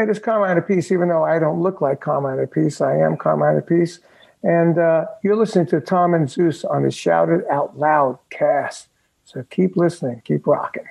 It's Carmine Appice, even though I don't look like Carmine Appice, I am Carmine Appice. And uh, you're listening to Tom and Zeus on the Shout It Out Loudcast. So keep listening, keep rocking.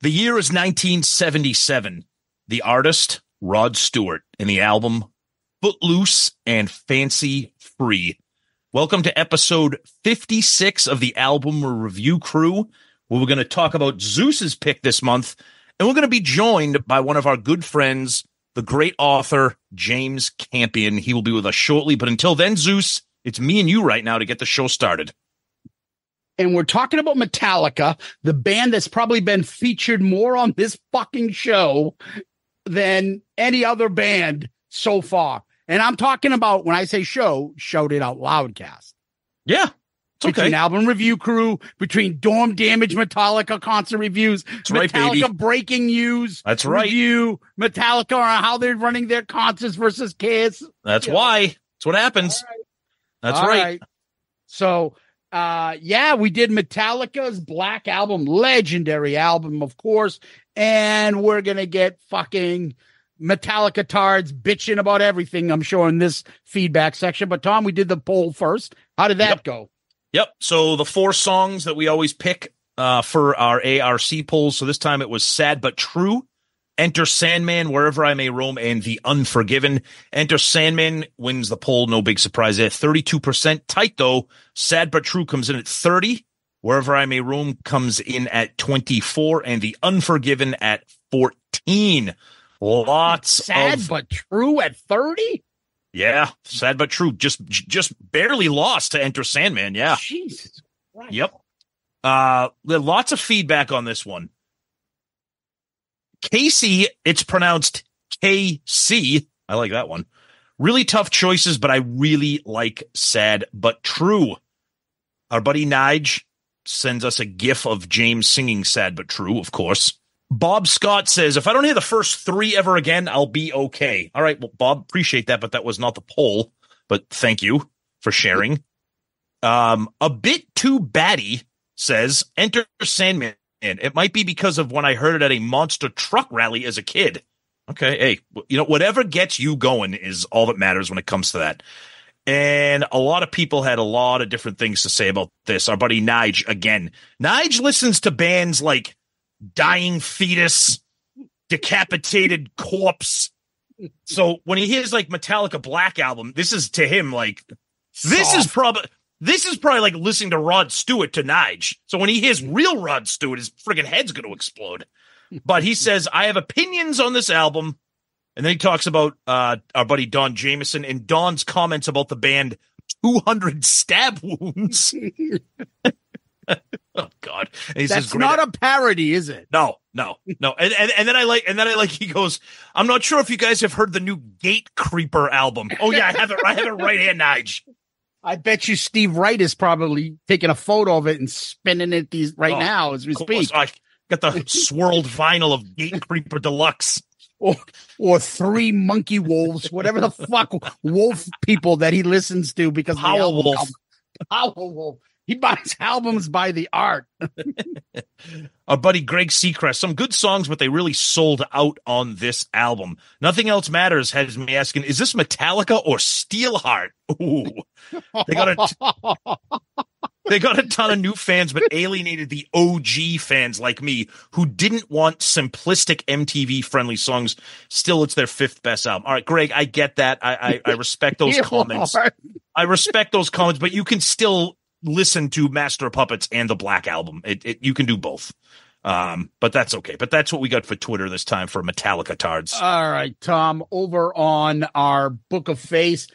The year is 1977. The artist, Rod Stewart, and the album Footloose and Fancy Free. Welcome to episode 56 of the album review crew, where we're going to talk about Zeus's pick this month. And we're going to be joined by one of our good friends, the great author, James Campion. He will be with us shortly. But until then, Zeus, it's me and you right now to get the show started and we're talking about Metallica, the band that's probably been featured more on this fucking show than any other band so far. And I'm talking about when I say show, shout it out loudcast. Yeah. It's between okay. album review crew, between Dorm Damage Metallica concert reviews, That's Metallica right, breaking news. That's right. Review Metallica on how they're running their concerts versus Kiss. That's why. That's what happens. That's right. So, uh, yeah, we did Metallica's Black Album, legendary album, of course, and we're gonna get fucking Metallica tards bitching about everything. I'm sure in this feedback section. But Tom, we did the poll first. How did that Yep. go? Yep. So the four songs that we always pick uh, for our ARC polls. So this time it was Sad But True, Enter Sandman, Wherever I May Roam, and The Unforgiven. Enter Sandman wins the poll. No big surprise there. 32%. Tight though. Sad But True comes in at 30. Wherever I May Roam comes in at 24 and The Unforgiven at 14. Lots Sad of but true at 30? yeah, sad but true. Just just barely lost to Enter Sandman. Yeah. Jesus Christ. Yep. Uh, lots of feedback on this one. Casey, it's pronounced KC. I like that one. Really tough choices, but I really like sad but true. Our buddy Nige sends us a gif of James singing sad but true, of course. Bob Scott says, if I don't hear the first three ever again, I'll be okay. All right. Well, Bob, appreciate that, but that was not the poll. But thank you for sharing. Um, a bit too batty says, enter Sandman. And it might be because of when I heard it at a monster truck rally as a kid. Okay. Hey, you know, whatever gets you going is all that matters when it comes to that. And a lot of people had a lot of different things to say about this. Our buddy Nige, again, Nige listens to bands like Dying Fetus, Decapitated Corpse. So when he hears like Metallica Black Album, this is to him like this is Soft. probably this is probably like listening to Rod Stewart to Nige. So when he hears real Rod Stewart, his friggin' head's going to explode. But he says, I have opinions on this album. And then he talks about uh, our buddy Don Jameson and Don's comments about the band 200 stab wounds. oh, God. And he That's says, not a parody, is it? no, no, no. And, and and then I like, and then I like. He goes, "I'm not sure if you guys have heard the new Gate Creeper album." Oh yeah, I have it. I have it right here, Nige. I bet you Steve Wright is probably taking a photo of it and spinning it these right Oh, now as we speak. I got the swirled vinyl of Gate Creeper Deluxe. Or or three monkey wolves, whatever the fuck wolf people that he listens to because Power Wolf. Power Wolf. He buys albums by the art. Our buddy Greg Seacrest, some good songs, but they really sold out on this album. Nothing else matters has me asking, is this Metallica or Steelheart? Ooh, They got a they got a ton of new fans, but alienated the OG fans like me who didn't want simplistic MTV friendly songs. Still, it's their fifth best album. All right, Greg, I get that. I I, I respect those comments. I respect those comments, but you can still listen to Master Puppets and the Black Album. It, it you can do both. Um, but that's okay. But that's what we got for Twitter this time for Metallica tards. All right, Tom, over on our Book of Face,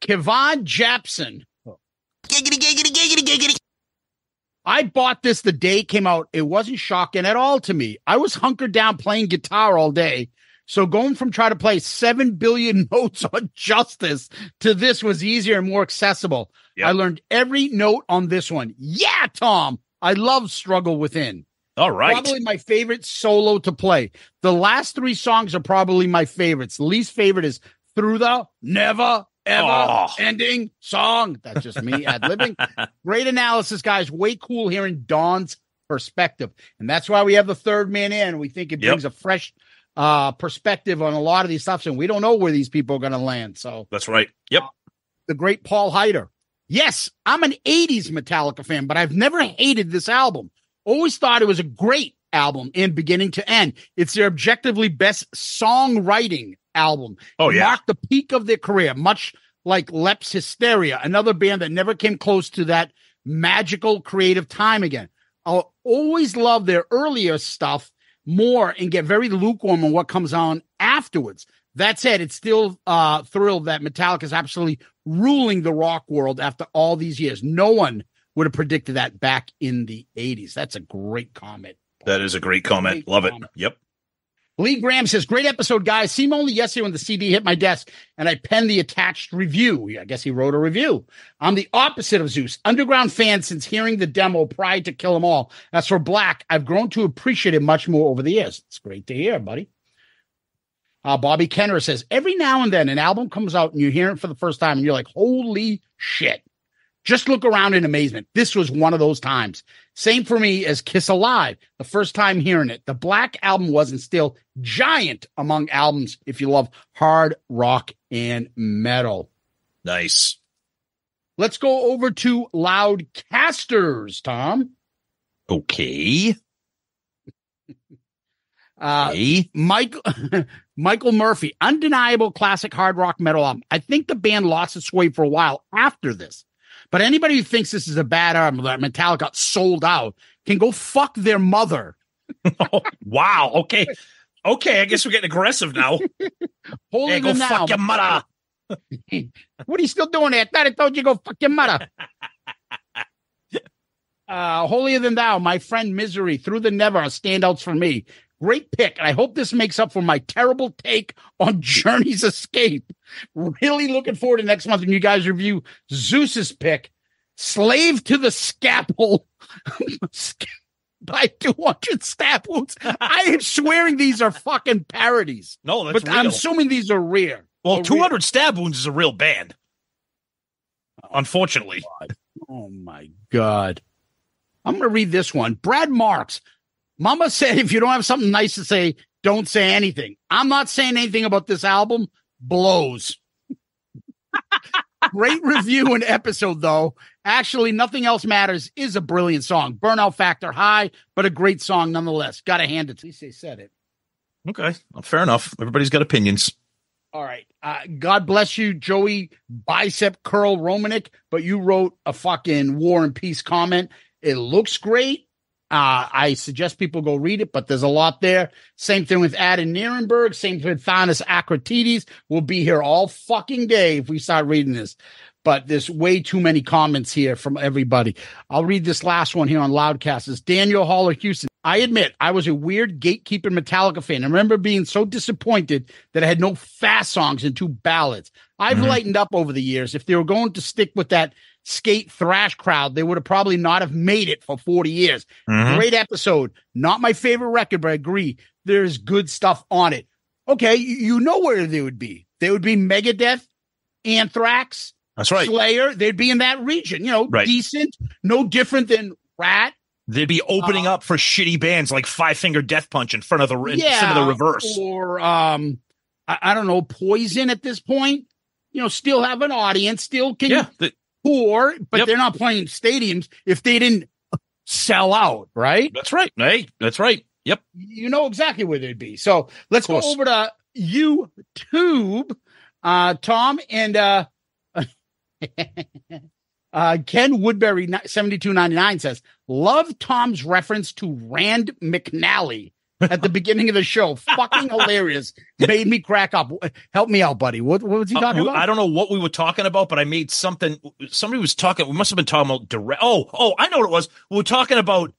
Kevon Japson. giggity, giggity, giggity, giggity. I bought this the day it came out. It wasn't shocking at all to me. I was hunkered down playing guitar all day. So going from trying to play 7 billion notes on Justice to this was easier and more accessible. Yep. I learned every note on this one. Yeah, Tom. I love Struggle Within. All right. Probably my favorite solo to play. The last three songs are probably my favorites. The least favorite is Through the Never Ever Oh. Ending Song. That's just me ad libbing. Great analysis, guys. Way cool hearing Dawn's perspective. And that's why we have the third man in. We think it Yep. brings a fresh uh perspective on a lot of these stuffs, and we don't know where these people are gonna land. So That's right. Yep. the great Paul Heider. Yes, I'm an 80s Metallica fan, but I've never hated this album. Always thought it was a great album in beginning to end. It's their objectively best songwriting album. Oh, yeah. Marked the peak of their career, much like Leps Hysteria, another band that never came close to that magical creative time again. I'll always love their earlier stuff more and get very lukewarm on what comes on afterwards. That said, it's still uh thrilled that Metallica is absolutely ruling the rock world after all these years. No one would have predicted that back in the 80s. That's a great comment. That is a great comment. Great Love it. Yep. Lee Graham says, Great episode, guys. Seen only yesterday when the CD hit my desk and I penned the attached review. I guess he wrote a review. I'm the opposite of Zeus, underground fan since hearing the demo prior to Kill 'em All. As for Black, I've grown to appreciate it much more over the years. It's great to hear, buddy. Uh, Bobby Kenner says, Every now and then an album comes out and you hear it for the first time and you're like, Holy shit. Just look around in amazement. This was one of those times. Same for me as Kiss Alive, the first time hearing it. The Black album wasn't still giant among albums if you love hard rock and metal. Nice. Let's go over to Loudcasters, Tom. Okay. Uh, Hey. Michael Michael Murphy, undeniable classic hard rock metal album. I think the band lost its way for a while after this. But anybody who thinks this is a bad album that Metallica got sold out can go fuck their mother. Oh, wow. Okay. Okay. I guess we're getting aggressive now. Hey, go fuck your mother. What are you still doing there? I thought I told you to go fuck your mother. uh, holier than thou, my friend Misery, through the never are standouts for me. Great pick. And I hope this makes up for my terrible take on Journey's Escape. Really looking forward to next month when you guys review Zeus's pick, Slave to the Scalpel by 200 stab wounds. I am swearing these are fucking parodies, No, that's but real. I'm assuming these are rare. well, Oh, 200 stab wounds is a real band. Unfortunately. Oh my God. Oh I'm going to read this one. Brad Marks. Mama said, if you don't have something nice to say, don't say anything. I'm not saying anything about this album. Blows. Great review and episode, though. Actually, nothing else matters is a brilliant song. Burnout factor high, but a great song nonetheless. Got to hand it. At least they said it. Okay. Well, fair enough. Everybody's got opinions. All right. Uh, God bless you, Joey Bicep Curl Romanik, but you wrote a fucking War and Peace comment. It looks great. Uh, I suggest people go read it, but there's a lot there. Same thing with Adam Nierenberg. Same thing with Thanos Akratides. We'll be here all fucking day if we start reading this. But there's way too many comments here from everybody. I'll read this last one here on Loudcast. It's Daniel Haller Houston. I admit I was a weird gatekeeper Metallica fan. I remember being so disappointed that I had no fast songs and two ballads. I've Mhm. lightened up over the years. If they were going to stick with that skate thrash crowd, they would have probably not have made it for 40 years. Mhm. Great episode. Not my favorite record, but I agree. There's good stuff on it. Okay, you, you know where they would be. They would be Megadeth, Anthrax, That's right. Slayer. They'd be in that region. You know, Right. decent, no different than Ratt. They'd be opening Uh, up for shitty bands like Five Finger Death Punch in front of the yeah, instead of the reverse. or um, I, I don't know, Poison at this point. You know, still have an audience, still can Yeah. the- tour, but Yep. they're not playing stadiums if they didn't sell out, right? that's right. Hey, that's right. Yep. You know exactly where they'd be. So let's go over to YouTube, uh, Tom and uh, uh, Ken Woodbury seventy two ninety nine says, "Love Tom's reference to Rand McNally." At the beginning of the show. Fucking hilarious. Made me crack up. Help me out, buddy. What, what was he talking Uh, about? I don't know what we were talking about, but I made something. Somebody was talking. We must have been talking about direct. Oh, oh, I know what it was. We were talking about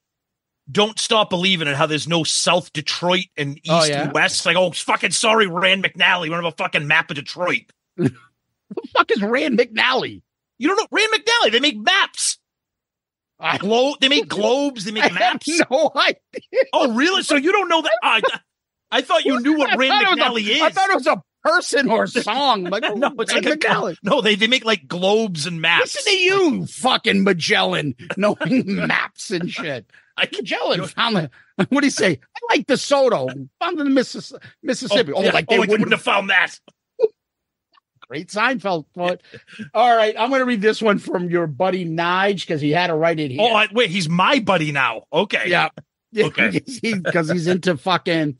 don't stop believing and how there's no South Detroit and East Oh, yeah? and West. Like, oh, fucking sorry, Rand McNally. We don't have a fucking map of Detroit. The fuck is Rand McNally? You don't know Rand McNally. They make maps. I, Glo- they make globes. They make maps. no idea. Oh, really? So you don't know that? I, I thought you knew what Rand thought it was McNally a- is. I thought it was a person or a song. Like, no, it's Rand like a McNally. no. They they make like globes and maps. Listen to you, fucking Magellan, knowing maps and shit. I, Magellan found the. What do you say? I like DeSoto. Found in the Missis- Mississippi. Oh, oh yeah. like oh, they oh, wouldn't have found that. Great Seinfeld quote. All right, I'm going to read this one from your buddy Nige because he had to write it here. Oh, I, wait, he's my buddy now. Okay. yeah, yeah, Okay. because he's into fucking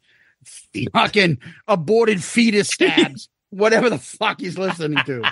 fucking aborted fetus stabs, whatever the fuck he's listening to.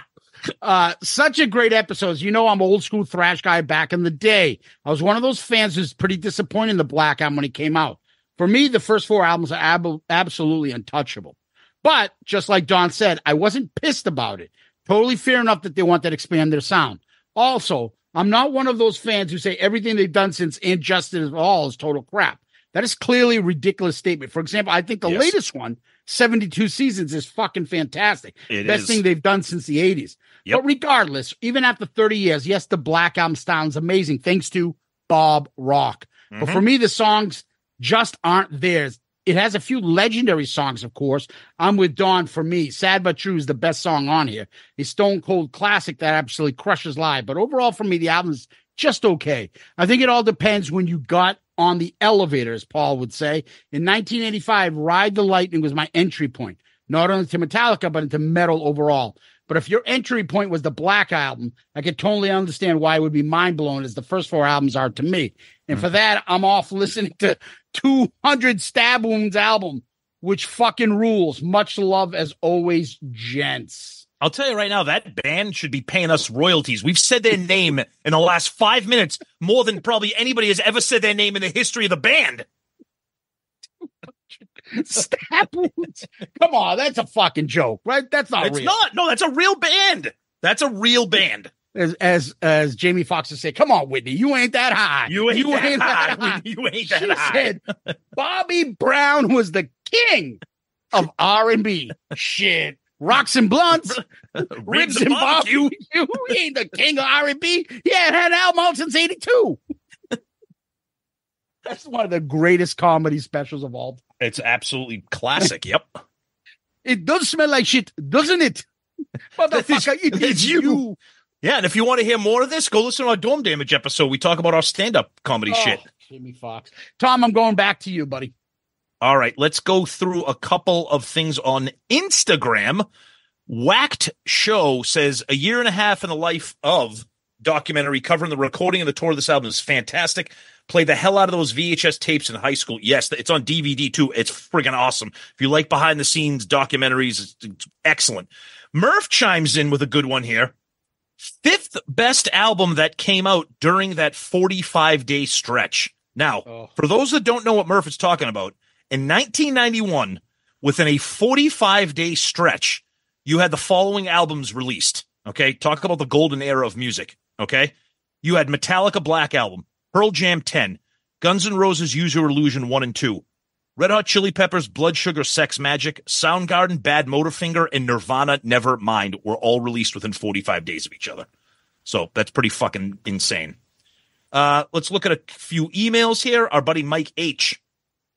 Uh, such a great episode. As you know, I'm old school thrash guy back in the day. I was one of those fans who's pretty disappointed in the Black Album when it came out. For me, the first four albums are ab- absolutely untouchable. But just like Don said, I wasn't pissed about it. Totally fair enough that they want to expand their sound. Also, I'm not one of those fans who say everything they've done since Injustice at all is total crap. That is clearly a ridiculous statement. For example, I think the Yes. latest one, 72 seasons, is fucking fantastic. It Best is. thing they've done since the 80s. Yep. But regardless, even after 30 years, yes, the Black Album sounds amazing thanks to Bob Rock. But Mhm. for me, the songs just aren't theirs. It has a few legendary songs, of course. I'm with Dawn for me. Sad but True is the best song on here. A stone cold classic that absolutely crushes live. But overall, for me, the album's just okay. I think it all depends when you got on the elevator, as Paul would say. In 1985, Ride the Lightning was my entry point, not only to Metallica, but into metal overall. But if your entry point was the Black Album, I could totally understand why it would be mind blowing as the first four albums are to me. And for mm. that, I'm off listening to 200 Stab Wounds album, which fucking rules. Much love as always, gents. I'll tell you right now, that band should be paying us royalties. We've said their name in the last five minutes more than probably anybody has ever said their name in the history of the band. Stab Wounds. Come on, that's a fucking joke, right? That's not it's real. not. No, that's a real band. That's a real band. As as as Jamie Foxx would say, "Come on, Whitney, you ain't that high. You ain't, that, high. You ain't that She high. said Bobby Brown was the king of R and B. Shit, rocks and blunts, ribs and barbecue. You ain't the king of R and B. Yeah, it had an album out since '82. That's one of the greatest comedy specials of all. time. It's absolutely classic. Yep. It does smell like shit, doesn't it? Motherfucker, it It's you. you. Yeah, and if you want to hear more of this, go listen to our Dorm Damage episode. We talk about our stand-up comedy Oh, shit. Jamie Foxx. Tom, I'm going back to you, buddy. All right, let's go through a couple of things on Instagram. Whacked Show says a year and a half in the life of documentary covering the recording and the tour of this album is fantastic. Play the hell out of those VHS tapes in high school. Yes, it's on DVD too. It's friggin' awesome. If you like behind the scenes documentaries, it's excellent. Murph chimes in with a good one here. Fifth best album that came out during that 45 day stretch. Now, Oh. for those that don't know what Murph is talking about, in 1991, within a 45 day stretch, you had the following albums released. Okay. Talk about the golden era of music. Okay. You had Metallica Black Album, Pearl Jam 10, Guns N' Roses Use Your Illusion 1 and 2, Red Hot Chili Peppers Blood Sugar Sex Magik, Soundgarden Bad Motorfinger, and Nirvana Never Mind were all released within 45 days of each other. So that's pretty fucking insane. Uh, let's look at a few emails here. Our buddy Mike H.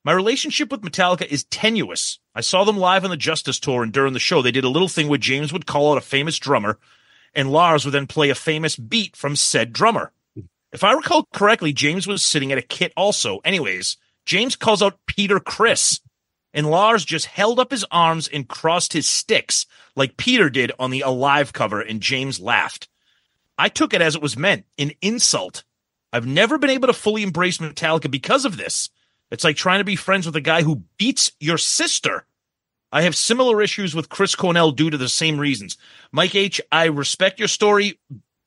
My relationship with Metallica is tenuous. I saw them live on the Justice Tour, and during the show, they did a little thing where James would call out a famous drummer, and Lars would then play a famous beat from said drummer. If I recall correctly, James was sitting at a kit also. Anyways, James calls out Peter Criss, and Lars just held up his arms and crossed his sticks like Peter did on the Alive cover, and James laughed. I took it as it was meant, an insult. I've never been able to fully embrace Metallica because of this. It's like trying to be friends with a guy who beats your sister. I have similar issues with Chris Cornell due to the same reasons. Mike H., I respect your story.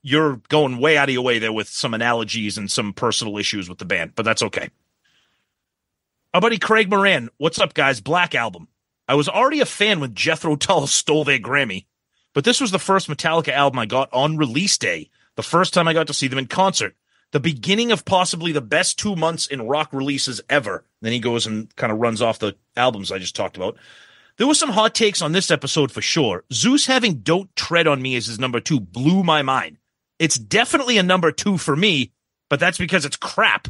You're going way out of your way there with some analogies and some personal issues with the band, but that's okay. Our buddy Craig Moran, what's up, guys? Black Album. I was already a fan when Jethro Tull stole their Grammy, but this was the first Metallica album I got on release day, the first time I got to see them in concert. The beginning of possibly the best two months in rock releases ever. Then he goes and kind of runs off the albums I just talked about. There were some hot takes on this episode for sure. Zeus having Don't Tread on Me as his number two blew my mind. It's definitely a number two for me, but that's because it's crap.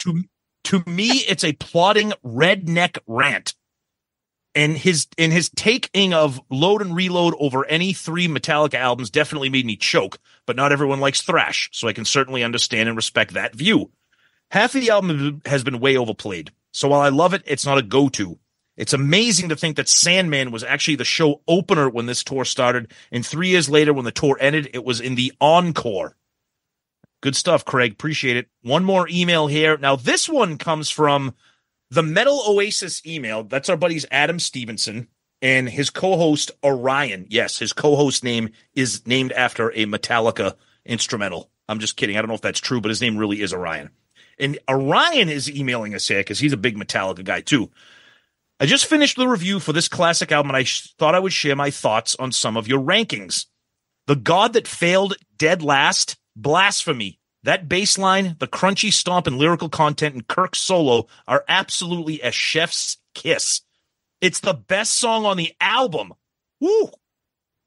to to me, it's a plodding redneck rant. And his in his taking of load and reload over any three Metallica albums definitely made me choke, but not everyone likes thrash, so I can certainly understand and respect that view. Half of the album has been way overplayed. So while I love it, it's not a go-to. It's amazing to think that Sandman was actually the show opener when this tour started, and three years later, when the tour ended, it was in the encore. Good stuff, Craig. Appreciate it. One more email here. Now, this one comes from the Metal Oasis email. That's our buddies Adam Stevenson and his co-host Orion. Yes, his co-host name is named after a Metallica instrumental. I'm just kidding. I don't know if that's true, but his name really is Orion. And Orion is emailing us here because he's a big Metallica guy too. I just finished the review for this classic album and I sh- thought I would share my thoughts on some of your rankings. The God That Failed Dead Last, Blasphemy. That bass line, the crunchy stomp and lyrical content, and Kirk's solo are absolutely a chef's kiss. It's the best song on the album. Woo!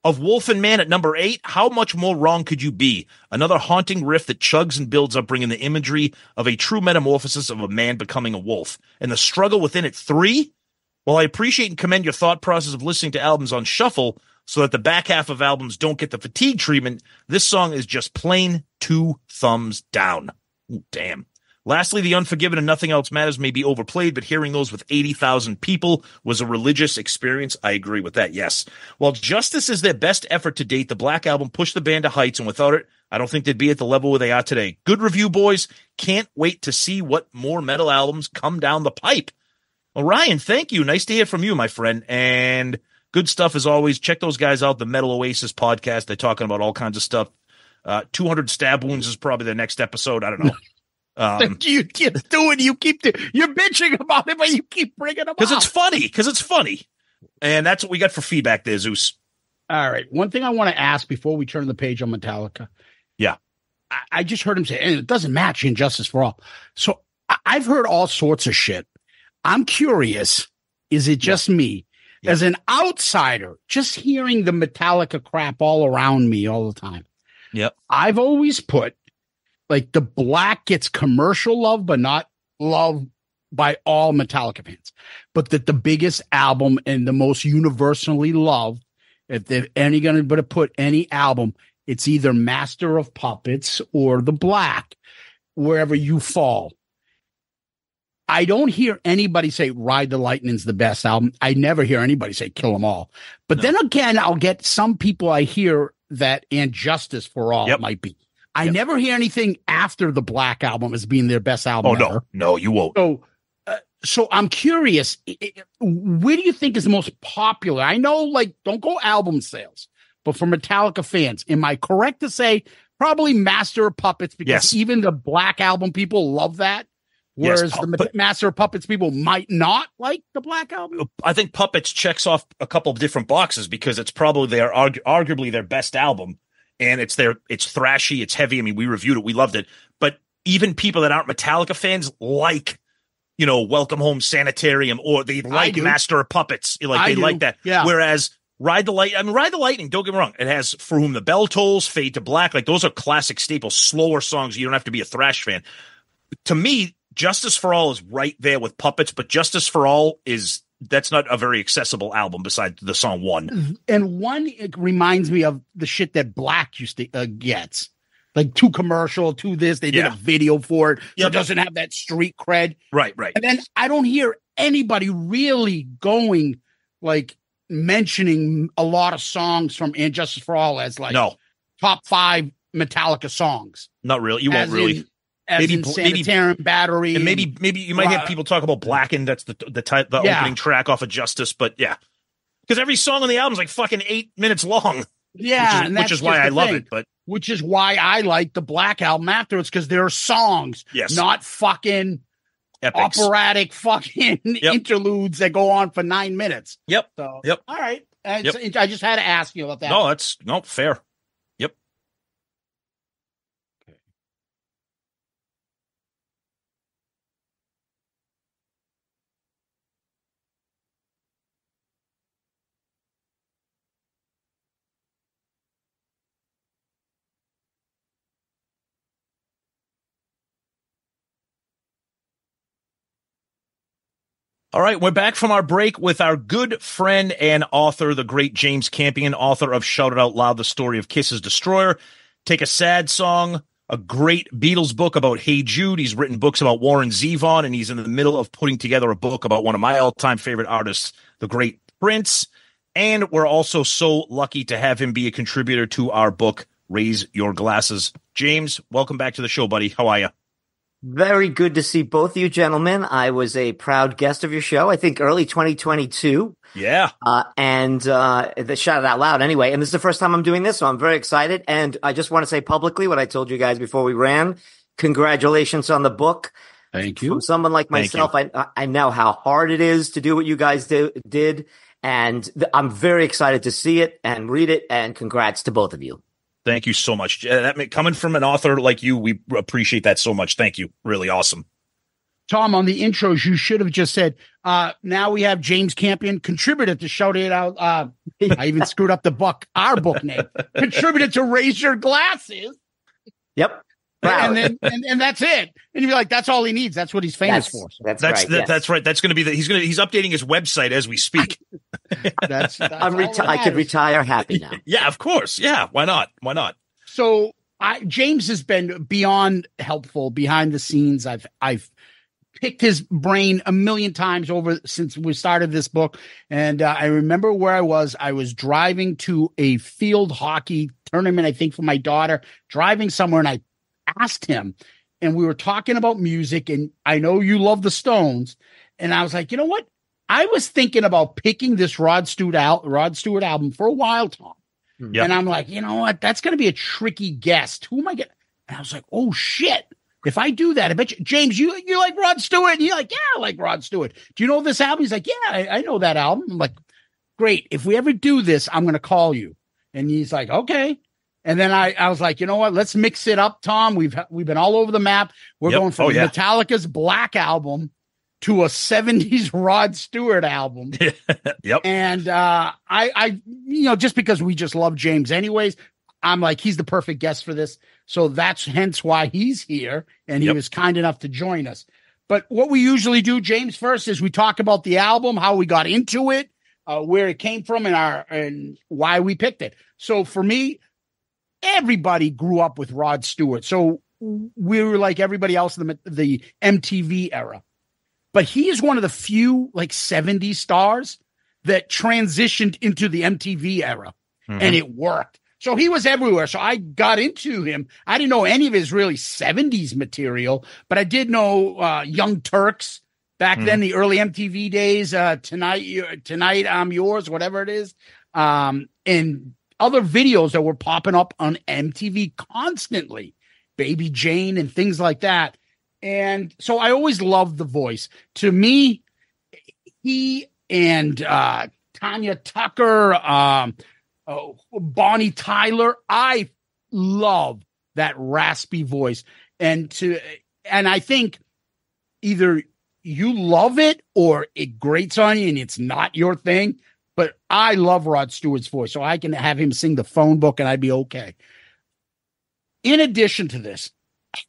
Of Wolf and Man at number eight, how much more wrong could you be? Another haunting riff that chugs and builds up, bringing the imagery of a true metamorphosis of a man becoming a wolf. And the struggle within it, three? While I appreciate and commend your thought process of listening to albums on shuffle so that the back half of albums don't get the fatigue treatment, this song is just plain two thumbs down. Ooh, damn. Lastly, The Unforgiven and Nothing Else Matters may be overplayed, but hearing those with 80,000 people was a religious experience. I agree with that, yes. While Justice is their best effort to date, the Black Album pushed the band to heights, and without it, I don't think they'd be at the level where they are today. Good review, boys. Can't wait to see what more metal albums come down the pipe. Well, Ryan, thank you. Nice to hear from you, my friend. And good stuff as always. Check those guys out, the Metal Oasis podcast. They're talking about all kinds of stuff. Uh, 200 stab wounds is probably the next episode. I don't know. Um, you keep doing, you keep do, you're bitching about it, but you keep bringing them because it's funny. Because it's funny, and that's what we got for feedback there, Zeus. All right. One thing I want to ask before we turn the page on Metallica. Yeah, I, I just heard him say, and it doesn't match And Justice for All. So I, I've heard all sorts of shit. I'm curious. Is it just yeah. me? Yeah. As an outsider, just hearing the Metallica crap all around me all the time. Yep. I've always put like the black gets commercial love, but not love by all Metallica fans. But that the biggest album and the most universally loved, if they're any going to put any album, it's either Master of Puppets or the Black, wherever you fall. I don't hear anybody say Ride the Lightning's the best album. I never hear anybody say Kill 'Em All. But no. then again, I'll get some people I hear that And Justice for All yep. might be. I yep. never hear anything after the Black album as being their best album. Oh ever. no, no, you won't. So, uh, so I'm curious. Where do you think is the most popular? I know, like, don't go album sales, but for Metallica fans, am I correct to say probably Master of Puppets because yes. even the Black album people love that? Whereas yes, the Master of Puppets people might not like the Black Album. I think Puppets checks off a couple of different boxes because it's probably their argu- arguably their best album, and it's their it's thrashy, it's heavy. I mean, we reviewed it, we loved it, but even people that aren't Metallica fans like, you know, Welcome Home Sanitarium or they like Master of Puppets, like I they do. like that. Yeah. Whereas Ride the Light, I mean, Ride the Lightning. Don't get me wrong; it has For Whom the Bell Tolls, Fade to Black. Like those are classic staples, slower songs. You don't have to be a thrash fan. To me, Justice for All is right there with Puppets, but Justice for All is that's not a very accessible album besides the song one. And one it reminds me of the shit that Black used to uh, gets. Like too commercial, to this. They did yeah. a video for it. So yep. it doesn't have that street cred. Right, right. And then I don't hear anybody really going like mentioning a lot of songs from And Justice for All as like no. top five Metallica songs. Not really. You won't really. In, as maybe, in sanitarium maybe, battery, and maybe maybe you might uh, have people talk about Blackened. That's the the type the yeah. opening track off of Justice, but yeah, because every song on the album is like fucking eight minutes long. Yeah, which is, which is why I love thing. it. But which is why I like the Black album afterwards because there are songs, yes, not fucking Epics. operatic fucking interludes that go on for nine minutes. Yep. So, Yep. All right. So I just had to ask you about that. No, that's no fair. Yep. All right, we're back from our break with our good friend and author, the great James Campion, author of Shout It Out Loud, The Story of Kiss's Destroyer. Take a sad song, a great Beatles book about Hey Jude. He's written books about Warren Zevon, and he's in the middle of putting together a book about one of my all time favorite artists, the great Prince. And we're also so lucky to have him be a contributor to our book, Raise Your Glasses. James, welcome back to the show, buddy. How are you? Very good to see both of you gentlemen. I was a proud guest of your show, I think early 2022. Yeah. Uh, and uh, the shout it out loud anyway. And this is the first time I'm doing this, so I'm very excited. And I just want to say publicly what I told you guys before we ran. Congratulations on the book. Thank you. From someone like myself, I I know how hard it is to do what you guys do, did, and th- I'm very excited to see it and read it. And congrats to both of you. Thank you so much. Uh, That coming from an author like you, we appreciate that so much. Thank you. Really awesome. Tom, on the intros, you should have just said, uh, now we have James Campion contributed to Shout It Out. Uh, I even screwed up the book, our book name, contributed to Raise Your Glasses. Yep. Proud. And then, and, and that's it. And you'd be like, that's all he needs. That's what he's famous that's, for. So That's, That's right. that, yes. that's right. That's going to be the he's going to he's updating his website as we speak. that's, that's I'm reti- I could retire happy now. yeah, of course. Yeah, why not? Why not? so I James has been beyond helpful behind the scenes. I've I've picked his brain a million times over since we started this book, and uh, I remember where I was. I was driving to a field hockey tournament, I think, for my daughter. Driving somewhere, and I asked him, and we were talking about music, and I know you love the Stones, and I was like, you know what? I was thinking about picking this Rod Stewart al- Rod Stewart album for a while, Tom. Hmm. Yep. And I'm like, you know what? That's going to be a tricky guest. Who am I getting? And I was like, oh shit. If I do that, I bet you, James, you you like Rod Stewart? And you're like, yeah, I like Rod Stewart. Do you know this album? He's like, yeah, I, I know that album. I'm like, great. If we ever do this, I'm going to call you. And he's like, okay. And then I, I was like, you know what? Let's mix it up, Tom. We've we've been all over the map. We're Yep. going from Oh, yeah. Metallica's Black album to a 70s Rod Stewart album. Yep. And uh, I, I, you know, just because we just love James, anyways, I'm like, he's the perfect guest for this. So that's hence why he's here, and he Yep. was kind enough to join us. But what we usually do, James, first is we talk about the album, how we got into it, uh, where it came from, and our and why we picked it. So for me, everybody grew up with Rod Stewart, so we were like everybody else in the the MTV era. But he is one of the few like 70 stars that transitioned into the MTV era Mhm. and it worked. So he was everywhere. So I got into him. I didn't know any of his really 70s material, but I did know uh, Young Turks back then, the early MTV days. Uh, tonight, tonight I'm yours, whatever it is, um, and other videos that were popping up on MTV constantly, Baby Jane and things like that. And so I always loved the voice. To me, he and uh, Tanya Tucker, um, oh, Bonnie Tyler. I love that raspy voice, and to and I think either you love it or it grates on you, and it's not your thing. But I love Rod Stewart's voice, so I can have him sing the phone book, and I'd be okay. In addition to this,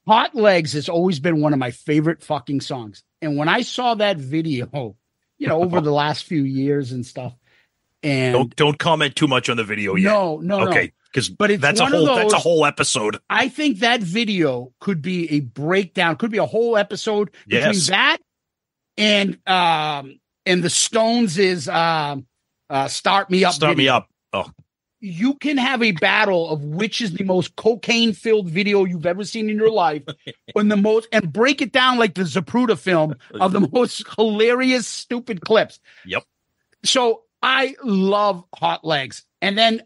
Hot Legs has always been one of my favorite fucking songs. And when I saw that video, you know, over the last few years and stuff, and Don't don't comment too much on the video yet. no, no, no. okay, because But it's that's a whole that's a whole episode. I think that video could be a breakdown, could be a whole episode between Yes. that and um and the Stones is um uh Start Me Up. Start me up. Oh, You can have a battle of which is the most cocaine filled video you've ever seen in your life, and the most and break it down like the Zapruder film of the most hilarious, stupid clips. Yep. So I love hot legs. And then,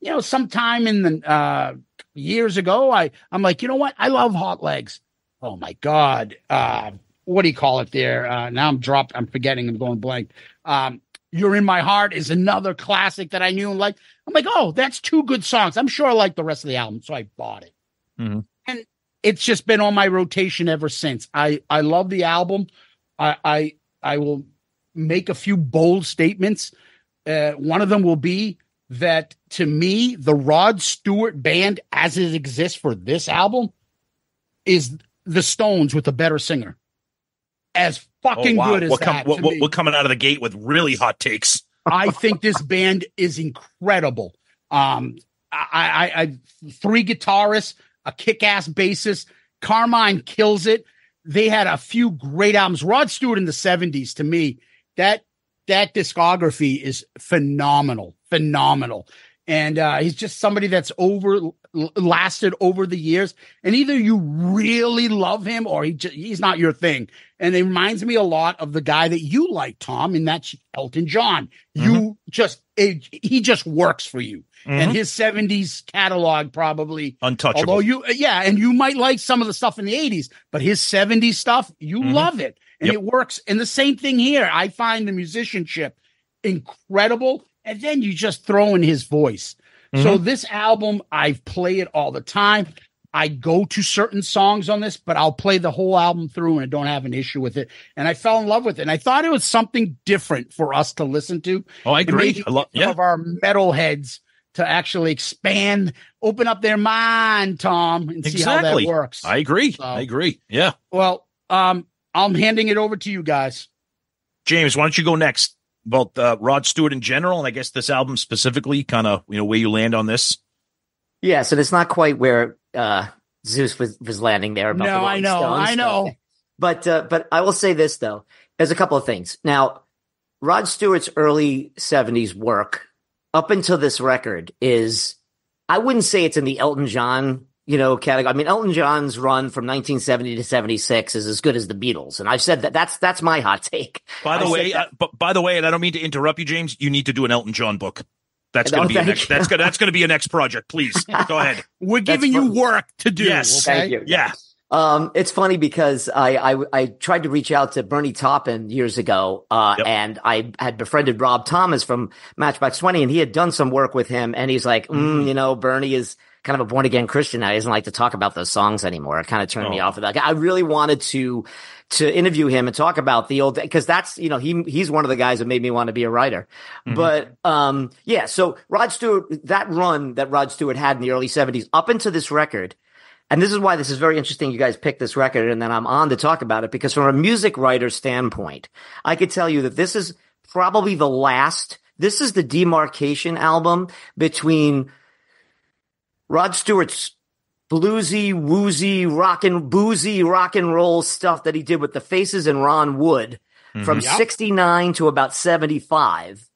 you know, sometime in the uh years ago, I I'm like, you know what? I love hot legs. Oh my God. Uh what do you call it there? Uh, now I'm dropped. I'm forgetting. I'm going blank. Um, You're in My Heart is another classic that I knew and like. I'm like, oh, that's two good songs. I'm sure I like the rest of the album, so I bought it. Mhm. And it's just been on my rotation ever since. I I love the album. I I I will make a few bold statements. Uh, one of them will be that to me, the Rod Stewart band as it exists for this album is the Stones with a better singer. As fucking good as what, come- that. what, to what, me. we're coming out of the gate with really hot takes. I think this band is incredible. Um, I, I, I three guitarists, a kick-ass bassist. Carmine kills it. They had a few great albums. Rod Stewart in the '70s, to me, that that discography is phenomenal, phenomenal. And uh, he's just somebody that's over lasted over the years. And either you really love him or he just, he's not your thing. And it reminds me a lot of the guy that you like, Tom, and that's Elton John. You just it, he just works for you. And Mhm. his 70s catalog probably Untouchable. Although you, yeah, and you might like some of the stuff in the 80s, but his 70s stuff, you Mhm. love it. And Yep. it works. And the same thing here. I find the musicianship incredible. And then you just throw in his voice. So Mm-hmm. this album, I play it all the time. I go to certain songs on this, but I'll play the whole album through and I don't have an issue with it. And I fell in love with it. And I thought it was something different for us to listen to oh, I agree. I love, yeah, of our metal heads to actually expand, open up their mind, Tom, and see how Exactly. that works. I agree. So- I agree. Yeah. well, um, I'm handing it over to you guys. James, why don't you go next about uh, Rod Stewart in general, and I guess this album specifically, kind of you know where you land on this. Yeah, so it's not quite where uh, Zeus was, was landing there. About the No, I know, Stones. I know. But uh, but I will say this though, there's a couple of things. Now, Rod Stewart's early '70s work up until this record is, I wouldn't say it's in the Elton John you know category. I mean, Elton John's run from 1970 to 76 is as good as the Beatles, and I've said that that's that's my hot take. By the I way, that- uh, but by the way, and I don't mean to interrupt you, James. You need to do an Elton John book. That's going to be a next. That's gonna that's going to be a next project. Please go ahead. We're That's giving you work to do. Yes. okay? Thank you. Yeah. Um, it's funny because I, I I tried to reach out to Bernie Taupin years ago, uh, Yep. and I had befriended Rob Thomas from Matchbox Twenty, and he had done some work with him, and he's like, mm, you know, Bernie is kind of a born again Christian now. He doesn't like to talk about those songs anymore. It kind of turned me Oh. off of that. I really wanted to to interview him and talk about the old because that's you know he he's one of the guys that made me want to be a writer. Mhm. But um, yeah, so Rod Stewart, that run that Rod Stewart had in the early '70s up into this record. And this is why this is very interesting. You guys picked this record and then I'm on to talk about it because from a music writer standpoint, I could tell you that this is probably the last, this is the demarcation album between Rod Stewart's bluesy, woozy, rock and boozy rock and roll stuff that he did with the Faces and Ron Wood from Yep. 69 to about 75.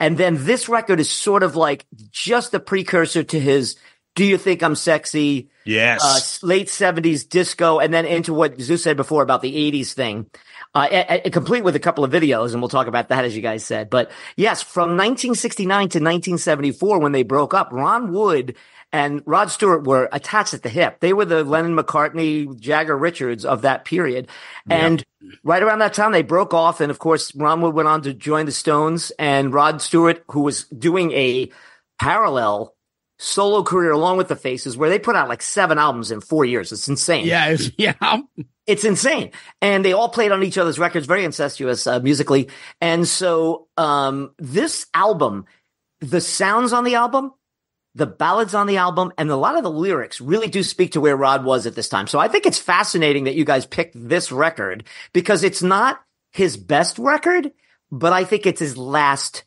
And then this record is sort of like just a precursor to his Do You Think I'm Sexy? Yes. uh, late seventies disco, and then into what Zeus said before about the eighties thing. Uh, a- a- complete with a couple of videos, and we'll talk about that as you guys said. But yes, from 1969 to 1974, when they broke up, Ron Wood and Rod Stewart were attached at the hip. They were the Lennon McCartney, Jagger Richards of that period. And right around that time, they broke off. And of course, Ron Wood went on to join the Stones, and Rod Stewart, who was doing a parallel solo career along with the Faces, where they put out like seven albums in four years. It's insane. Yeah, it's- yeah. It's insane. And they all played on each other's records, very incestuous uh, musically. And so um, this album, the sounds on the album, the ballads on the album, and a lot of the lyrics really do speak to where Rod was at this time. So I think it's fascinating that you guys picked this record because it's not his best record, but I think it's his last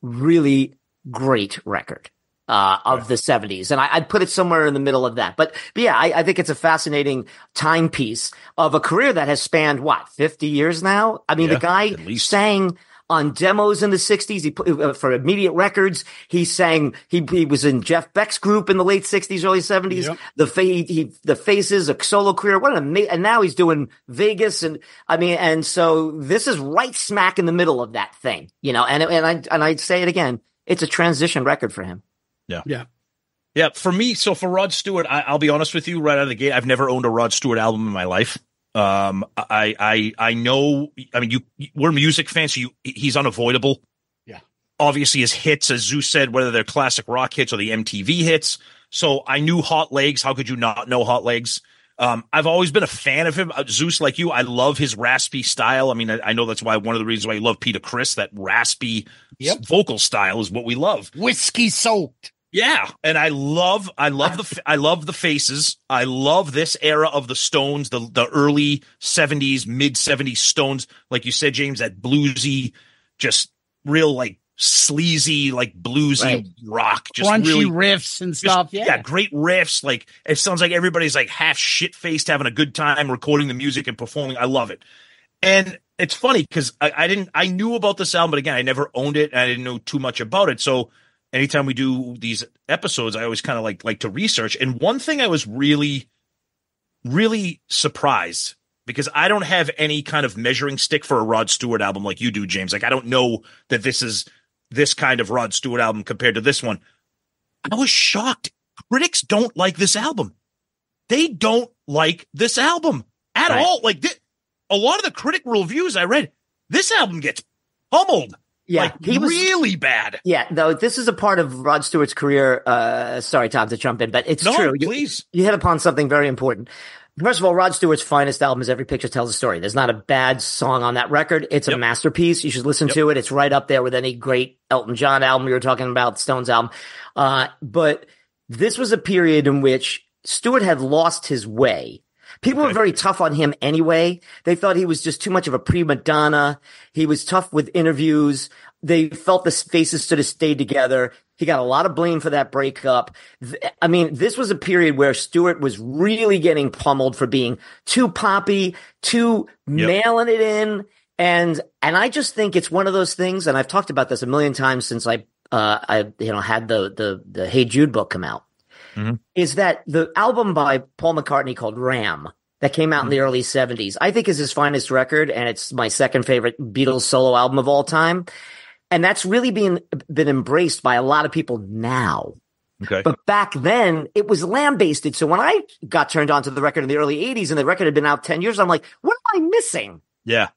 really great record uh, of the 70s. And I, I'd put it somewhere in the middle of that. But, but yeah, I, I think it's a fascinating timepiece of a career that has spanned what, 50 years now? I mean, Yeah, the guy at least. sang on demos in the 60s. He put uh, for immediate records. He sang, he, he was in Jeff Beck's group in the late 60s, early 70s. Yep. The fa- he, he, the faces, a solo career. What an amazing, and now he's doing Vegas. And I mean, and so this is right smack in the middle of that thing, you know, and, and I, and I say it again, it's a transition record for him. Yeah, Yeah. Yeah, for me, so for Rod Stewart, I, I'll be honest with you right out of the gate. I've never owned a Rod Stewart album in my life. Um, I I I know. I mean, you we're music fans. So you he's unavoidable. Yeah. Obviously, his hits, as Zeus said, whether they're classic rock hits or the MTV hits. So I knew Hot Legs. How could you not know Hot Legs? Um, I've always been a fan of him. Uh, Zeus, like you, I love his raspy style. I mean, I, I know that's why one of the reasons why you love Peter Criss, that raspy Yep. vocal style is what we love. Whiskey soaked. Yeah, and I love, I love the, I love the faces. I love this era of the Stones, the the early '70s, mid '70s Stones, like you said, James, that bluesy, just real like sleazy, like bluesy Right. rock, just Crunchy really riffs and just- stuff. yeah. yeah. great riffs. Like it sounds like everybody's like half shit faced, having a good time recording the music and performing. I love it. And it's funny because I, I didn't, I knew about this album, but again, I never owned it and I didn't know too much about it. So anytime we do these episodes, I always kind of like like to research. And one thing I was really, really surprised because I don't have any kind of measuring stick for a Rod Stewart album like you do, James. Like I don't know that this is this kind of Rod Stewart album compared to this one. I was shocked. Critics don't like this album. They don't like this album at Right. all. Like thi- a lot of the critic reviews I read, this album gets pummeled. Yeah, like he was really bad. Yeah, though this is a part of Rod Stewart's career. Uh, sorry, Tom, to jump in, but it's No, true. You- please. you hit upon something very important. First of all, Rod Stewart's finest album is Every Picture Tells a Story. There's not a bad song on that record. It's a masterpiece. You should listen to it. It's right up there with any great Elton John album we were talking about, Stones album. Uh, but this was a period in which Stewart had lost his way. People were very tough on him anyway. They thought he was just too much of a prima donna. He was tough with interviews. They felt the faces should have stayed together. He got a lot of blame for that breakup. I mean, this was a period where Stewart was really getting pummeled for being too poppy, too Yep. mailing it in. And, and I just think it's one of those things. And I've talked about this a million times since I, uh, I, you know, had the, the, the Hey Jude book come out Mhm. is that the album by Paul McCartney called Ram that came out in the Mm-hmm. early 70s, I think is his finest record. And it's my second favorite Beatles solo album of all time. And that's really being, been embraced by a lot of people now. Okay. But back then, it was lambasted. So when I got turned on to the record in the early 80s and the record had been out 10 years, I'm like, what am I missing? yeah.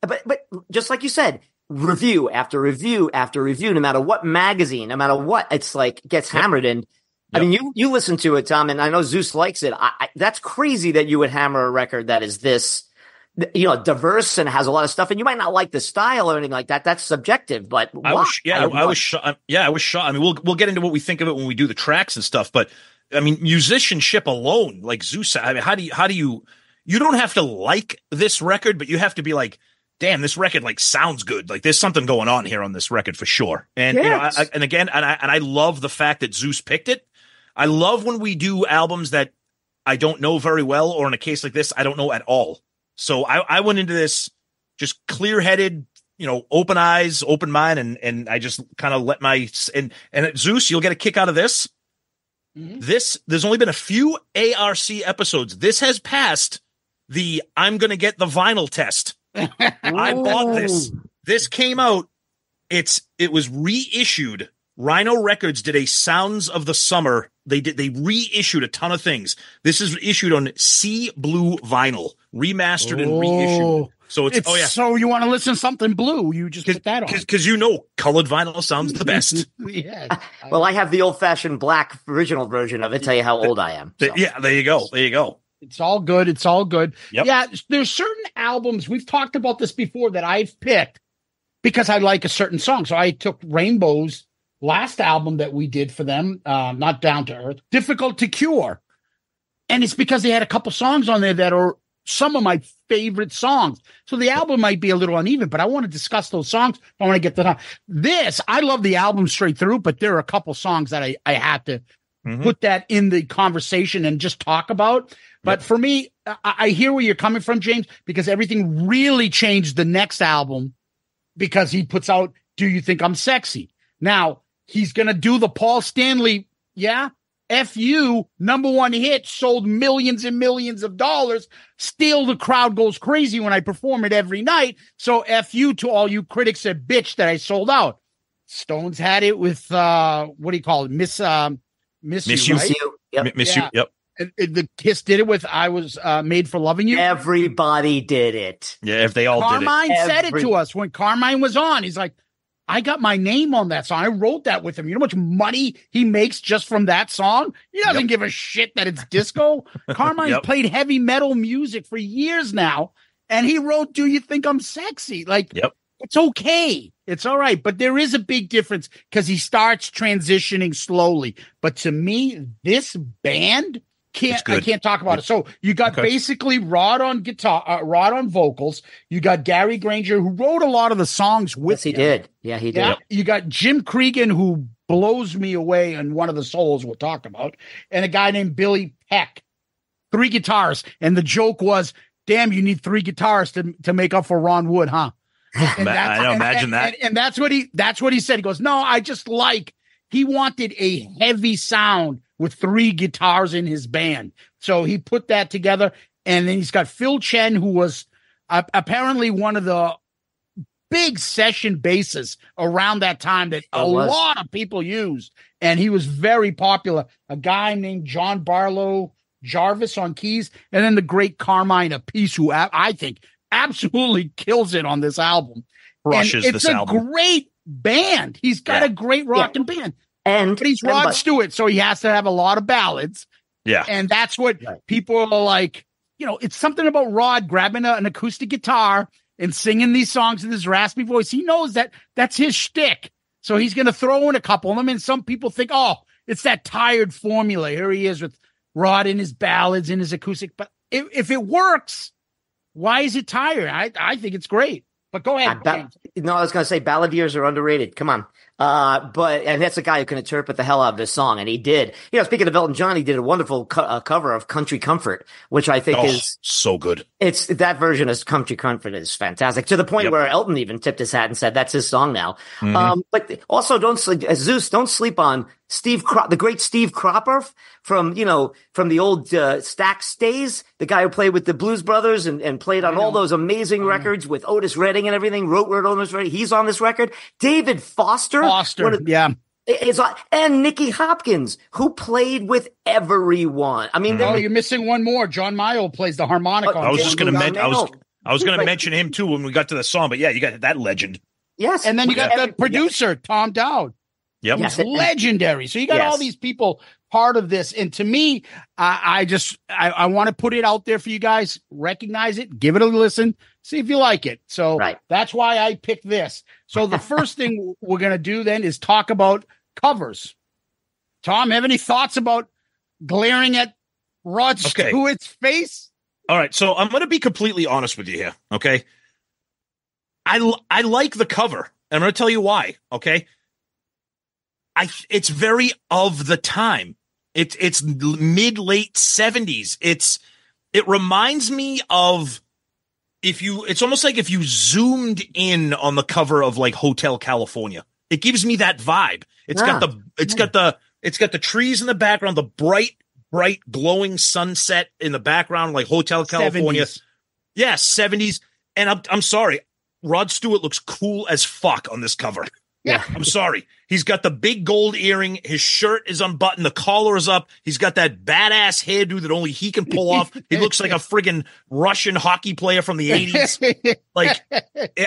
But, but just like you said, review after review after review, no matter what magazine, no matter what, it's like gets hammered. And I mean, you, you listen to it, Tom, and I know Zeus likes it. I, I, that's crazy that you would hammer a record that is this, you know, diverse and has a lot of stuff. And you might not like the style or anything like that. That's subjective, but I was, yeah, I, I was shocked. Yeah, I was shocked. I mean, we'll we'll get into what we think of it when we do the tracks and stuff. But I mean, musicianship alone, like Zeus. I mean, how do you how do you you don't have to like this record, but you have to be like, damn, this record like sounds good. Like there's something going on here on this record for sure. And you know, I, I, and again, and I and I love the fact that Zeus picked it. I love when we do albums that I don't know very well, or in a case like this, I don't know at all. So I, I went into this just clear headed, you know, open eyes, open mind, and and I just kind of let my and and at Zeus, you'll get a kick out of this. Mhm. This there's only been a few ARC episodes. This has passed the I'm gonna get the vinyl test. I bought this. This came out. It's it was reissued. Rhino Records did a Sounds of the Summer. They did they reissued a ton of things. This is issued on Sea Blue vinyl, remastered and reissued. Oh. So it's, It's oh yeah, so you want to listen to something blue? You just put that on. because you know colored vinyl sounds the best. yeah. Well, I have the old fashioned black original version of it. Tell you how old I am. So. Yeah, there you go. There you go. It's all good. It's all good. Yep. Yeah, there's certain albums we've talked about this before that I've picked because I like a certain song. So I took Rainbow's last album that we did for them, uh, not Down to Earth, Difficult to Cure, and it's because they had a couple songs on there that are some of my favorite songs. So the album might be a little uneven, but I want to discuss those songs. I want to get the this. I love the album straight through, but there are a couple songs that I I had to Mhm. put that in the conversation and just talk about. But for me, I, I hear where you're coming from, James, because everything really changed the next album because he puts out Do You Think I'm Sexy? Now he's gonna do the Paul Stanley, yeah. FU number one hit sold millions and millions of dollars. Still, the crowd goes crazy when I perform it every night. So, FU to all you critics that bitch that I sold out. Stones had it with uh what do you call it? Miss um Miss, Miss You, You. right? Miss you. Yep. Miss Yeah. you. Yep. And- and the Kiss did it with "I Was uh, Made for Loving You." Everybody did it. Yeah, if they all did it. Carmine said it to us when Carmine was on. He's like, I got my name on that song. I wrote that with him. You know how much money he makes just from that song? He doesn't Yep. give a shit that it's disco. Carmine's Yep. played heavy metal music for years now, and he wrote Do You Think I'm Sexy? Like, Yep. it's okay. It's all right. But there is a big difference because he starts transitioning slowly. But to me, this band can't I can't talk about it. So you got Okay. basically Rod on guitar, uh, Rod on vocals. You got Gary Grainger who wrote a lot of the songs with Yes, he him. did. Yeah, he did. Yeah. You got Jim Cregan who blows me away in one of the souls we'll talk about, and a guy named Billy Peek. Three guitars, and the joke was, "Damn, you need three guitars to to make up for Ron Wood, huh?" And Ma- I know, and- imagine and- that. And, and that's what he that's what he said. He goes, "No, I just like." He wanted a heavy sound with three guitars in his band, so he put that together. And then he's got Phil Chen, who was uh, apparently one of the big session basses around that time that a lot of people used, and he was very popular. A guy named John Barlow Jarvis on keys, and then the great Carmine Appice, who I, I think absolutely kills it on this album. Crushes and it's a album. great band. He's got Yeah. a great rocking band, And but he's Rod but- Stewart, so he has to have a lot of ballads. Yeah. And that's what Right. people are like, you know, it's something about Rod grabbing a- an acoustic guitar and singing these songs in his raspy voice. He knows that that's his shtick. So he's going to throw in a couple of them. And some people think, oh, it's that tired formula. Here he is with Rod in his ballads in his acoustic. But if, if it works, why is it tired? I, I think it's great. But go I ahead. ba- no, I was going to say balladeers are underrated. Come on. Uh, but and that's a guy who can interpret the hell out of this song, and he did. You know, speaking of Elton John, he did a wonderful co- uh, cover of "Country Comfort," which I think Oh, is so good. it's that version of "Country Comfort" is fantastic to the point Yep. where Elton even tipped his hat and said that's his song now. Mhm. Um, but also don't sleep, uh, Zeus, don't sleep on Steve, Cro- the great Steve Cropper from, you know, from the old, uh, Stax days, the guy who played with the Blues Brothers and, and played on all those amazing records with Otis Redding and everything, wrote, wrote Otis Redding. He's on this record. David Foster. Foster. one of- yeah. is on, and Nicky Hopkins, who played with everyone. I mean, Mhm. Oh, you're missing one more. John Mayall plays the harmonica. Oh, on I was just gonna Lou men- I was- I was going to mention him too when we got to the song, but yeah, you got that legend. yes. And then you got Every- the producer, Tom Dowd. Yep. Yes. He's legendary. So you got Yes. all these people part of this. And to me, I, I just I, I want to put it out there for you guys. Recognize it, give it a listen, see if you like it. So Right. that's why I picked this. So the first thing we're gonna do then is talk about covers. Tom, have any thoughts about glaring at Rod Okay. Stewart's face? All right, so I'm going to be completely honest with you here, okay? I l- I like the cover. And I'm going to tell you why, okay? I it's very of the time. It's it's mid late 70s. It's it reminds me of if you it's almost like if you zoomed in on the cover of like Hotel California. It gives me that vibe. It's got Ah. the it's got the it's got the trees in the background, the bright bright glowing sunset in the background like Hotel California. 70s. Yeah, 70s. And I'm I'm sorry. Rod Stewart looks cool as fuck on this cover. Yeah. I'm sorry. He's got the big gold earring. His shirt is unbuttoned. The collar is up. He's got that badass hairdo that only he can pull off. He looks like a friggin' Russian hockey player from the 80s. Like, I,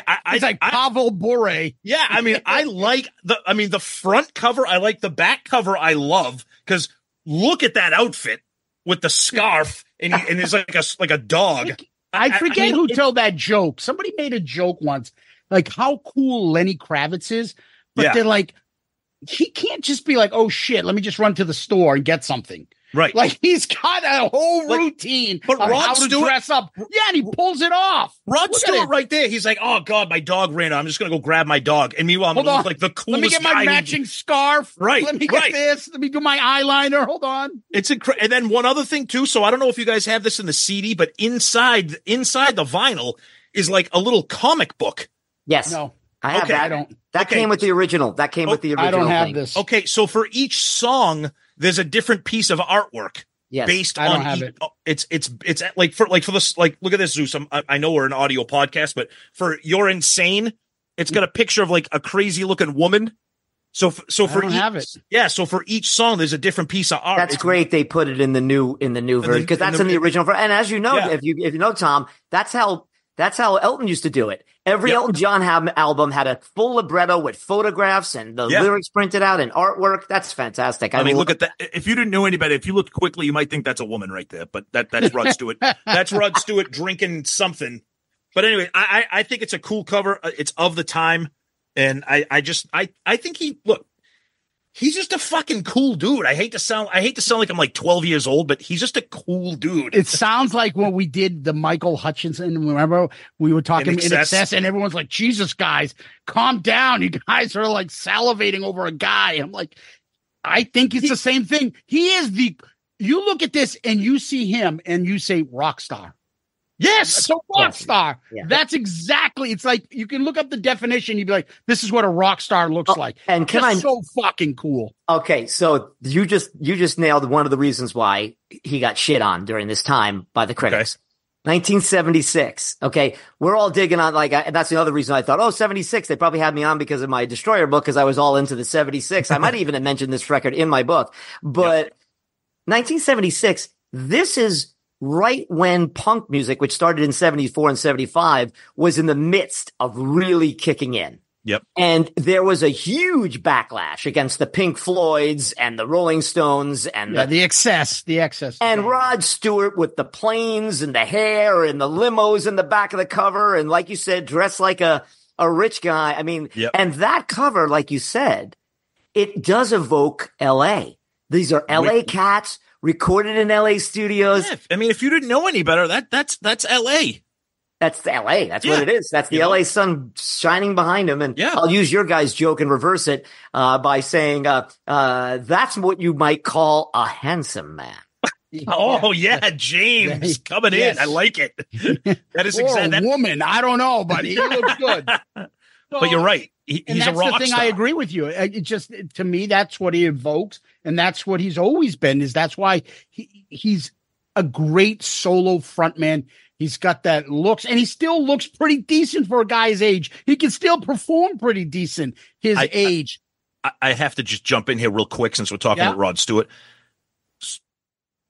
I, It's like I, Pavel Bure. yeah, I mean, I like the, I mean, the front cover, I like the back cover, I love because look at that outfit with the scarf and, he, and he's like a, like a dog. I I- forget I mean, who it- told that joke. Somebody made a joke once, like how cool Lenny Kravitz is, but Yeah. they're like, he can't just be like, oh shit, let me just run to the store and get something. Right. Like he's got a whole Like, routine but of Rod how to Stewart- dress up. Yeah, and he pulls it off. Rod Look at Stewart right there. He's like, oh God, my dog ran out. I'm just going to go grab my dog. And meanwhile, I'm Hold going to on. look like the coolest. Let me get my guy. matching scarf. Right, Let me get right. this. Let me do my eyeliner. Hold on. It's incredible. And then one other thing too. So I don't know if you guys have this in the CD, but inside, inside the vinyl is like a little comic book. yes. No, I have Okay. that. I don't. That Okay. came with the original. That came Oh, with the original I don't have thing. this. Okay. So for each song, there's a different piece of artwork. Yes. based I don't on have each- it. oh, it's it's it's like for like for this like look at this Zeus I'm, I I know we're an audio podcast but for you're insane it's got a picture of like a crazy looking woman So, f- so I for each, have it. yeah, so for each song, there's a different piece of art. That's It's- great. They put it in the new in the new version because in that's the- in the original. ver- And as you know, Yeah. if you if you know Tom, that's how that's how Elton used to do it. Every Yep. Elton John ham- album had a full libretto with photographs and the Yeah. lyrics printed out and artwork. That's fantastic. I mean, love- look at that. If you didn't know anybody, if you looked quickly, you might think that's a woman right there. But that that's Rod Stewart. that's Rod Stewart drinking something. But anyway, I, I I think it's a cool cover. Uh, It's of the time, and I I just I I think he look. He's just a fucking cool dude. I hate to sound I hate to sound like I'm like 12 years old, but he's just a cool dude. It sounds like when we did the Michael Hutchence. Remember, we were talking In INXS. excess, and everyone's like, "Jesus, guys, calm down! You guys are like salivating over a guy." I'm like, I think it's the same thing. He is the. You look at this and you see him, and you say rock star. Yes. That's a rock star. Yeah. That's exactly. It's like you can look up the definition. You'd be like, "This is what a rock star looks Oh, like." and can Just I so fucking cool. Okay, so you just you just nailed one of the reasons why he got shit on during this time by the critics. Okay. 1976. Okay, we're all digging on like I, that's the other reason I thought, oh, 76. They probably had me on because of my Destroyer book because I was all into the 76. I might even have mentioned this record in my book, but 1976. This is right when punk music, which started in 74 and 75, was in the midst of really kicking in. Yep. And there was a huge backlash against the Pink Floyds and the Rolling Stones and Yeah, the the excess, the excess, and Rod Stewart with the planes and the hair and the limos in the back of the cover and like you said, dressed like a a rich guy. I mean, Yep. and that cover, like you said, it does evoke L.A. These are L.A. With- cats recorded in L.A. studios. Yeah, I mean, if you didn't know any better, that that's that's L.A. That's the LA. That's Yeah. what it is. That's the You know? LA sun shining behind him. And Yeah. I'll use your guys' joke and reverse it uh, by saying uh, uh, that's what you might call a handsome man. Oh yeah, James coming Yes. in. I like it. That is exactly a that. woman. I don't know, but he looks good. But you're right. He, And he's a that's rock the thing. star. I agree with you. It just to me, that's what he evokes, and that's what he's always been. Is that's why he he's a great solo frontman. He's got that looks, and he still looks pretty decent for a guy's age. He can still perform pretty decent his I- I- age. I, I have to just jump in here real quick since we're talking Yeah. about Rod Stewart.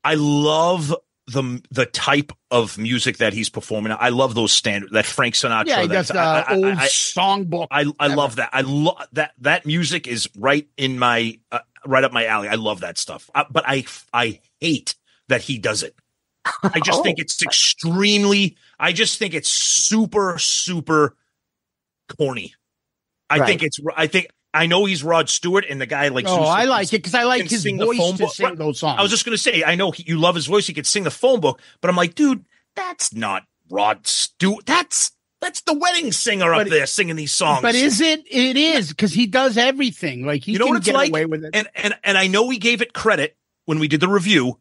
I love the the type of music that he's performing. I love those standard that Frank Sinatra. yeah, he that- uh, I- old I- songbook. I, I Ever. love that. I love that that music is right in my uh, right up my alley. I love that stuff. Uh, but I I hate that he does it. I just Oh. think it's extremely. I just think it's super super corny. I Right. think it's. I think I know he's Rod Stewart and the guy like. oh, Zeus I like it because I like his sing the voice phone to book. sing those songs. I was just going to say, I know he, you love his voice. He could sing the phone book, but I'm like, dude, that's not Rod Stewart. That's that's the wedding singer up there singing these songs. But is it? It is because he does everything. Like he You know can what it's get like? away with it. and and and I know we gave it credit when we did the review,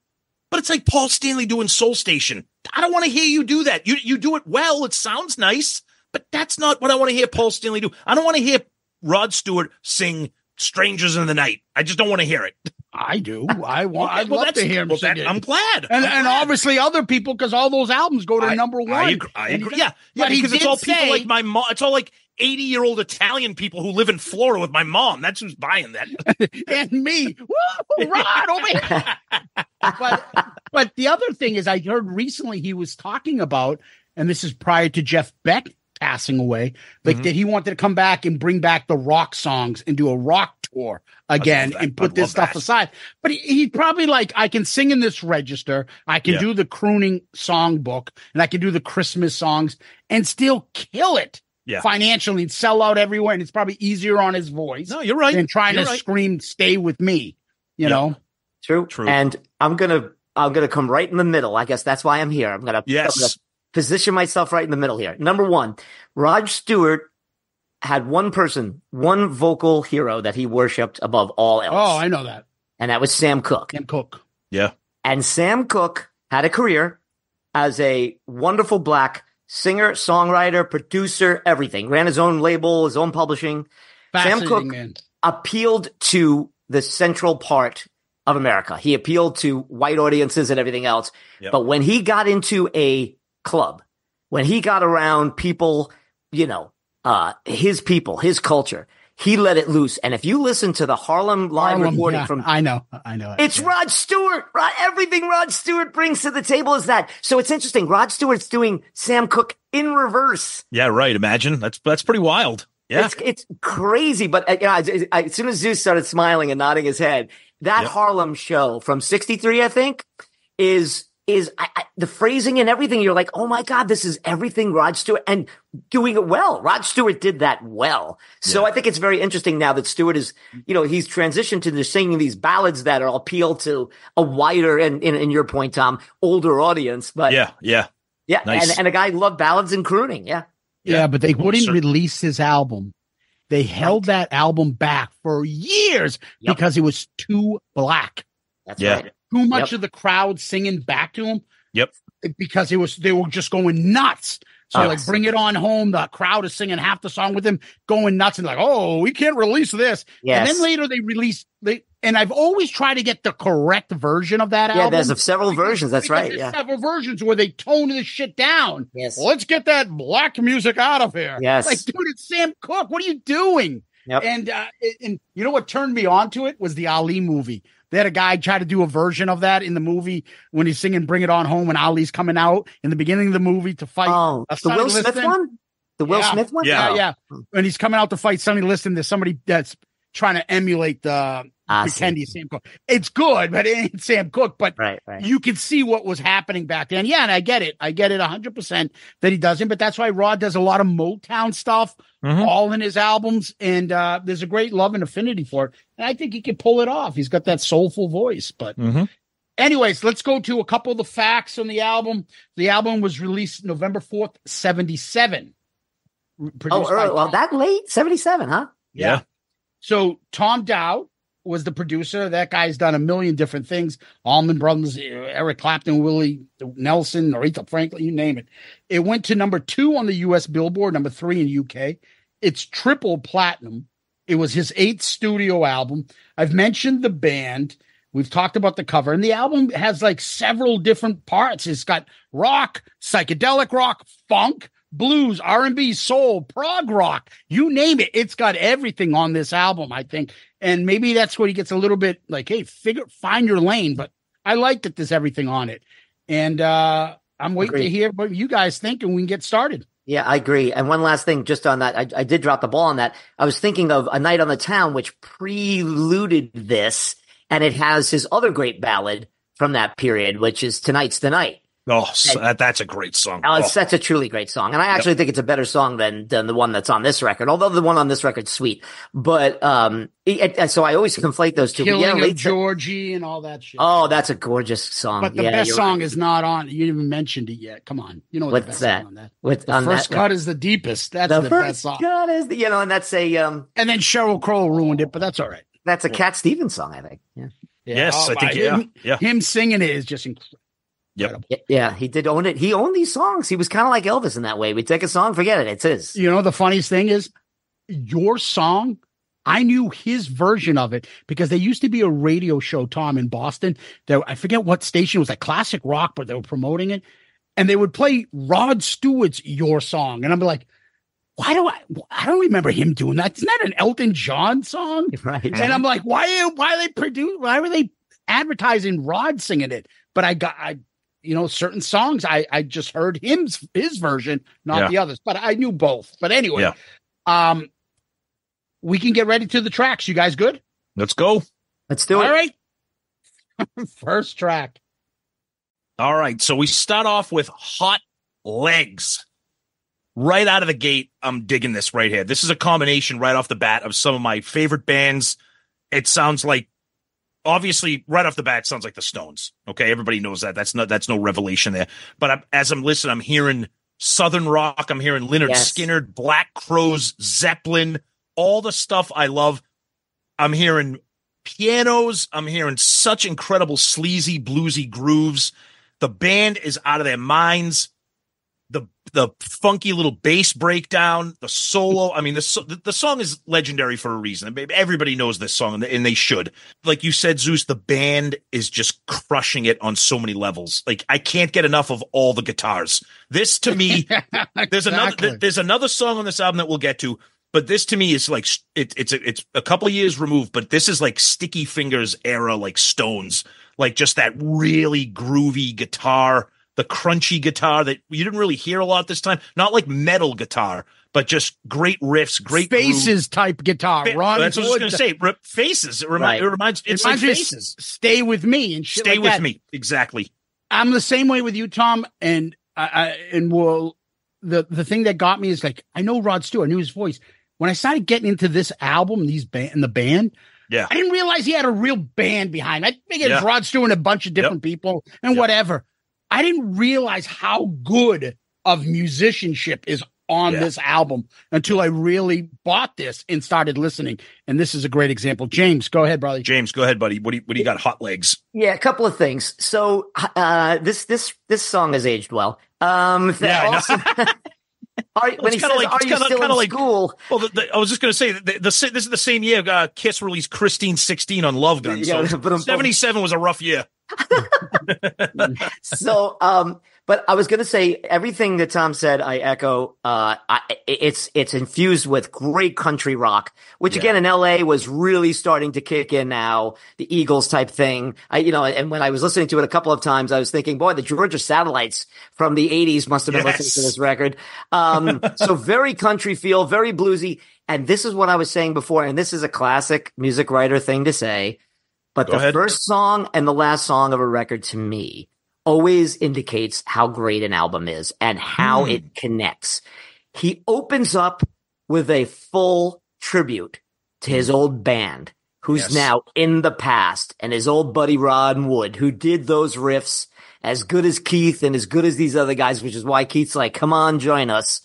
but it's like Paul Stanley doing Soul Station. I don't want to hear you do that. You you do it well. It sounds nice, but that's not what I want to hear Paul Stanley do. I don't want to hear Rod Stewart sing "Strangers in the Night." I just don't want to hear it. I do. I want. Okay, I'd well, love to hear him well, sing that- it. I'm glad. and, I'm and glad. obviously other people because all those albums go to I- number one. I agree. I agree. Yeah, yeah, because it's all people like my mom. It's all like eighty-year-old Italian people who live in Florida with my mom. That's who's buying that. and me. Woo, Rod over here. but but the other thing is, I heard recently he was talking about, and this is prior to Jeff Beck passing away, like Mhm. that he wanted to come back and bring back the rock songs and do a rock tour again and put I'd this stuff that. aside. But he, he's probably like, I can sing in this register, I can Yeah. do the crooning songbook, and I can do the Christmas songs and still kill it. Yeah. Financially, and sell out everywhere, and it's probably easier on his voice No, you're right. than trying You're to right. scream "Stay with me." You Yeah. know, True. True. And I'm gonna I'm gonna come right in the middle. I guess that's why I'm here. I'm gonna, I'm gonna Yes. Position myself right in the middle here. Number one, Rod Stewart had one person, one vocal hero that he worshipped above all else. oh, I know that. and that was Sam Cooke. Tim Cook. Yeah. And Sam Cooke had a career as a wonderful black singer, songwriter, producer, everything. Ran his own label, his own publishing, Sam Cook- man. appealed to the central part of America. He appealed to white audiences and everything else. Yep. But when he got into a club, when he got around people, you know, uh, his people, his culture, he let it loose. And if you listen to the Harlem live Harlem, recording yeah, from I know, I know. it's Yeah. Rod Stewart. Rod, everything Rod Stewart brings to the table is that. So it's interesting. Rod Stewart's doing Sam Cooke in reverse. Yeah, right. Imagine that's that's pretty wild. Yeah, It's it's crazy. But uh, you know, as, as soon as Zeus started smiling and nodding his head, that Yep. Harlem show from '63, I think, is is I, I, the phrasing and everything. You're like, oh my god, this is everything Rod Stewart and doing it well. Rod Stewart did that well. So Yeah. I think it's very interesting now that Stewart is, you know, he's transitioned to just singing these ballads that are appeal to a wider and, in, in your point, Tom, older audience. But yeah, yeah. yeah, Nice. and, and a guy loved ballads and crooning. Yeah. Yeah, but they wouldn't cer- release his album. They held that album back for years Yep. because it was too black. That's Yeah. right. Too much Yep. of the crowd singing back to him. Yep. Because it was they were just going nuts. So like bring it on home. The crowd is singing half the song with him, going nuts and like, oh, we can't release this. Yes. And then later they released they and I've always tried to get the correct version of that yeah, album. there's several versions. That's right. Yeah. Several versions where they tone the shit down. Yes. Let's get that black music out of here. Yes. Like, dude, it's Sam Cooke. What are you doing? Yep. And uh, and you know what turned me on to it was the Ali movie. They had a guy try to do a version of that in the movie when he's singing "Bring It On Home" when Ali's coming out in the beginning of the movie to fight. Oh, a the Sonny Will Smith Liston. one? The Will Yeah. Smith one? Yeah. Yeah, when he's coming out to fight Sonny Liston, there's somebody that's trying to emulate the Ah, see. pretend he's Sam Cooke. It's good, but it ain't Sam Cooke. But Right, right. you could see what was happening back then. Yeah, and I get it. I get it 100% that he doesn't, but that's why Rod does a lot of Motown stuff Mhm. all in his albums. And uh, there's a great love and affinity for it. And I think he can pull it off. He's got that soulful voice. But, Mhm. anyways, let's go to a couple of the facts on the album. The album was released November 4th, 77. Oh, early, well, that late? 77, huh? Yeah. So Tom Dowd was the producer. That guy's done a million different things. Allman Brothers, eh, Eric Clapton, Willie Nelson, Aretha Franklin, you name it. It went to number two on the U.S. Billboard, number three in UK. It's triple platinum. It was his eighth studio album. I've mentioned the band. We've talked about the cover, and the album has like several different parts. It's got rock, psychedelic rock, funk, blues, R&B, soul, prog rock, you name it. It's got everything on this album, I think. And maybe that's where he gets a little bit like, hey, figure find your lane, but I like that there's everything on it. And uh I'm waiting to hear what you guys think and we can get started. Yeah, I agree. And one last thing, just on that, I, I did drop the ball on that. I was thinking of A Night on the Town, which preluded this, and it has his other great ballad from that period, which is Tonight's the Night. Oh, so that, that's a great song. Oh, it's such a truly great song, and I actually think it's a better song than than the one that's on this record. Although the one on this record's sweet, but um, it, it- so I always conflate those two. Killing yeah, of Georgie and all that shit. Oh, that's a gorgeous song. but the yeah, best song right. is not on. You didn't even mentioned it yet. Come on. You know what What's the best that? song on that. with The on first that, cut is the deepest. That's the the, first best song. cut is the, you know, and that's a um, And then Sheryl Crow ruined it, but that's all right. that's a Cat Stevens song, I think. Yeah. yes, Oh, I think my- yeah, him, yeah. him singing it is just incredible. Yep. Yeah, yeah, he did own it. He owned these songs. He was kind of like Elvis in that way. We take a song, forget it, it's his. You know, the funniest thing is your song. I knew his version of it because there used to be a radio show, Tom, in Boston. That I forget what station it was, like classic rock, but they were promoting it, and they would play Rod Stewart's "Your Song," and I'm like, why do I? I don't remember him doing that. Isn't that an Elton John song? Right. And I'm like, why? Why are they produce? Why were they advertising Rod singing it? But I got, I, you know, certain songs I I just heard him's his version, not Yeah. the others. But I knew both. But anyway, Yeah. um, we can get ready to the tracks. You guys good? Let's go. Let's do it. All right. First track. All right. So we start off with Hot Legs. Right out of the gate, I'm digging this right here. This is a combination right off the bat of some of my favorite bands. It sounds like obviously right off the bat sounds like the Stones. Okay, everybody knows that. That's not that's no revelation there. But I'm, as I'm listening, I'm hearing Southern rock. I'm hearing Lynyrd Yes. Skynyrd, Black Crowes, Zeppelin, all the stuff I love. I'm hearing pianos. I'm hearing such incredible sleazy bluesy grooves. The band is out of their minds. The the funky little bass breakdown, the solo. I mean, the the, song is legendary for a reason. Everybody knows this song, and they, should. Like you said, Zeus, the band is just crushing it on so many levels. Like I can't get enough of all the guitars. This to me, there's another there's another song on this album that we'll get to but this to me is like it, it's a, it's a couple of years removed, but this is like Sticky Fingers era, like Stones, like just that really groovy guitar, the crunchy guitar that you didn't really hear a lot this time. Not like metal guitar, but just great riffs, great groove. Faces type guitar. Fa- Ron That's what I was going to say. Re- faces. It, remi- Right. it reminds. It It's like reminds me of faces. Stay with me and shit Stay like with that. me. Exactly. I'm the same way with you, Tom. And I, I and well, the the thing that got me is like I know Rod Stewart, I knew his voice. When I started getting into this album, these band and the band, Yeah. I didn't realize he had a real band behind. I figured it's Yeah. Rod Stewart and a bunch of different people and Yep. whatever. I didn't realize how good of musicianship is on Yeah. this album until I really bought this and started listening. And this is a great example. James, go ahead, brother. James, go ahead, buddy. What do you, what do you got? Hot legs. Yeah, a couple of things. So uh, this this this song has aged well. Um, Yeah, also- Are, when he says, like- "Are it's you kinda- still kinda in like- school?" Well, the, the, I was just going to say that the, the, this is the same year uh, Kiss released Christine 16 on Love Gun. Yeah, So but I'm- 77 was a rough year. so um but i was going to say everything that tom said i echo uh I, it's it's infused with great country rock which Yeah. again in la was really starting to kick in now the eagles type thing i you know and when i was listening to it a couple of times i was thinking boy the georgia satellites from the 80s must have been Yes. listening to this record um so very country feel very bluesy and this is what i was saying before and this is a classic music writer thing to say but Go the ahead. first song and the last song of a record to me always indicates how great an album is and how Hmm. it connects. He opens up with a full tribute to his old band, who's Yes. now in the past, and his old buddy Ron Wood, who did those riffs as good as Keith and as good as these other guys, which is why Keith's like, come on, join us.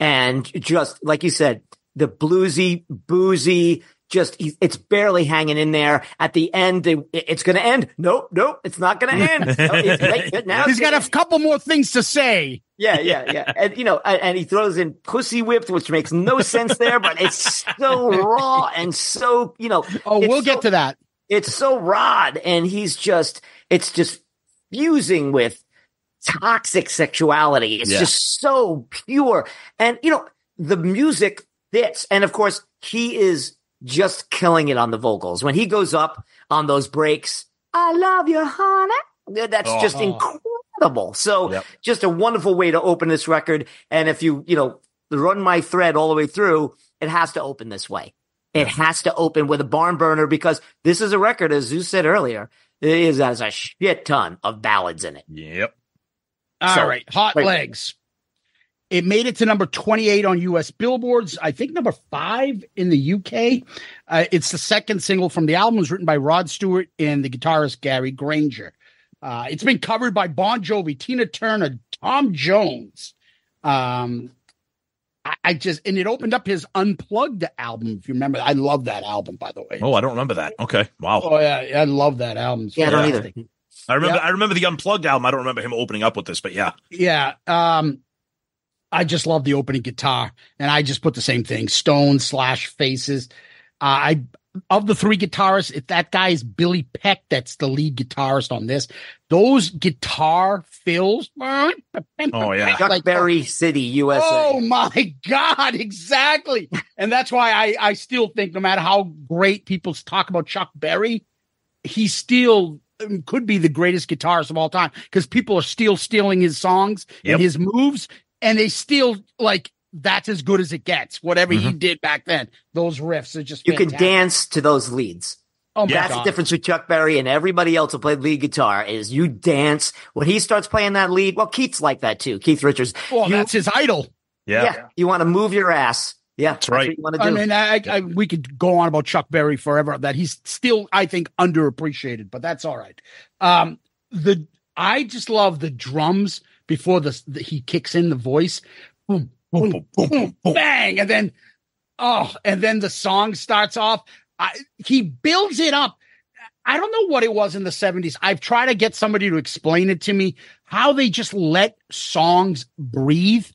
And just like you said, the bluesy, boozy, just it's barely hanging in there. At the end, it- it's going to end. Nope, nope, it's not going to end. No, it's- wait, now He's it's got gonna- a couple more things to say. yeah, yeah, yeah. And you know, and, and he throws in pussy whipped, which makes no sense there, but it's so raw and so, you know, Oh, we'll so- get to that. it's so rod and he's just it's just fusing with toxic sexuality. It's Yeah. just so pure. And you know, the music fits. And of course, he is just killing it on the vocals. When he goes up on those breaks, I love you, honey. That's Oh. just Oh. incredible. So Yep. just a wonderful way to open this record. And if you, you know, run my thread all the way through, it has to open this way. It has to open with a barn burner because this is a record, as you said earlier, it is has a shit ton of ballads in it. Yep. All right, So- Hot wait. Legs. It made it to number 28 on US billboards. I think number five in the UK. Uh, it's the second single from the album. It was written by Rod Stewart and the guitarist Gary Grainger. Uh, it's been covered by Bon Jovi, Tina Turner, Tom Jones. Um, I, I just, and it opened up his Unplugged album. If you remember, I love that album, by the way. Oh, I don't remember that. Okay. Wow. Oh, yeah, I love that album. It's Yeah, I don't either. I remember. Yep. I remember the unplugged album. I don't remember him opening up with this, but yeah. Yeah. Um, I just love the opening guitar, and I just put the same thing: Stone slash Faces. Uh, I of the three guitarists, if that guy is Billy Peek, that's the lead guitarist on this. Those guitar fills. Oh yeah. Chuck Like- Berry City, USA. Oh my God, exactly. and that's why I, I still think no matter how great people talk about Chuck Berry, he still um, could be the greatest guitarist of all time because people are still stealing his songs Yep. and his moves, and they still like that's as good as it gets. Whatever he did back then, those riffs are just you can dance to those leads. Oh my Yeah, That's the difference with Chuck Berry and everybody else who played lead guitar is you dance when he starts playing that lead. Well, Keith's like that too. Keith Richards. Well, you, that's his idol. Yeah. You want to move your ass. Yeah, That's right. what you want to I do. mean, I, I, we could go on about Chuck Berry forever. That he's still, I think, underappreciated, but that's all right. Um, the I just love the drums before the, the he kicks in the voice, boom, boom, boom, boom, bang, and then oh, and then the song starts off. I, he builds it up. I don't know what it was in the 70s. I've tried to get somebody to explain it to me how they just let songs breathe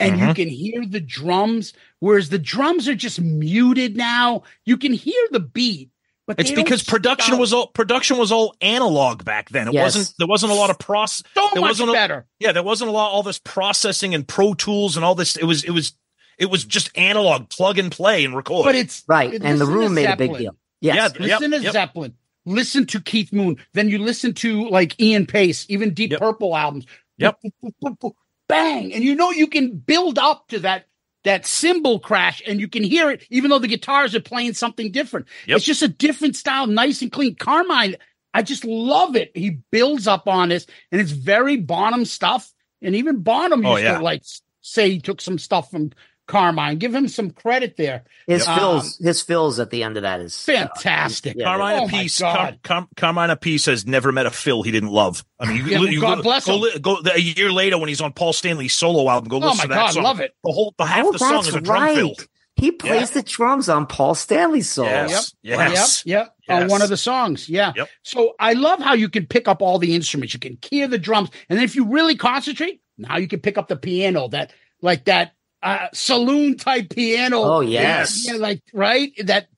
and you Mhm. can hear the drums, whereas the drums are just muted now. You can hear the beat, but It's they don't because production stop. was all production was all analog back then. It Yes. wasn't there wasn't a lot of process. so there much wasn't a- better. Yeah, there wasn't a lot all this processing and Pro Tools and all this. It was it was it was just analog, plug and play and record. But it's Right. it- And the room made a big deal. Yes. Yeah, Listen Yep, to yep. Zeppelin. Listen to Keith Moon. Then you listen to like Ian Pace, even Deep Yep. Purple albums. Yep. Bang. And you know you can build up to that that cymbal crash and you can hear it even though the guitars are playing something different. Yep. It's just a different style, nice and clean. Carmine, I just love it. He builds up on this and it's very Bonham stuff. And even Bonham Oh, used yeah. to like say he took some stuff from Carmine. Give him some credit there. His Yep. fills, his fills at the end of that is uh, Fantastic. Yeah. Carmine Oh, my Appice, God. Car- Car- Carmine Appice has never met a Phil he didn't love. I mean, you, Yeah, you God go, bless go, him. li- go a year later when he's on Paul Stanley's solo album. Go Oh listen my to that God, song. love it. The whole, the half Oh, the song is a drum right. fill. He plays Yeah. the drums on Paul Stanley's solo. Yes, Yep. yes. Yep. Yep. On one of the songs. Yeah. Yep. So I love how you can pick up all the instruments. You can hear the drums. And then if you really concentrate, now you can pick up the piano, that like that uh saloon type piano. Oh, yes. Yeah, like right? That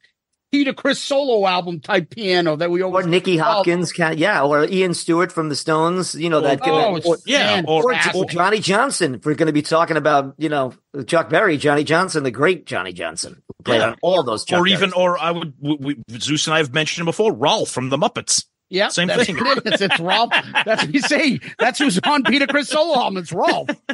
Peter Criss solo album type piano that we Or Nicky Hopkins, can, yeah, or Ian Stewart from the Stones. You know that. Oh, that- or, yeah, or- or fantastic. Johnny Johnson. If we're going to be talking about, you know, Chuck Berry, Johnny Johnson, the great Johnny Johnson, played Yeah. on all those. Chuck or even, Berrys. or I would, we, we, Zeus and I have mentioned him before, Rolf from the Muppets. Yeah, Same that's thing. It is. It's Rolf. That's what you say. That's who's on Peter Criss solo album. It's Rolf.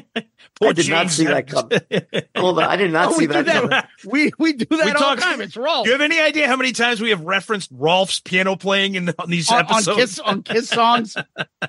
Poor I did not see that Evans. Hold on, I did not Oh, see we that. coming. that. We we do that We all talk- the time. It's Rolf. Do you have any idea how many times we have referenced Rolf's piano playing in on these on, on episodes? Kiss on Kiss songs.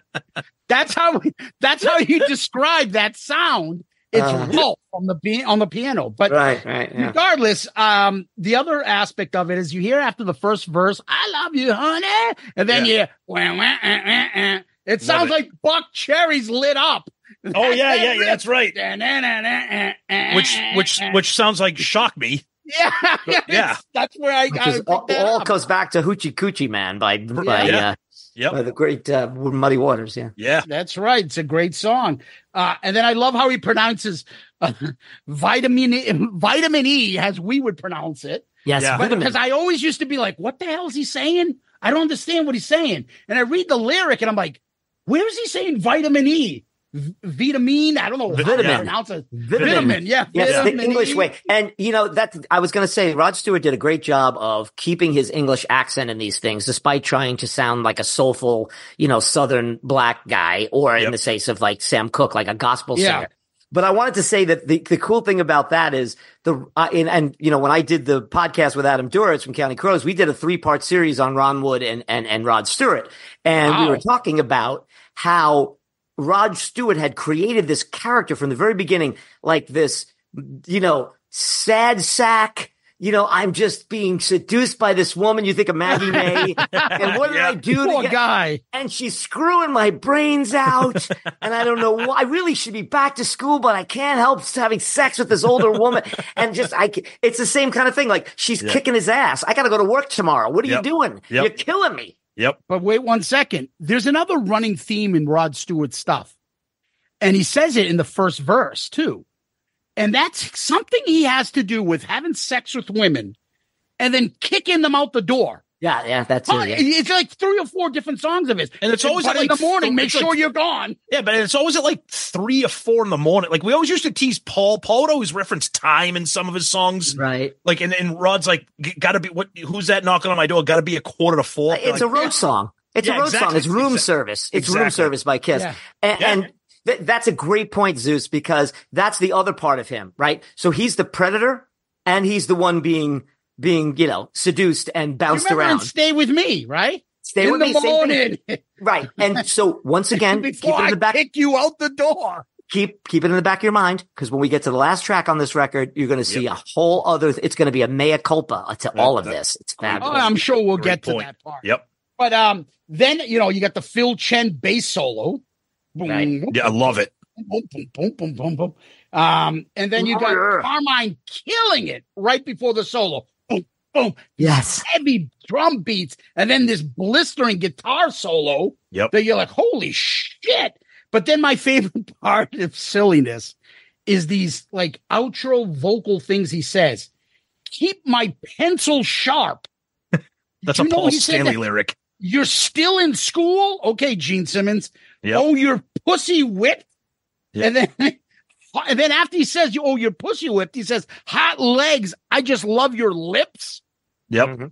that's how we, that's how you describe that sound. It's Uh. Rolf on the pi- on the piano. But Right, right, yeah. regardless, um, the other aspect of it is you hear after the first verse, "I love you, honey," and then Yeah. you, wah, wah, uh, uh, uh. it sounds it. like Buckcherry's lit up. oh yeah, yeah, yeah, that's right. Which, which, which, which sounds like shock me. yeah, yeah, Yeah. that's where I got Because all, all goes back to Hoochie Coochie Man by by, Yeah. uh, Yep. by the great uh, Muddy Waters. Yeah, Yeah. That's right. It's a great song. Uh, and then I love how he pronounces uh, vitamin E, vitamin E as we would pronounce it. yes, Yeah. But because I always used to be like, what the hell is he saying? I don't understand what he's saying. And I read the lyric and I'm like, where is he saying vitamin E? V- vitamin. I don't know how to Vitamin. pronounce it. Vitamin. Vitamin. Yeah. Yes, vitamin the English E. way. And you know that I was going to say Rod Stewart did a great job of keeping his English accent in these things, despite trying to sound like a soulful, you know, Southern black guy, or in the case of like Sam Cooke, like a gospel Yeah. singer. But I wanted to say that the, the cool thing about that is the uh, and, and you know when I did the podcast with Adam Duritz from Counting Crows, we did a three part series on Ron Wood and and and Rod Stewart, and we were talking about how Rod Stewart had created this character from the very beginning, like this, you know, sad sack. You know, I'm just being seduced by this woman. You think of Maggie May, and what did Yeah. I do? To Poor get, guy. and she's screwing my brains out. and I don't know why. I really should be back to school, but I can't help having sex with this older woman. And just, I, it's the same kind of thing. Like she's Yeah. kicking his ass. I got to go to work tomorrow. What are Yep. you doing? Yep. You're killing me. Yep. But wait one second. There's another running theme in Rod Stewart's stuff. And he says it in the first verse too. And that's something he has to do with having sex with women and then kicking them out the door. Yeah, yeah, that's it. yeah. It's like three or four different songs of his. And it's always but at in the morning, th- make it's like- sure you're gone. Yeah, but it's always at like three or four in the morning. Like we always used to tease Paul. Paul would always reference time in some of his songs. Right. Like and, and Rod's like, gotta be what who's that knocking on my door? Gotta be a quarter to four. It's a Like, road song. It's Yeah, a road exactly. song. It's room Exactly. service. It's room service by Kiss. Yeah. And, Yeah. and th- that's a great point, Zeus, because that's the other part of him, right? So he's the predator and he's the one being, being, you know, seduced and bounced remember around. and stay with me, right? Stay in with the me. same thing. morning. Right. And so once again, keep it in the back, I kick you out the door. keep, keep it in the back of your mind. Cause when we get to the last track on this record, you're going to see a whole other, it's going to be a mea culpa to all of this. It's Oh. I'm sure we'll Great get to point. that part. Yep. But um, then you know you got the Phil Chen bass solo. Boom, Right. Yeah, I love it. boom, boom, boom, boom, boom, boom. Um, and then you Oh, got yeah. Carmine killing it right before the solo. Boom, boom, yes. heavy drum beats, and then this blistering guitar solo Yep. that you're like, holy shit. But then my favorite part of silliness is these like outro vocal things he says. Keep my pencil sharp. That's You a know Paul Stanley lyric. You're still in school? Okay, Gene Simmons. Yep. Oh, you're pussy whipped. Yep. And then And then after he says, "Oh, you're pussy whipped," he says, "Hot legs. I just love your lips." Yep. Mhm.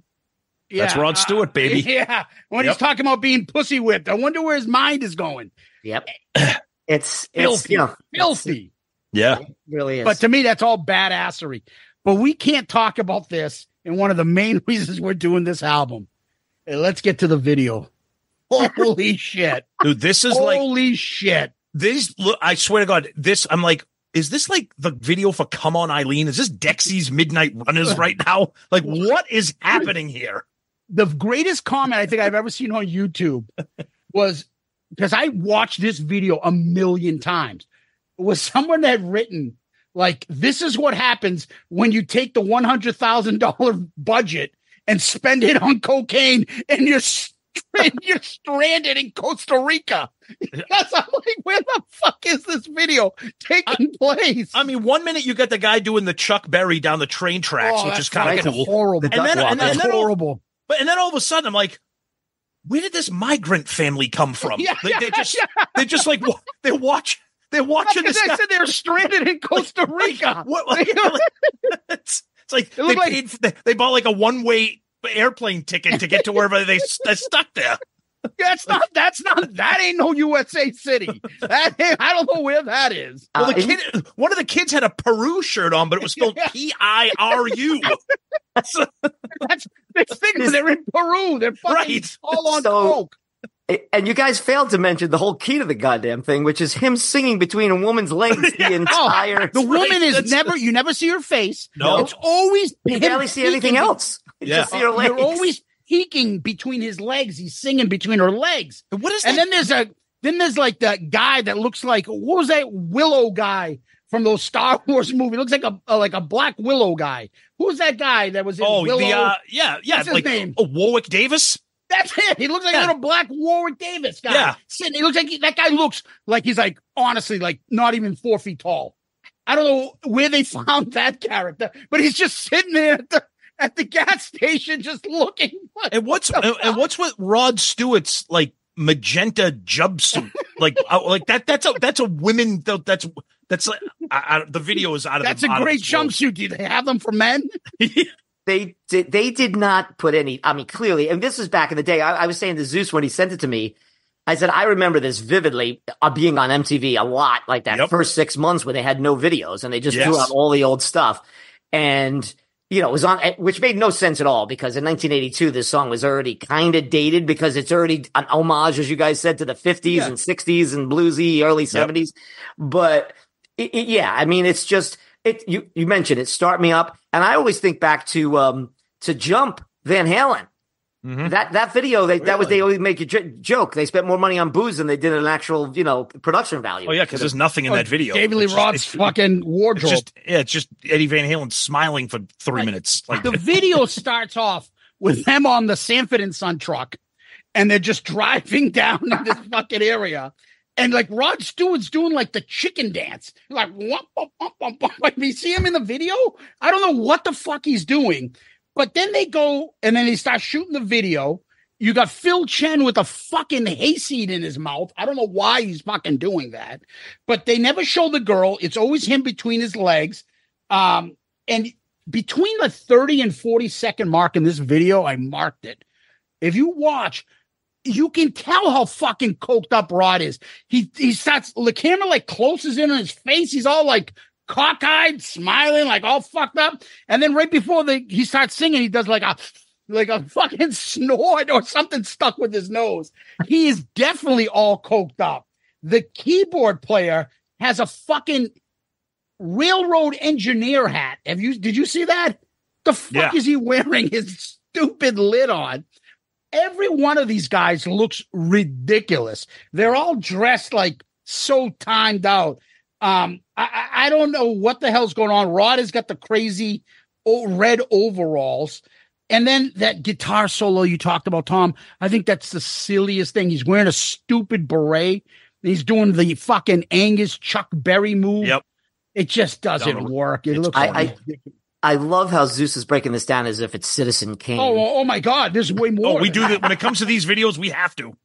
That's Rod Stewart, baby. Yeah, when Yep. he's talking about being pussy whipped, I wonder where his mind is going. Yep. It's it's Filthy. you know Filthy. Yeah. it really is. But to me, that's all badassery. But we can't talk about this. And one of the main reasons we're doing this album. Hey, let's get to the video. Holy shit. Dude, this is like Holy shit. this look I swear to God, this I'm like, is this like the video for Come On Eileen? Is this Dexy's Midnight Runners right now? Like, what is happening here? The greatest comment I think I've ever seen on YouTube was because I watched this video a million times. Was someone that had written like this is what happens when you take the one hundred thousand dollar budget and spend it on cocaine and you're strand- you're stranded in Costa Rica. Because I'm like, where the fuck is this video taking place? I mean, one minute you got the guy doing the Chuck Berry down the train tracks, Oh, which is kind of cool. horrible. And then, and then, and That's then all, horrible. but and then all of a sudden, I'm like, where did this migrant family come from? Yeah, they, yeah, they're just, yeah. they're just like, they're watching, they're watching this. they guy- said they're stranded in Costa Rica. What, what- it's, it's like It they like- paid. They, they bought like a one way airplane ticket to get to wherever they they're stuck there. That's not. That's not. That ain't no USA City. That ain't, I don't know where that is. Well, the Uh, kid, one of the kids had a Peru shirt on, but it was spelled Yeah. P I R U. So- That's the thing. They're in Peru. They're fucking Right. all on So- coke. and you guys failed to mention the whole key to the goddamn thing, which is him singing between a woman's legs the entire. The woman right. is That's- never. You never see her face. No. it's always. you him barely see anything else. You Yeah. just see her legs. You're always peeking between his legs. He's singing between her legs. what is And that? then there's a then there's like that guy that looks like what was that Willow guy from those Star Wars movie? Looks like a, a like a black Willow guy. Who's that guy that was in oh, Willow? the uh, yeah, yeah, What's his like name? oh, Warwick Davis. That's him. He looks like a little black Warwick Davis guy. Yeah. Sitting, he looks like he- that guy looks like he's like honestly like not even four feet tall. I don't know where they found that character, but he's just sitting there at the at the gas station just looking. Like, And what's what and, and what's with Rod Stewart's like magenta jumpsuit? like, uh, like that. That's a that's a women. That's that's like I, I, the video is out of. That's the, a great jumpsuit. Do they have them for men? they did they did not put any i mean clearly and this was back in the day i, I was saying to zeus when he sent it to me i said i remember this vividly uh, being on mtv a lot like that Yep. first six months when they had no videos and they just threw out all the old stuff and you know it was on eh, which made no sense at all because in 1982 this song was already kind of dated because it's already an homage as you guys said to the 50s Yeah. and 60s and bluesy early 70s but it, it- yeah, I mean, it's just it. You you mentioned it. Start me up, and I always think back to um to Jump Van Halen. Mhm. That that video they, that was they always make a j- joke. They spent more money on booze than they did an actual you know production value. Oh yeah, because there's nothing in that video. David Lee Roth's it's- fucking It's wardrobe. just yeah, it's just Eddie Van Halen smiling for three Right. minutes. Like the video starts off with them on the Sanford and Son truck, and they're just driving down in this fucking area. And like Rod Stewart's doing like the chicken dance, like wump, wump, wump, wump, wump. like we see him in the video. I don't know what the fuck he's doing, but then they go and then they start shooting the video. You got Phil Chen with a fucking hayseed in his mouth. I don't know why he's fucking doing that, but they never show the girl. It's always him between his legs. Um, and between the 30 and 40 second mark in this video, I marked it. If you watch, you can tell how fucking coked up Rod is. He he starts the camera like closes in on his face. He's all like cockeyed, smiling, like all fucked up. And then right before the he starts singing, he does like a like a fucking snort or something stuck with his nose. He is definitely all coked up. The keyboard player has a fucking railroad engineer hat. Have you did you see that? The fuck Yeah. is he wearing his stupid lid on? Every one of these guys looks ridiculous. They're all dressed like so timed out. Um, I, I I don't know what the hell's going on. Rod has got the crazy o- red overalls. And then that guitar solo you talked about, Tom, I think that's the silliest thing. He's wearing a stupid beret. And he's doing the fucking Angus Chuck Berry move. Yep. It just doesn't Doesn't- work. It looks I- like I- I love how Zeus is breaking this down as if it's Citizen Kane. oh, oh, oh my God, there's way oh, more. oh, we do that. that when it comes to these videos. We have to.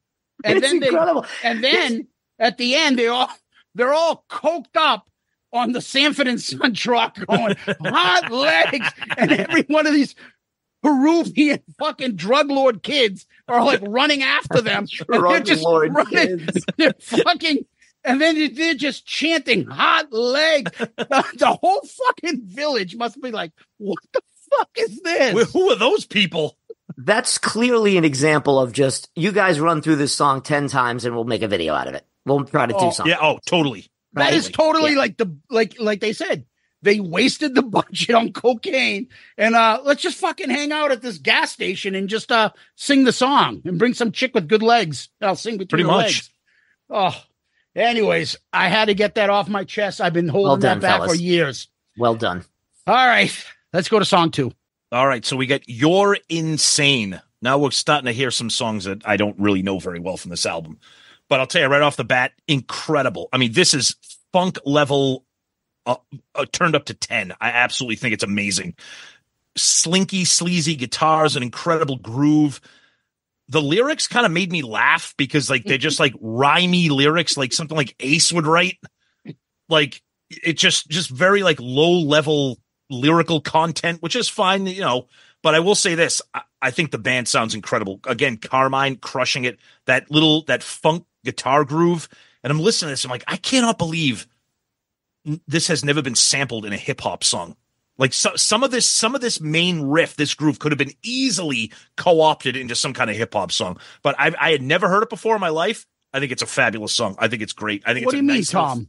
And it's then they, incredible. and then at the end, they all they're all coked up, on the Sanford and Son truck going hot legs, and every one of these Peruvian fucking drug lord kids are like running after them. and they're just lord running. kids. They're fucking. And then they're just chanting hot legs. The, the whole fucking village must be like, what the fuck is this? Wh- Who are those people? That's clearly an example of just you guys run through this song 10 times and we'll make a video out of it. We'll try to do Oh, something. Yeah. Oh, totally. That is totally Yeah. like the like like they said. They wasted the budget on cocaine and uh let's just fucking hang out at this gas station and just uh sing the song and bring some chick with good legs. and I'll sing between Pretty her much. legs. Oh, anyways, I had to get that off my chest. I've been holding Well done, that back fellas. for years. Well done. All right, let's go to song two. All right. So we get You're Insane. Now we're starting to hear some songs that I don't really know very well from this album. But I'll tell you right off the bat, incredible. I mean, this is funk level uh, uh, turned up to 10. I absolutely think it's amazing. Slinky, sleazy guitars, an incredible groove. The lyrics kind of made me laugh because like they're just like rhymey lyrics, like something like Ace would write. Like it just just very like low level lyrical content, which is fine, you know. But I will say this: I, I think the band sounds incredible. Again, Carmine crushing it. That little that funk guitar groove, and I'm listening to this. I'm like, I cannot believe this has never been sampled in a hip hop song. Like so, some of this, some of this main riff, this groove could have been easily co-opted into some kind of hip hop song. But I, I had never heard it before in my life. I think it's a fabulous song. I think it's great. I think What it's do a you mean, nice Tom?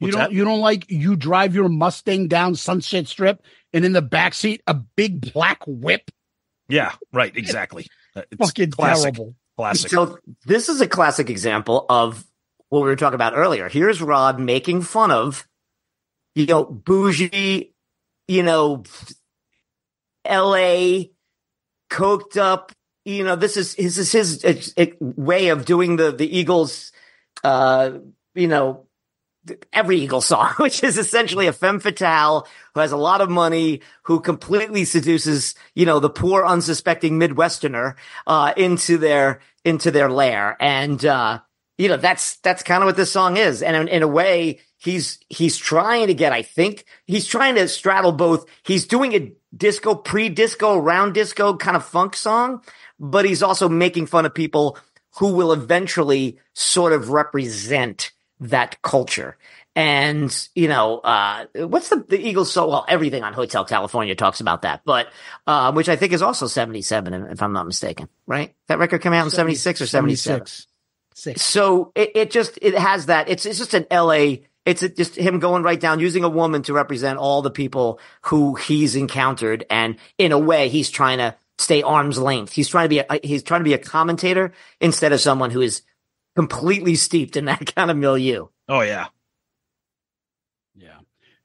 You What's don't that? you don't like you drive your Mustang down Sunset Strip and in the backseat a big black whip? Yeah, right. Exactly. Uh, It's Fucking classic. terrible. Classic. So this is a classic example of what we were talking about earlier. Here's Rod making fun of, you know, bougie, you know, L.A. coked up. You know, this is this is his uh, way of doing the the Eagles. Uh, you know, every Eagle song, which is essentially a femme fatale who has a lot of money, who completely seduces, you know, the poor, unsuspecting Midwesterner uh, into their into their lair, and uh, you know that's that's kind of what this song is. And in, in a way, he's he's trying to get. I think he's trying to straddle both. He's doing a disco, pre-disco, round disco kind of funk song, but he's also making fun of people who will eventually sort of represent that culture. And, you know, uh, what's the, the Eagles so well, everything on Hotel California talks about that, but, uh, which I think is also 77, if I'm not mistaken, right? That record came out in 76 or 77. 76. Six. So it, it just, it has that. It's, it's just an LA, it's just him going right down, using a woman to represent all the people who he's encountered. And in a way, he's trying to stay arm's length. He's trying to be, a, he's trying to be a commentator instead of someone who is completely steeped in that kind of milieu. oh yeah. Yeah.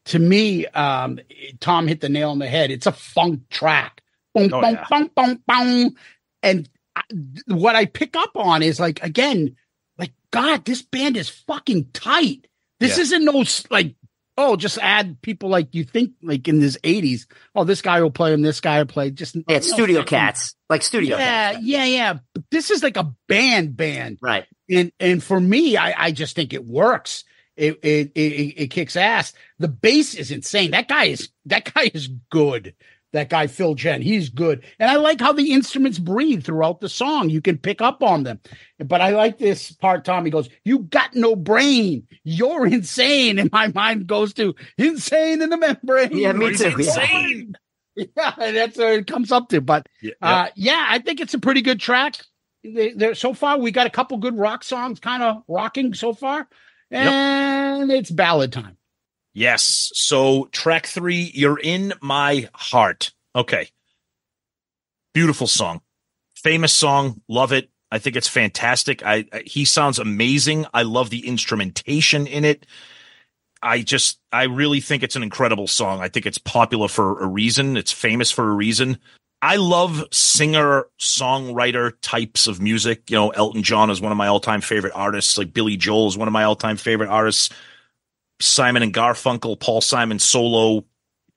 To me, um, Tom hit the nail on the head. It's a funk track. Boom, Oh, boom, yeah. boom, boom, boom. And I, what I pick up on is like, again, like, God, this band is fucking tight. This Yeah. isn't no like, oh, just add people like you think like in this 80s. Oh, this guy will play him, this guy will play. Just Yeah, it's no studio fucking- cats, like studio Yeah, cats. yeah, yeah. But this is like a band band Right. And and for me, I, I just think it works. It, it it it kicks ass. The bass is insane. That guy is that guy is good. That guy Phil Chen, he's good, and I like how the instruments breathe throughout the song. You can pick up on them. But I like this part. Tommy goes, "You got no brain. You're insane." And my mind goes to insane in the membrane. Yeah, me He's too. Yeah. insane. Yeah, that's what it comes up to. But Yeah, uh, yeah, I think it's a pretty good track. They, they're, so far, we got a couple good rock songs, kind of rocking so far, and it's ballad time. Yes. So track three, you're in my heart. Okay. Beautiful song. Famous song. Love it. I think it's fantastic. I, I he sounds amazing. I love the instrumentation in it. I just I really think it's an incredible song. I think it's popular for a reason. It's famous for a reason. I love singer songwriter types of music. You know, Elton John is one of my all time favorite artists. Like Billy Joel is one of my all time favorite artists. Simon and Garfunkel, Paul Simon solo,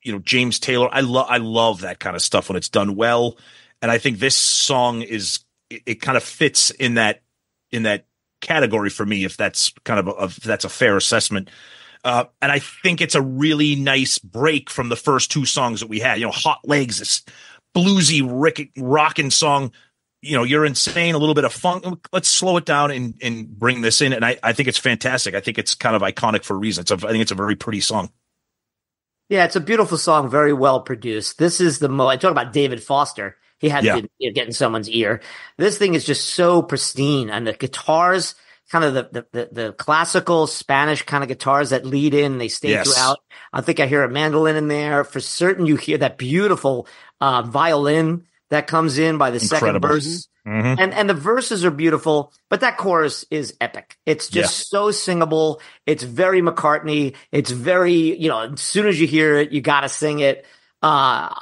you know, James Taylor. I love I love that kind of stuff when it's done well. And I think this song is it, it kind of fits in that in that category for me if that's kind of a, if that's a fair assessment. Uh, and I think it's a really nice break from the first two songs that we had. You know, Hot Legs, this bluesy, rick, rocking song. You know, you're insane, a little bit of funk. Let's slow it down and, and bring this in. And I, I think it's fantastic. I think it's kind of iconic for a reason. It's a, I think it's a very pretty song. Yeah, it's a beautiful song, very well produced. This is the mo I talk about David Foster. He had Yeah. to you know, get in someone's ear. This thing is just so pristine, and the guitars, kind of the the, the, the classical Spanish kind of guitars that lead in, they stay Yes. throughout. I think I hear a mandolin in there. For certain, you hear that beautiful uh, violin that comes in by the Incredible. second verse. Mhm. And and the verses are beautiful, but that chorus is epic. It's just so singable. It's very McCartney. It's very, you know, as soon as you hear it, you got to sing it. Uh,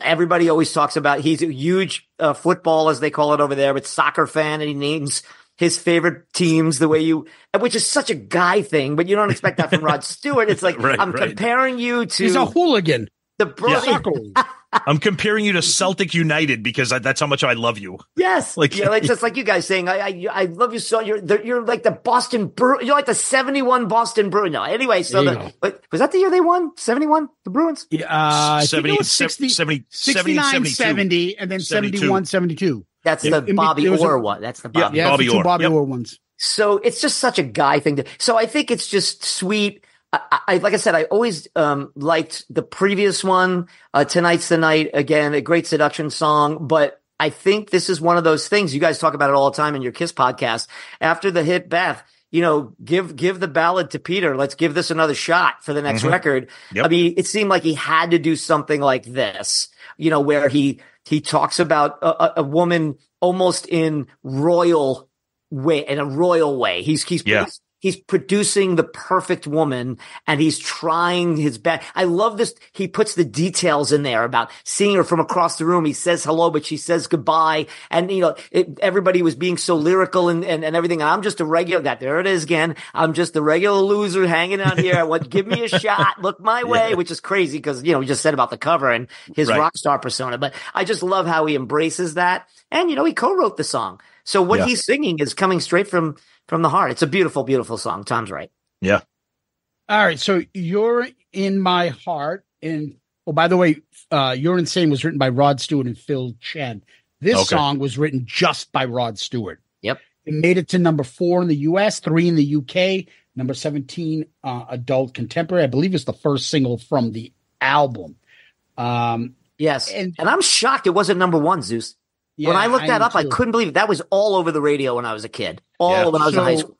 everybody always talks about he's a huge uh, football, as they call it over there, but soccer fan, and he names his favorite teams the way you, which is such a guy thing, but you don't expect that from Rod Stewart. It's like Right, I'm right. comparing you to He's a hooligan. the bro- Soccer. I'm comparing you to Celtic United because I, that's how much I love you. Yes, Like- like yeah, like just like you guys saying, I I, I love you so. You're the, you're like the Boston Brew. You're like the seventy one Boston Bruins. No, anyway, so the but was that the year they won seventy one? The Bruins. Yeah, uh, 70, 60, 70, 69, 70, 70, and then 72. 71, 72. That's In- the in- Bobby there was a- Orr one. That's the Bobby. Yeah, Bobby the Orr. Bobby Yep. Orr ones. So it's just such a guy thing. To, so I think it's just sweet. I, I like I said, I always um, liked the previous one. Uh, Tonight's the night again, a great seduction song. But I think this is one of those things you guys talk about it all the time in your Kiss podcast. After the hit Beth, you know, give give the ballad to Peter. Let's give this another shot for the next Mhm. record. Yep. I mean, it seemed like he had to do something like this. You know, where he he talks about a, a, woman almost in royal way in a royal way. He's he's Yeah. He's producing the perfect woman and he's trying his best. I love this. He puts the details in there about seeing her from across the room. He says hello, but she says goodbye. And you know, it, everybody was being so lyrical and, and, and everything. I'm just a regular that there it is again. I'm just a regular loser hanging out here. What give me a shot. Look my way, which is crazy because, you know, we just said about the cover and his Right. rock star persona, but I just love how he embraces that. And, you know, he co-wrote the song. So what Yeah. he's singing is coming straight from from the heart. It's a beautiful, beautiful song. Tom's right. Yeah. All right, so you're in my heart, and oh, by the way, uh, "You're Insane" was written by Rod Stewart and Phil Chen. This Okay. song was written just by Rod Stewart. Yep. It made it to number four in the U.S., three in the U.K., number seventeen uh, adult contemporary. I believe it's the first single from the album. Um, Yes. And, And- I'm shocked it wasn't number one, Zeus. When I looked that am up, I couldn't believe it. That was all over the radio when I was a kid. All Yeah. when I was in high school.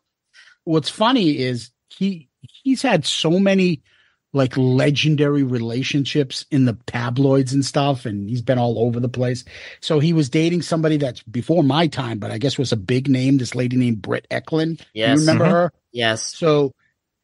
What's funny is he he's had so many like legendary relationships in the tabloids and stuff, and he's been all over the place. So he was dating somebody that's before my time, but I guess was a big name. This lady named Britt Ekland. Yes. You remember Mhm. her? Yes. So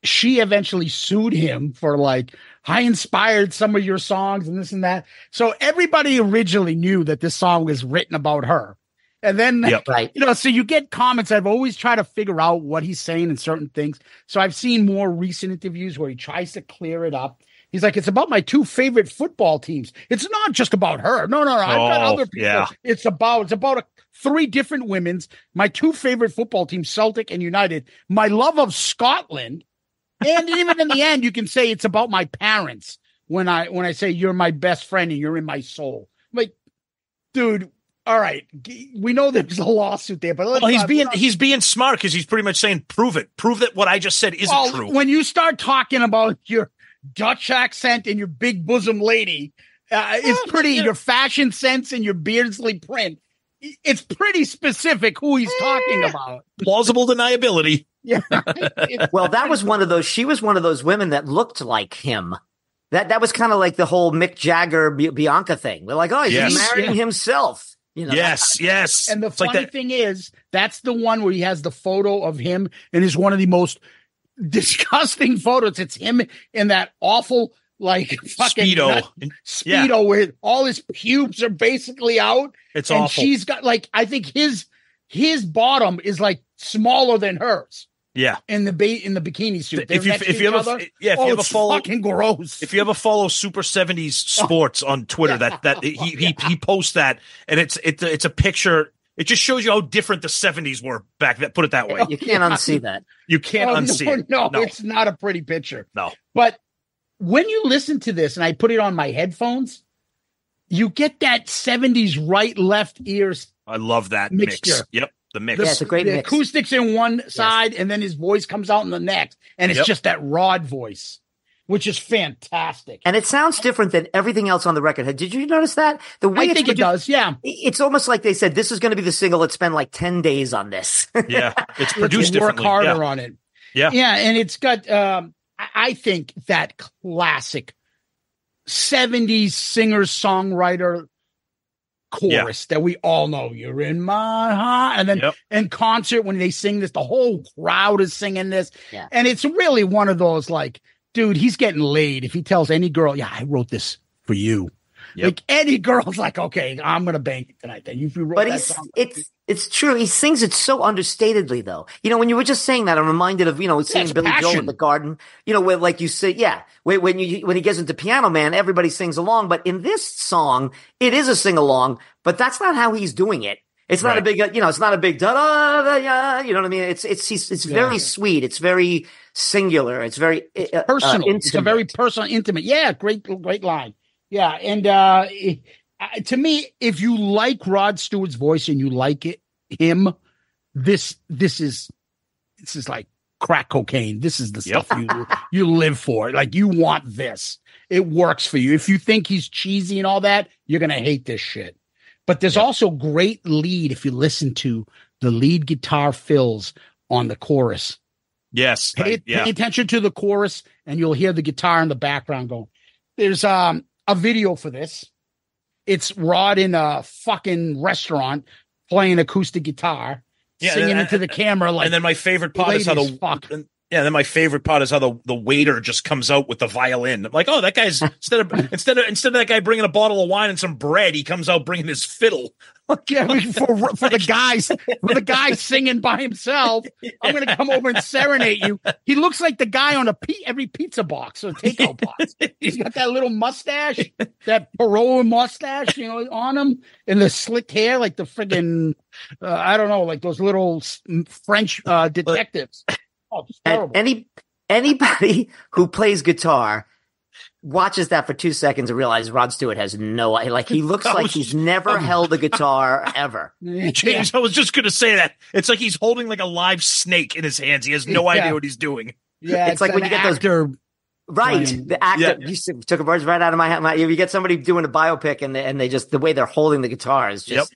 she eventually sued him for like, I inspired some of your songs and this and that. So everybody originally knew that this song was written about her. And then, Yep. Right. you know, so you get comments. I've always tried to figure out what he's saying in certain things. So I've seen more recent interviews where he tries to clear it up. He's like, it's about my two favorite football teams. It's not just about her. No, no, no. I've got Oh, other people. yeah. It's about it's about a, three different women's. My two favorite football teams, Celtic and United. My love of Scotland, and even in the end, you can say it's about my parents. When I when I say you're my best friend and you're in my soul, I'm like, dude. All right, we know there's a lawsuit there, but let's Well, he's being he's being smart because he's pretty much saying, "Prove it, prove that what I just said isn't Well, true." When you start talking about your Dutch accent and your big bosom lady, uh, it's pretty, your fashion sense and your Beardsley print, it's pretty specific who he's talking about. Plausible deniability. Yeah. Well, that was one of those. She was one of those women that looked like him. That that was kind of like the whole Mick Jagger Bianca thing. They're like, oh, he's Yes. marrying Yeah. himself. You know, yes, yes. and the It's like funny that. thing is, that's the one where he has the photo of him and is one of the most disgusting photos. It's him in that awful, like, fucking Speedo. nut- Yeah. Speedo where all his pubes are basically out. It's and awful. she's got like I think his his bottom is like smaller than hers yeah. in the bait in the bikini suit. If They're you next if to you each ever other. yeah if oh, you ever it's follow fucking gross. if you ever follow Super Seventies oh. Sports on Twitter, that that he he he posts that, and it's it's it's a picture. It just shows you how different the '70s were back then. Put it that way. Oh, you can't unsee that. You can't Oh, unsee no, it. no, No. it's not a pretty picture. No. But when you listen to this and I put it on my headphones, you get that 70s right left ears. I love that mix. Mixture. Yep, the mix. The, Yeah, it's a great the mix. acoustics in one side and then his voice comes out in the next. And it's Yep. just that rod voice, which is fantastic. And it sounds different than everything else on the record. Did you notice that? The way I it's think it does. Yeah. It's almost like they said, this is going to be the single. Let's spend like 10 days on this. yeah, it's Let's produced work harder Yeah. on it. Yeah. Yeah. And it's got, um, I- I think that classic 70s singer songwriter chorus that we all know. You're in my heart. And then Yep. in concert, when they sing this, the whole crowd is singing this. Yeah. And it's really one of those like, dude, he's getting laid. If he tells any girl, yeah, I wrote this for you. Yep. Like any girl's like, okay, I'm gonna bang it tonight. Then you wrote But that he's, song. it's it's true. He sings it so understatedly, though. You know, when you were just saying that, I'm reminded of you know seeing it's Billy Joel in the Garden. You know, where like you say, yeah, when, when you when he gets into Piano Man, everybody sings along. But in this song, it is a sing along, but that's not how he's doing it. It's not a big, uh, you know, it's not a big da da da ya. You know what I mean? It's it's he's, it's Yeah. very sweet. It's very singular. It's very uh, uh, personal. it's a very personal, intimate. Yeah, great, great line. Yeah, and uh, uh, to me, if you like Rod Stewart's voice and you like it, him, this this is this is like crack cocaine. This is the Yep. stuff you you live for. Like you want this. It works for you. If you think he's cheesy and all that, you're gonna hate this shit. But there's Yep. also great lead if you listen to the lead guitar fills on the chorus. Yes. Pay, I- yeah. pay attention to the chorus and you'll hear the guitar in the background going. There's um a video for this. It's Rod in a fucking restaurant playing acoustic guitar, Yeah, singing into the camera like and then my favorite part is how the fuck. and- yeah. Then my favorite part is how the, the waiter just comes out with the violin. I'm like, oh, that guy's instead of instead of instead of that guy bringing a bottle of wine and some bread, he comes out bringing his fiddle. yeah, I mean, for for the guys for the guy singing by himself. I'm gonna come over and serenade you. He looks like the guy on a pe- every pizza box or takeout box. He's got that little mustache, that Poirot mustache, you know, on him, and the slick hair, like the friggin' uh, I don't know, like those little French uh, detectives. Oh, And any anybody who plays guitar watches that for two seconds and realizes Rod Stewart has no idea. like he looks I like he's never held a guitar ever. James, I was just gonna say that it's like he's holding like a live snake in his hands. He has no Yeah. idea what he's doing. Yeah, It's like when you get those- actor. Right, Playing- the actor Yeah. you took a words right out of my head. You get somebody doing a biopic and they, and they just the way they're holding the guitar is just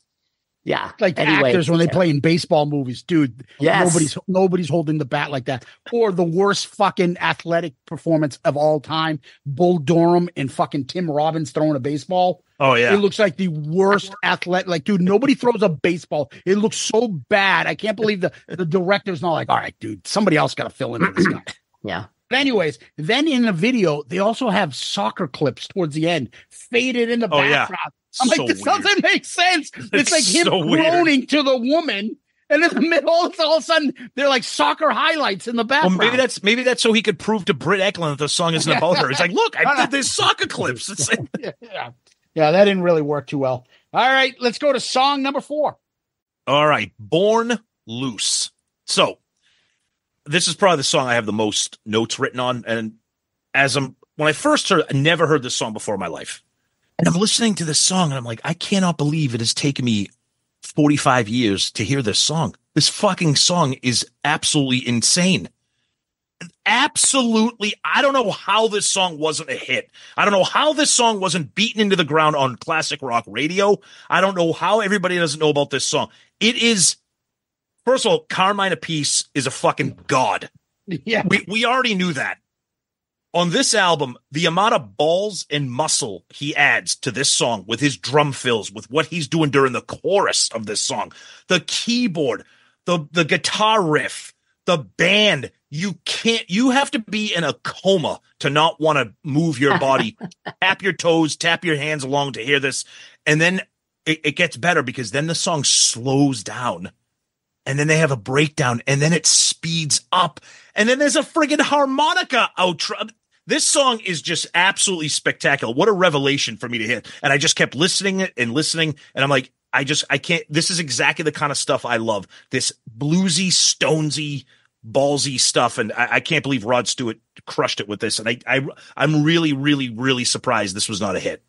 yeah. like the Anyway, actors when they play in baseball movies, dude. Yes. Nobody's nobody's holding the bat like that. Or the worst fucking athletic performance of all time, Bull Durham and fucking Tim Robbins throwing a baseball. Oh yeah. It looks like the worst athlete. Like, dude, nobody throws a baseball. It looks so bad. I can't believe the the director's not like, all right, dude, somebody else got to fill in for this guy. Yeah. But anyways, then in the video, they also have soccer clips towards the end, faded in the Oh, yeah. I'm like, this weird. doesn't make sense. It's, It's like him so weird. groaning to the woman, and in the middle, all of a sudden, they're like soccer highlights in the Well, background. maybe that's maybe that's so he could prove to Britt Ekland that the song isn't about her. He's like, look, I did this soccer clips. It's like, yeah, yeah, yeah. That didn't really work too well. All right, let's go to song number four. All right, Born Loose. So, this is probably the song I have the most notes written on. And as I'm, when I first heard, I never heard this song before in my life. And I'm listening to this song and I'm like, I cannot believe it has taken me 45 years to hear this song. This fucking song is absolutely insane. Absolutely. I don't know how this song wasn't a hit. I don't know how this song wasn't beaten into the ground on classic rock radio. I don't know how everybody doesn't know about this song. It is, first of all, Carmine Appice is a fucking god. Yeah, We, we already knew that. On this album, the amount of balls and muscle he adds to this song with his drum fills, with what he's doing during the chorus of this song, the keyboard, the, the guitar riff, the band, you can't, you have to be in a coma to not want to move your body, tap your toes, tap your hands along to hear this. And then it, it gets better because then the song slows down and then they have a breakdown and then it speeds up and then there's a friggin' harmonica outro. This song is just absolutely spectacular. What a revelation for me to hit. And I just kept listening it and listening and I'm like, I just I can't. This is exactly the kind of stuff I love. This bluesy, stonesy, ballsy stuff, and I, I can't believe Rod Stewart crushed it with this. And I, I I'm really, really, really surprised this was not a hit.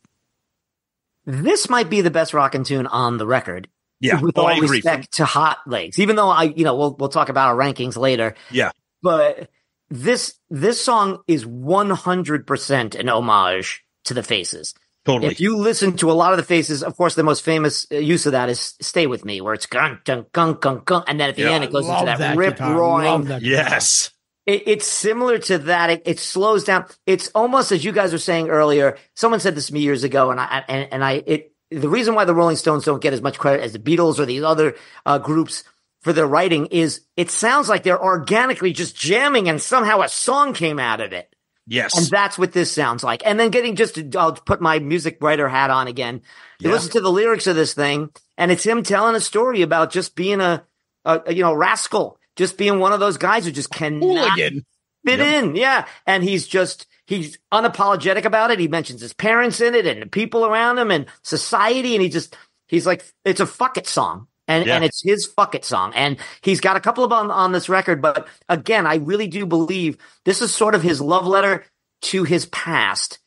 This might be the best rockin' tune on the record. Yeah, with oh, all I agree. respect to Hot Legs, even though I, you know, we'll we'll talk about our rankings later. Yeah. but this this song is one hundred percent an homage to the Faces. Totally. If you listen to a lot of the Faces, of course, the most famous uh, use of that is "Stay with Me," where it's gun gun gun gun gun, and then at the Yeah. end it goes into that, that rip guitar. roaring Love that guitar. yes. it, it's similar to that. It, it slows down. It's almost as you guys were saying earlier. Someone said this to me years ago, and I and, and I it the reason why the Rolling Stones don't get as much credit as the Beatles or these other uh, groups for their writing is it sounds like they're organically just jamming, and somehow a song came out of it. Yes. And that's what this sounds like. And then getting just to, I'll put my music writer hat on again. You Yeah. listen to the lyrics of this thing, and it's him telling a story about just being a, a, you know rascal, just being one of those guys who just cannot Hooligan. fit Yep. in. Yeah. And he's just, he's unapologetic about it. He mentions his parents in it and the people around him and society. And he just, he's like, it's a fuck it song. And, Yeah. and it's his fuck it song. And he's got a couple of on, on this record. But again, I really do believe this is sort of his love letter to his past.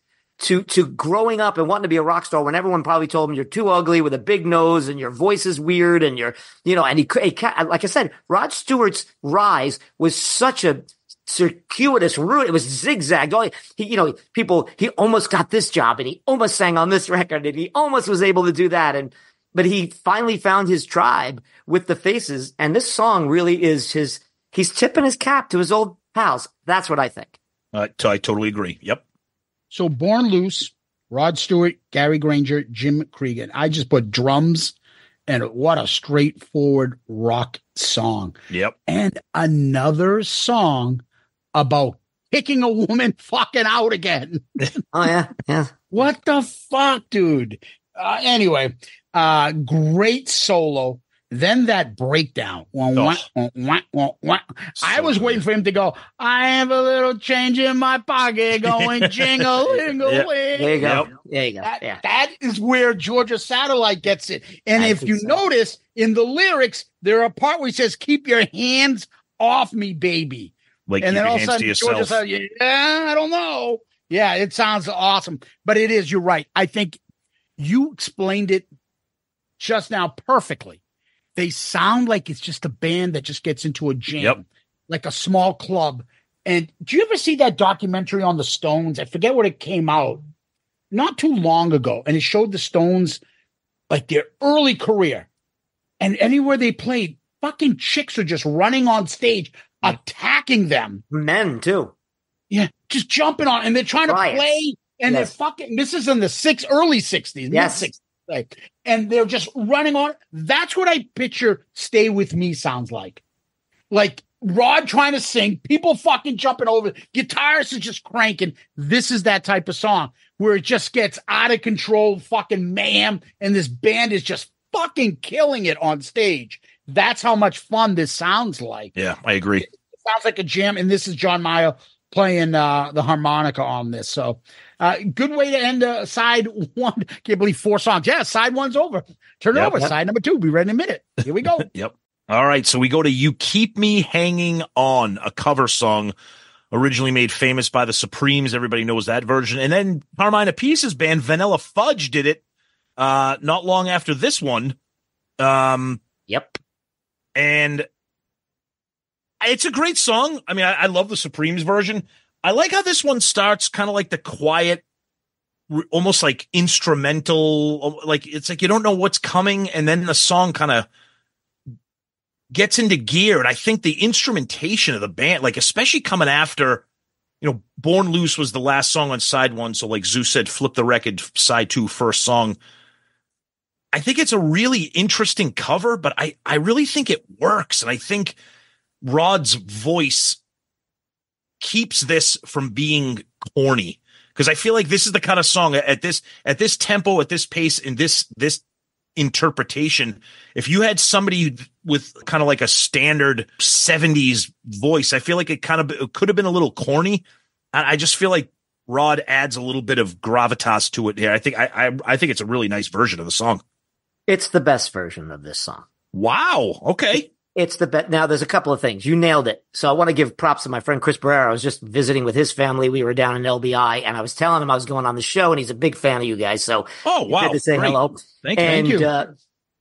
To, to growing up and wanting to be a rock star when everyone probably told him you're too ugly with a big nose and your voice is weird and you're, you know, and he, he like I said, Rod Stewart's rise was such a circuitous route. It was zigzagged. All he, you know, people. He almost got this job, and he almost sang on this record, and he almost was able to do that. And but he finally found his tribe with the Faces, and this song really is his. He's tipping his cap to his old pals. That's what I think. Uh, t- I totally agree. Yep. So Born Loose, Rod Stewart, Gary Grainger, Jim Cregan. I just put drums and what a straightforward rock song. Yep. And another song about kicking a woman fucking out again. Oh yeah, yeah. What the fuck, dude? Uh, anyway, uh, great solo. Then that breakdown. Wah, wah, wah, wah, wah, wah. I was good. waiting for him to go. I have a little change in my pocket, going jingle, jingle, Yeah. There you go. Yep. There you go. that, yeah. that is where Georgia Satellite gets it. And I if you so. notice in the lyrics, there are a part where he says, "Keep your hands off me, baby." Like and then all of a sudden, Georgia yourself. Satellite, yeah, I don't know. Yeah, it sounds awesome, but it is. You're right. I think you explained it just now perfectly. They sound like it's just a band that just gets into a jam, yep. like a small club. And do you ever see that documentary on the Stones? I forget what it came out not too long ago, and it showed the Stones like their early career. And anywhere they played, fucking chicks are just running on stage, mm. attacking them. Men too. Yeah, just jumping on, and they're trying to play, and yes. they're fucking. This is in the six early sixties, yes, 60s. And they're just running on. That's what I picture Stay With Me sounds like. Like Rod trying to sing, people fucking jumping over, guitarists are just cranking. This is that type of song where it just gets out of control, fucking ma'am, and this band is just fucking killing it on stage. That's how much fun this sounds like. Yeah, I agree. It sounds like a jam, and this is John Mayall playing uh, the harmonica on this. So uh, good way to end uh, side one. Can't believe four songs. Yeah, side one's over. Turn it Yep. over. Yep. Side number two. Be ready in a minute. Here we go. Yep. All right. So we go to You Keep Me Hanging On, a cover song originally made famous by the Supremes. Everybody knows that version. And then Carmine Appice's band Vanilla Fudge did it uh, not long after this one. Um, Yep. and it's a great song. I mean, I, I love the Supremes version. I like how this one starts kind of like the quiet, almost like instrumental. Like it's like you don't know what's coming, and then the song kind of gets into gear. And I think the instrumentation of the band, like especially coming after, you know, Born Loose was the last song on side one. So like Zeus said, flip the record, side two, first song. I think it's a really interesting cover, but I, I really think it works. And I think Rod's voice keeps this from being corny because I feel like this is the kind of song at this, at this tempo, at this pace, in this, this interpretation. If you had somebody with kind of like a standard 70s voice, I feel like it kind of it could have been a little corny. I I just feel like Rod adds a little bit of gravitas to it here. I think I, I I think it's a really nice version of the song. It's the best version of this song. Wow. Okay. It's the best. Now, there's a couple of things. You nailed it. So I want to give props to my friend Chris Barrera. I was just visiting with his family. We were down in LBI, and I was telling him I was going on the show, and he's a big fan of you guys. So Oh wow. to say Great. hello. Thank you. and you. Uh,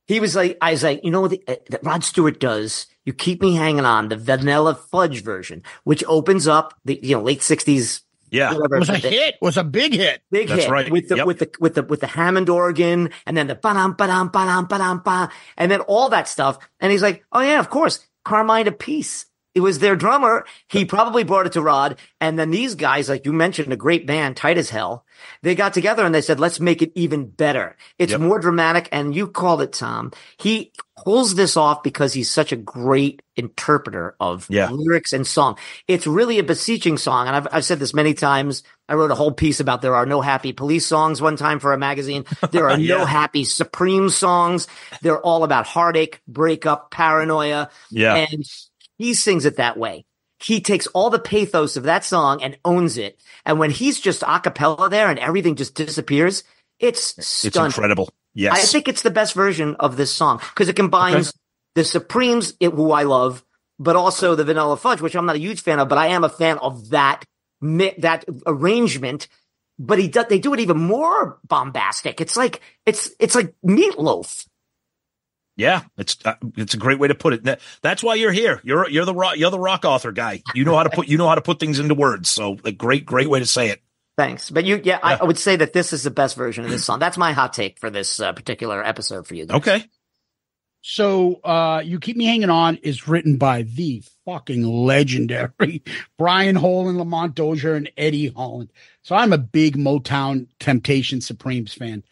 he was like, I was like, you know what the, uh, that Rod Stewart does? You keep me hanging on the vanilla fudge version, which opens up the you know late sixties. Yeah. It was a hit. Was a big hit. Big That's hit right. with the Yep. with the with the with the Hammond organ and then the ba-dum ba-dum ba-dum ba-dum ba and then all that stuff. And he's like, "Oh yeah, of course, Carmine Appice. It was their drummer. He probably brought it to Rod. And then these guys, like you mentioned, a great band, tight as hell. They got together and they said, let's make it even better. It's Yep. more dramatic. And you called it, Tom. He pulls this off because he's such a great interpreter of Yeah. lyrics and song. It's really a beseeching song. And I've, I've said this many times. I wrote a whole piece about there are no happy police songs one time for a magazine. There are no happy Supreme songs. They're all about heartache, breakup, paranoia. Yeah. And he sings it that way. He takes all the pathos of that song and owns it. And when he's just a cappella there and everything just disappears, it's It's incredible. Yes. I think it's the best version of this song because it combines the Supremes, it, who I love, but also the Vanilla Fudge, which I'm not a huge fan of, but I am a fan of that that arrangement. But he does, they do it even more bombastic. It's like it's it's like Meat Loaf. Yeah, it's uh, it's a great way to put it. That- That's why you're here. You're you're the rock you're the rock author guy. You know how to put you know how to put things into words. So a great great way to say it. Thanks, but you, yeah, I, Yeah. I would say that this is the best version of this song. That's my hot take for this uh, particular episode for you. Guys. Okay. So uh You Keep Me Hanging On is written by the fucking legendary Brian Holland, Lamont Dozier, and Eddie Holland. So I'm a big Motown Temptation Supremes fan.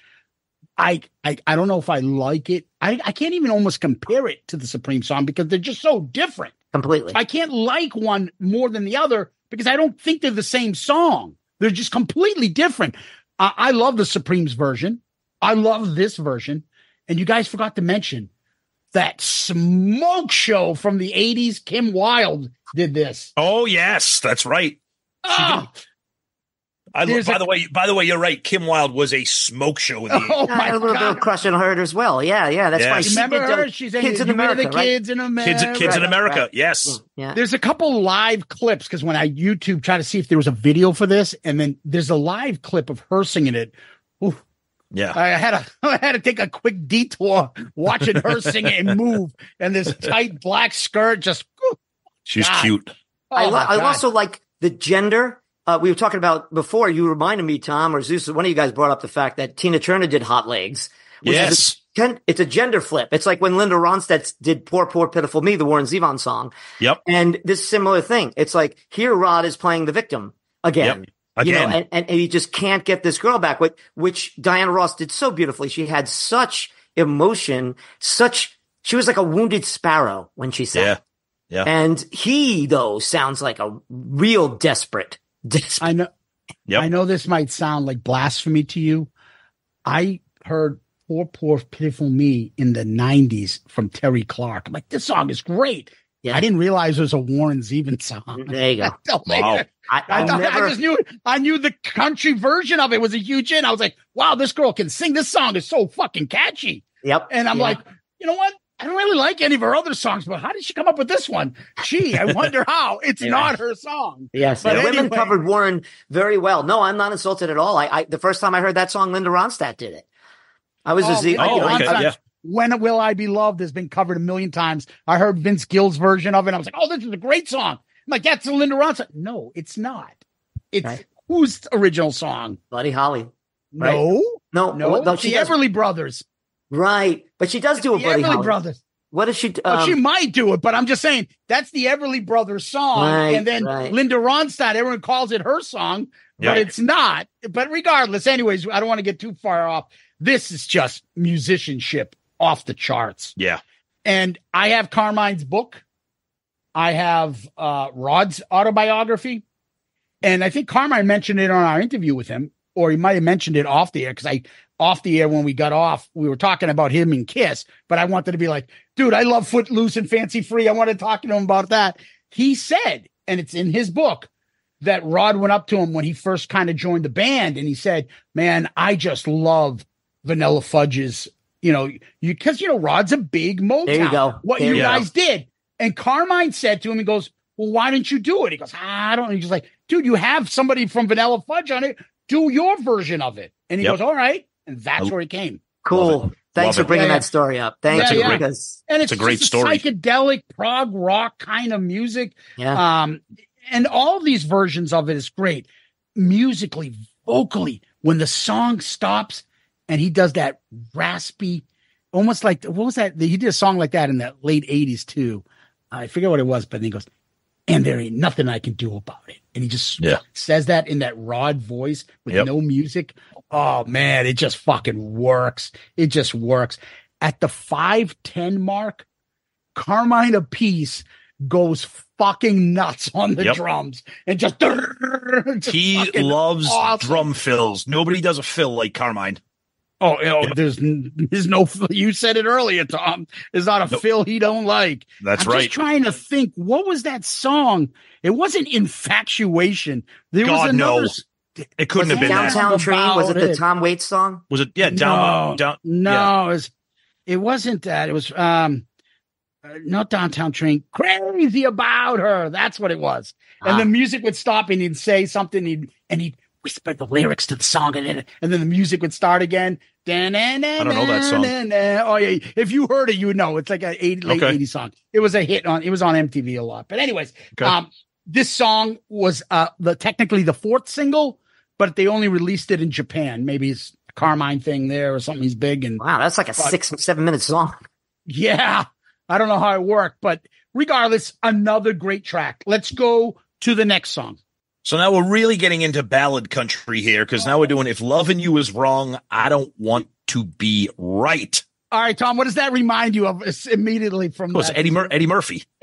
I I, I don't know if I like it. I, I can't even almost compare it to the Supreme song because they're just so different. completely. I can't like one more than the other because I don't think they're the same song. They're just completely different. I, I love the Supremes version. I love this version. And you guys forgot to mention that smoke show from the 80s. Kim Wilde did this. Oh yes, that's right. Ah, I, There's by a- the way, by the way, you're right. Kim Wilde was a smoke show in the oh I my had a little bit of God. crush on her as well. Yeah, yeah, that's Yeah. why she Remember did, her? She's in Kids in You America, the right? Kids in America. kids kids in America. right. Yes. Yeah. There's a couple live clips because when I YouTube try to see if there was a video for this, and then there's a live clip of her singing it. Oof, Yeah. I had to I had to take a quick detour watching her sing and move, and this tight black skirt just. She's God. cute. I, oh lo- I also like the gender. Uh, we were talking about before. You reminded me, Tom or Zeus. One of you guys brought up the fact that Tina Turner did Hot Legs. which is a Yes. gen- it's a gender flip. It's like when Linda Ronstadt did "Poor, Poor, Pitiful Me," the Warren Zevon song, Yep. and this similar thing. It's like here, Rod is playing the victim again. Again. You know, and, and, and he just can't get this girl back, which, which Diana Ross did so beautifully. She had such emotion, such, she was like a wounded sparrow when she sang. yeah. Yeah. And he, though, sounds like a real desperate, desperate. I know. Yep. I know this might sound like blasphemy to you. I heard "Poor Poor Pitiful Me" in the '90s from Terri Clark. I'm like, this song is great. Yeah. I didn't realize it was a Warren Zevon song. There you go. Until Wow. I, I, I thought, never, I just knew I knew the country version of it was a huge hit. I was like, wow, this girl can sing. This song is so fucking catchy. yep. And I'm Yeah. like, you know what? I don't really like any of her other songs, but how did she come up with this one? Gee, I wonder how. It's Yeah. not her song. Yes, But the women covered Warren very well. No, I'm not insulted at all. I, I the first time I heard that song, Linda Ronstadt did it. I was a Oh, Z. really? Oh, I- okay. I- Yeah. When Will I Be Loved has been covered a million times. I heard Vince Gill's version of it. I was like, oh, this is a great song. I'm like, that's a Linda Ronstadt. No, it's not. It's Right. whose original song? Buddy Holly. Right. No, No, no, well, no, she the Everly Brothers. Right, but she does do a The Buddy Everly Holly. Brothers. What does she? Well, Um, she might do it, but I'm just saying that's the Everly Brothers song. Right, and then right. Linda Ronstadt, everyone calls it her song, Yeah. but it's not. But regardless, anyways, I don't want to get too far off. This is just musicianship off the charts. Yeah. And I have Carmine's book. I have uh, Rod's autobiography. And I think Carmine mentioned it on our interview with him, or he might have mentioned it off the air because I, off the air when we got off, we were talking about him and Kiss, but I wanted to be like, dude, I love Foot Loose and Fancy Free. I want to talk to him about that. He said, and it's in his book, that Rod went up to him when he first kind of joined the band and he said, man, I just love Vanilla Fudge's you know, you because you know Rod's a big Motown. There you go. What There you you go. guys did, and Carmine said to him, he goes, "Well, why didn't you do it?" He goes, "I don't." He's just like, "Dude, you have somebody from Vanilla Fudge on it. Do your version of it." And he Yep. goes, "All right," and that's I- where he came. Cool. Thanks Love for it. bringing Yeah, yeah. that story up. Thanks. Yeah, yeah. because And it's, It's a great story. psychedelic prog rock kind of music. yeah, Um, and all these versions of it is great. Musically, vocally, when the song stops and he does that raspy, almost like what was that? He did a song like that in the late 80s too. I forget what it was, but then he goes, and there ain't nothing I can do about it. And he just Yeah. says that in that rod voice with Yep. no music. Oh man, it just fucking works. It just works. At the 510 mark, Carmine Appice goes fucking nuts on the Yep. drums and just, just He loves awesome. drum fills. Nobody does a fill like Carmine. Oh, oh you know, there's there's no you said it earlier, Tom. There's not a Nope. fill he don't like. That's right. I'm right. just trying to think. What was that song? It wasn't infatuation. There was God, no. another. s- It couldn't Was have it been that. Downtown Train was it the. Tom Waits song? Was it? Yeah, down, no, down. No, yeah. it was. It wasn't that. It was um, uh, not downtown train. Crazy about her. That's what it was. And Ah. the music would stop, and he'd say something. He'd and he'd whisper the lyrics to the song, and then and then the music would start again. I don't know that song. Oh yeah, if you heard it, you would know. It's like a 80, late Okay. 80s song. It was a hit on. It was on MTV a lot. But anyways, Okay. um, this song was uh the technically the fourth single, but they only released it in Japan. Maybe it's a Carmine thing there or something. He's big and Wow, that's like a Fuck. six seven minute song. yeah, I don't know how it worked, but regardless, another great track. Let's go to the next song. So now we're really getting into ballad country here because now we're doing If Loving You Is Wrong, I Don't Want to Be Right. All right, Tom, what does that remind you of It's immediately from Of course. Eddie, Mur- Eddie Murphy.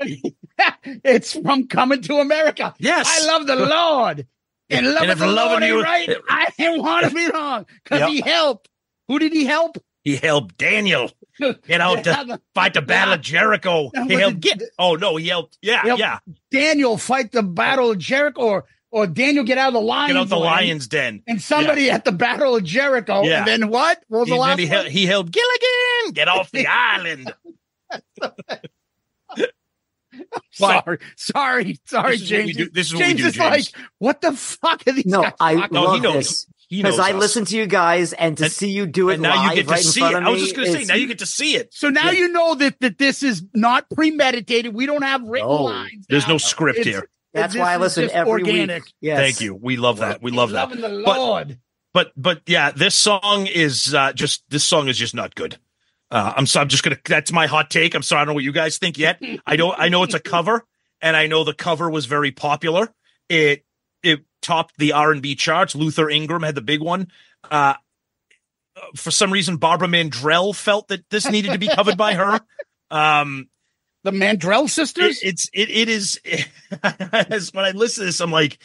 it's from Coming to America. Yes. I love the Lord. And love And if if the Lord loving you- right, I didn't want to be wrong because Yep. he helped. Who did he help? He helped Daniel get out Yeah, to fight the Battle of Jericho. He helped get. Oh no, he helped. Yeah, Yep. yeah. Daniel fight the Battle of Jericho, or or Daniel get out of the lions. Get out the den, lion's den. and somebody at the Battle of Jericho. Yeah. And then what? What was He, the last he, he helped Gilligan get off the island. Sorry, sorry, sorry, This is what we James. do- this is what we James do, is James. like, what the fuck are these No, guys I talking No, he love this because I us. listen to you guys, and to And- see you do it And now you live get to right in see front it. of I was just going to say, now you get to see it. So now Yeah. you know that that this is not premeditated. We don't have written No. lines. There's now. no script It's- here. That's why I listen just every organic. week. Yes. Thank you. We love that. We love that. Loving the But- Lord. But but yeah, this song is uh, just this song is just not good. Uh, I'm so I'm just gonna. That's my hot take. I'm sorry. I don't know what you guys think yet. I don't. I know it's a cover, and I know the cover was very popular. It it topped the R and B charts. Luther Ingram had the big one. Uh, for some reason, Barbara Mandrell felt that this needed to be covered by her. Um, the Mandrell it, sisters. it's it it is. as when I listen to this, I'm like,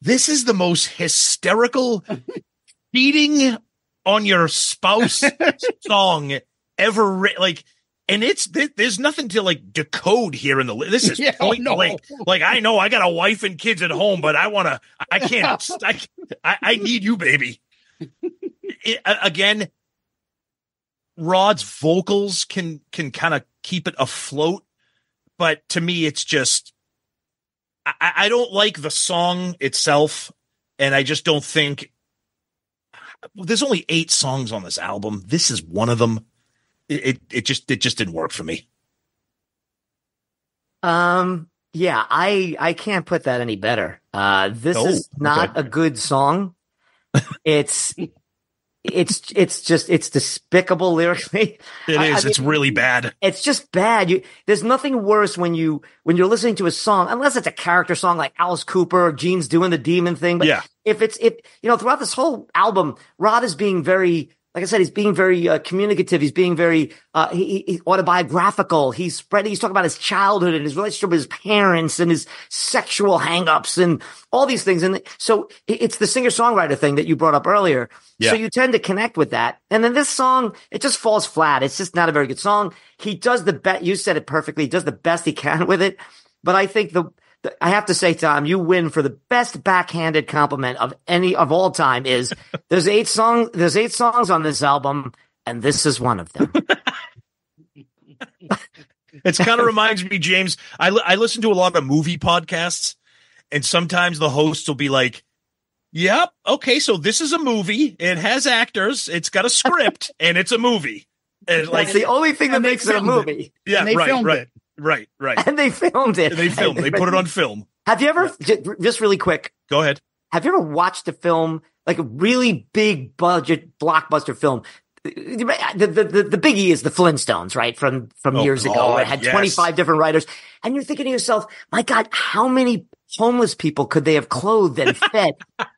this is the most hysterical cheating on your spouse song ever. Ri- like, and it's th- there's nothing to like decode here in the. li- This is Yeah, point no. blank. Like, I know I got a wife and kids at home, but I want to. I can't. I, I I need you, baby. It- again, Rod's vocals can can kind of keep it afloat, but to me, it's just I, I I don't like the song itself, and I just don't think there's only eight songs on this album. This is one of them. It it, it just it just didn't work for me. Um. Yeah, I I can't put that any better. Uh, this Oh, is not okay. a good song. It's it's it's just it's despicable lyrically. It is. I- I is. it's mean- really bad. It's just bad. You there's nothing worse when you when you're listening to a song, unless it's a character song like Alice Cooper or Gene's doing the demon thing. But Yeah. if it's if you know throughout this whole album, Rod is being very like I said, he's being very uh, communicative. He's being very uh, he, he- autobiographical. He's spreading. He's talking about his childhood and his relationship with his parents and his sexual hangups and all these things. And so it's the singer songwriter thing that you brought up earlier. Yeah. So you tend to connect with that. And then this song, it just falls flat. It's just not a very good song. He does the best. You said it perfectly. He does the best he can with it. But I think the, the I have to say, Tom, you win for the best backhanded compliment of any of all time. Is there's eight songs. There's eight songs on this album, and this is one of them. It kind of reminds me, James. I I listen to a lot of movie podcasts, and sometimes the hosts will be like, "Yep, okay, so this is a movie. It has actors. It's got a script, and it's a movie." And like like, the only thing that makes it a filmed it. movie. yeah, and they right, filmed right, it. Right, right. And they filmed it. They filmed. They put it on film. Have you ever j- just really quick? Go ahead. Have you ever watched a film like a really big budget blockbuster film? The, the, the, the biggie is the Flintstones, right? From from Oh, years ago. God, It had yes. 25 different writers. And you're thinking to yourself, my God, how many homeless people could they have clothed and fed?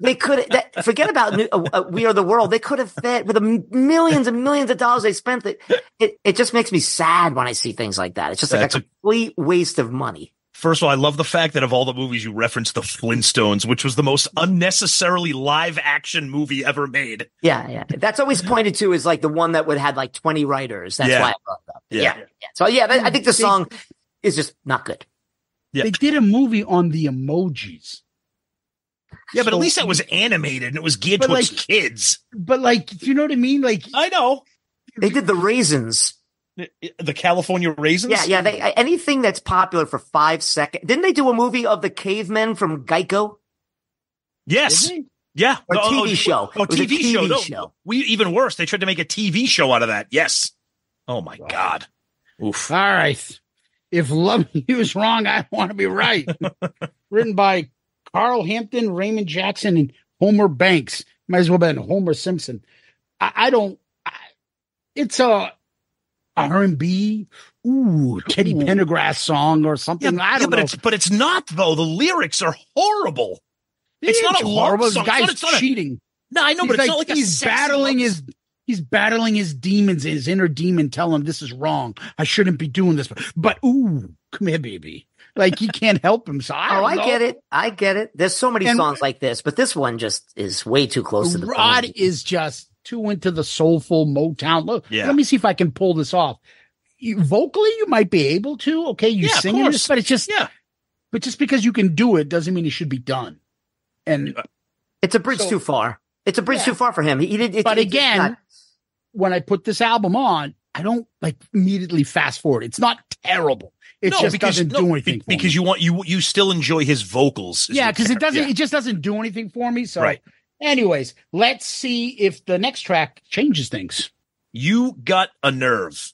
they could that, forget about New- uh, uh, We Are the World. They could have fed with the millions and millions of dollars they spent. That it, it just makes me sad when I see things like that. It's just like That's a a- complete waste of money. First of all, I love the fact that of all the movies you referenced the Flintstones, which was the most unnecessarily live action movie ever made. Yeah, yeah. That's always pointed to as like the one that would had like 20 writers. That's Yeah. why I brought it up. Yeah. Yeah. yeah. So yeah, I think the song is just not good. Yeah. They did a movie on the emojis. Yeah, but So- at least that was animated and it was geared But, towards like- kids. But like, do you know what I mean? Like, I know. They did the raisins. The California raisins. Yeah, yeah. They anything that's popular for five seconds. Didn't they do a movie of the cavemen from Geico? Yes. Yeah. Or No, TV oh, oh show. Oh, It was a TV, show. No, show. We even worse. They tried to make a TV show out of that. Yes. Oh my God. Oof. All right. If loving you is wrong, I want to be right. Written by Carl Hampton, Raymond Jackson, and Homer Banks. Might as well have been Homer Simpson. I, I don't. I, it's a R and B, ooh, Teddy Ooh. Pendergrass song or Yeah, something. I yeah, don't but know. it's but it's not though. The lyrics are horrible. it's not a love horrible. song. This It's not- it's not a- cheating. No, I know, he's but it's like, not like a he's battling his he's battling his demons, his inner demon, telling him this is wrong. I shouldn't be doing this. But, But ooh, come here, baby. Like he can't help himself. Oh, I get it. I get it. There's so many And- songs like this, but this one just is way too close to the Rod bone. is just too into the soulful Motown. Look, Yeah. let me see if I can pull this off. You, vocally, you might be able to. Okay, you Yeah, of singing this, but it's just, Yeah. but just because you can do it doesn't mean it should be done. And It's a bridge So- too far. It's a bridge Yeah. too far for him. He, he did. It, but it's again, not- when I put this album on, I don't like immediately fast forward. It's not terrible. It no, just because, doesn't no, do be- anything. for because me. you want you you still enjoy his vocals. yeah, because it doesn't. Yeah. It just doesn't do anything for me. So, Right. anyways, let's see if the next track changes things. You got a nerve,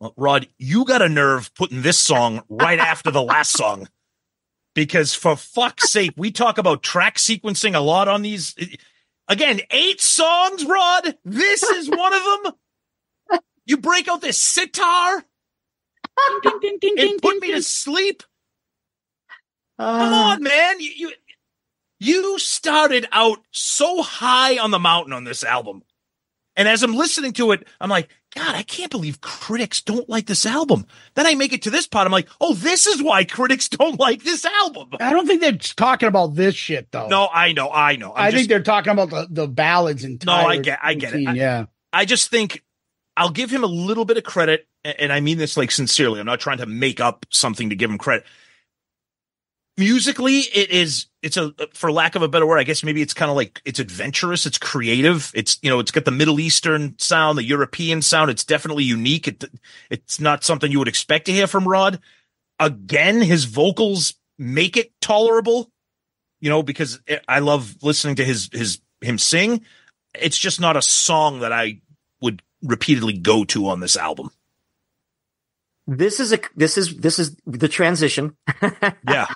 uh, Rod. You got a nerve putting this song right after the last song, because for fuck's sake, we talk about track sequencing a lot on these. Again, eight songs, Rod. This is one of them. You break out this sitar Ding, ding, ding, ding, and put me to sleep. Uh, Come on, man. You, you you started out so high on the mountain on this album. And as I'm listening to it, I'm like, God, I can't believe critics don't like this album. Then I make it to this part. I'm like, oh, this is why critics don't like this album. I don't think they're talking about this shit though. No, I know, I know. I'm I just, think they're talking about the, the ballads and No, I get- I get it. I- yeah, I just think I'll give him a little bit of credit, and I mean this like sincerely. I'm not trying to make up something to give him credit. Musically, it is it's a for lack of a better word, I guess maybe it's kind of like it's adventurous, it's creative. It's you know, it's got the Middle Eastern sound, the European sound. It's definitely unique. It it's not something you would expect to hear from Rod. Again, his vocals make it tolerable. You know, because eh, I love listening to his his him sing. It's just not a song that I repeatedly go to on this album. this is a this is this is the transition. Yeah.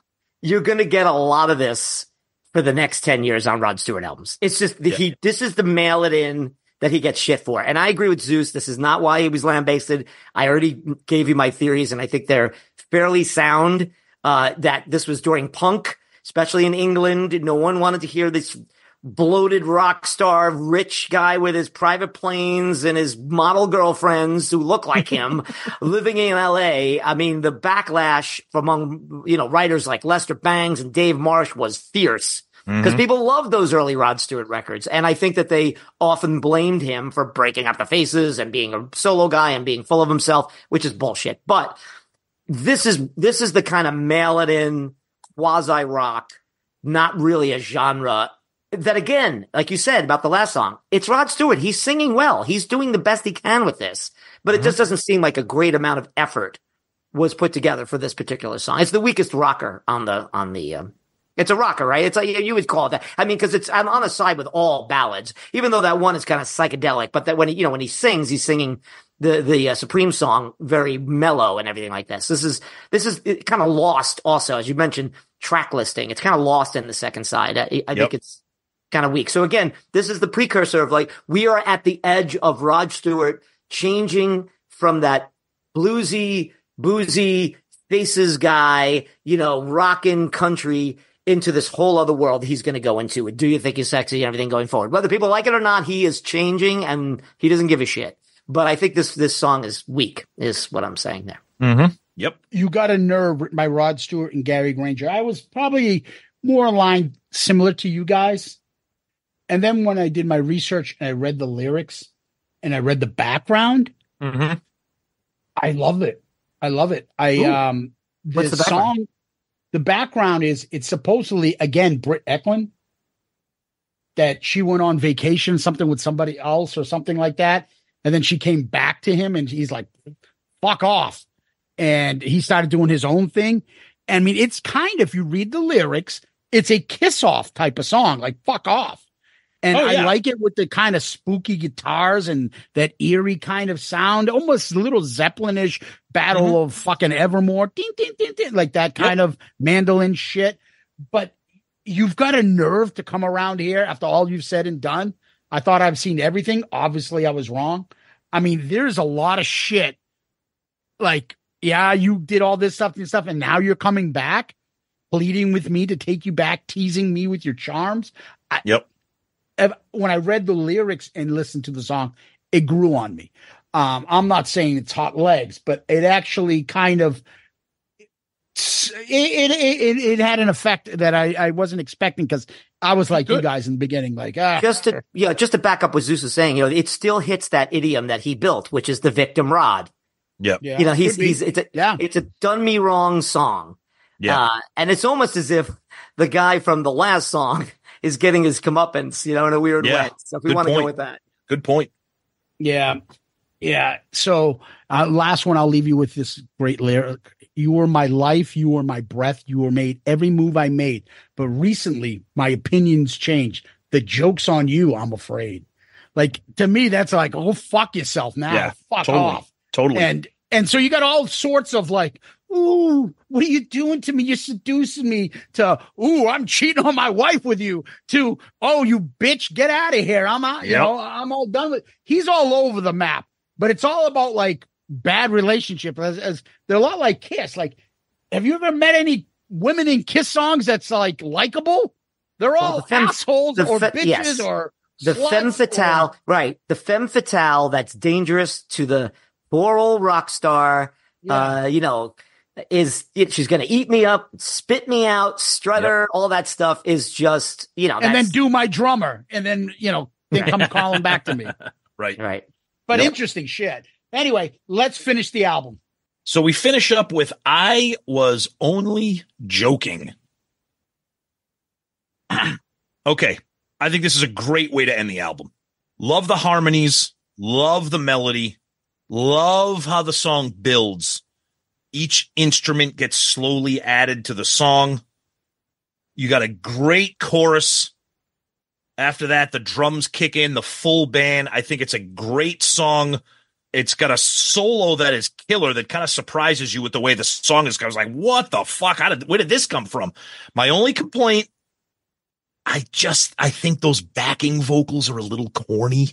You're going to get a lot of this for the next 10 years on Rod Stewart albums. It's just the, Yeah. he this is the mail it in that he gets shit for. And I agree with Zeus. This is not why he was lambasted. I already gave you my theories and I think they're fairly sound. Uh, that this was during punk, especially in England. No one wanted to hear this bloated rock star, rich guy with his private planes and his model girlfriends who look like him living in LA. I mean, the backlash among, you know, writers like Lester Bangs and Dave Marsh was fierce mm-hmm. because people loved those early Rod Stewart records. And I think that they often blamed him for breaking up the faces and being a solo guy and being full of himself, which is bullshit. But this is, this is the kind of mail it in quasi rock, not really a genre that again, like you said about the last song, it's Rod Stewart. He's singing well. He's doing the best he can with this, but it Mhm. just doesn't seem like a great amount of effort was put together for this particular song. It's the weakest rocker on the on the. Um, it's a rocker, right? It's like you would call it that. I mean, because it's I'm on the side with all ballads, even though that one is kind of psychedelic. But that when he, you know when he sings, he's singing the the uh, Supreme song very mellow and everything like this. This is this is kind of lost. Also, as you mentioned, track listing. It's kind of lost in the second side. I, I Yep. think it's kind of weak. So again, this is the precursor of like we are at the edge of Rod Stewart changing from that bluesy, boozy faces guy, you know, rockin' country into this whole other world he's going to go into. Do you think he's sexy and everything going forward? Whether people like it or not, he is changing and he doesn't give a shit. But I think this this song is weak, is what I'm saying there. Mm-hmm. Yep. You Got a Nerve by Rod Stewart and Gary Grainger. I was probably more aligned similar to you guys. And then when I did my research and I read the lyrics and I read the background, Mm-hmm. I love it. I love it. I Ooh. um the, the song the background is it's supposedly again Britt Ekland that she went on vacation something with somebody else or something like that and then she came back to him and he's like fuck off and he started doing his own thing I mean it's kind of if you read the lyrics it's a kiss off type of song like fuck off and Oh, yeah. I like it with the kind of spooky guitars and that eerie kind of sound, almost a little Zeppelinish battle Mm-hmm. of fucking Evermore, ding, ding, ding, ding, like that kind of mandolin shit. But you've got a nerve to come around here after all you've said and done. I thought I've seen everything. Obviously, I was wrong. I mean, there's a lot of shit. Like, yeah, you did all this stuff and stuff, and now you're coming back, pleading with me to take you back, teasing me with your charms. Yep. Ev- when I read the lyrics and listened to the song, it grew on me. Um, I'm not saying it's hot legs, but it actually kind of it it it, it had an effect that I, I wasn't expecting because I was like you guys in the beginning, like ah, Just to yeah, just to back up what Zeus is saying, you know, it still hits that idiom that he built, which is the victim rod. Yep. yeah, you know, he's he's it's a yeah, it's a done me wrong song. Yeah. Uh, and it's almost as if the guy from the last song is getting his comeuppance, you know, in a weird Yeah. way. So if we Good want to go with that. Good point. yeah, yeah. So uh, last one, I'll leave you with this great lyric: "You were my life, you were my breath, you were made every move I made, but recently my opinions changed. The joke's on you, I'm afraid." Like to me, that's like, oh fuck yourself now, Yeah, fuck totally. off. Totally. and and so you got all sorts of like ooh what are you doing to me you're seducing me to ooh i'm cheating on my wife with you to oh you bitch get out of here i'm out you know i'm all done with he's all over the map but it's all about like bad relationship as, as they're a lot like kiss like have you ever met any women in kiss songs that's like likable they're Well, all the femme- assholes the or fe- bitches yes. or The femme or- fatale, right. The femme fatale that's dangerous to the poor old rock star. Yeah. Uh, you know, is it, she's going to eat me up, spit me out, strutter, all that stuff is just, you know, and then do my drummer and then you know then come calling back to me right. right. but Yep. interesting shit. Anyway, let's finish the album. So we finish up with I was only joking. okay. I think this is a great way to end the album. Love the harmonies, love the melody, love how the song builds. Each instrument gets slowly added to the song. You got a great chorus. After that, the drums kick in, the full band. I think it's a great song. It's got a solo that is killer that kind of surprises you with the way the song is. I was like, what the fuck? How did, where did this come from? My only complaint, I just, I think those backing vocals are a little corny.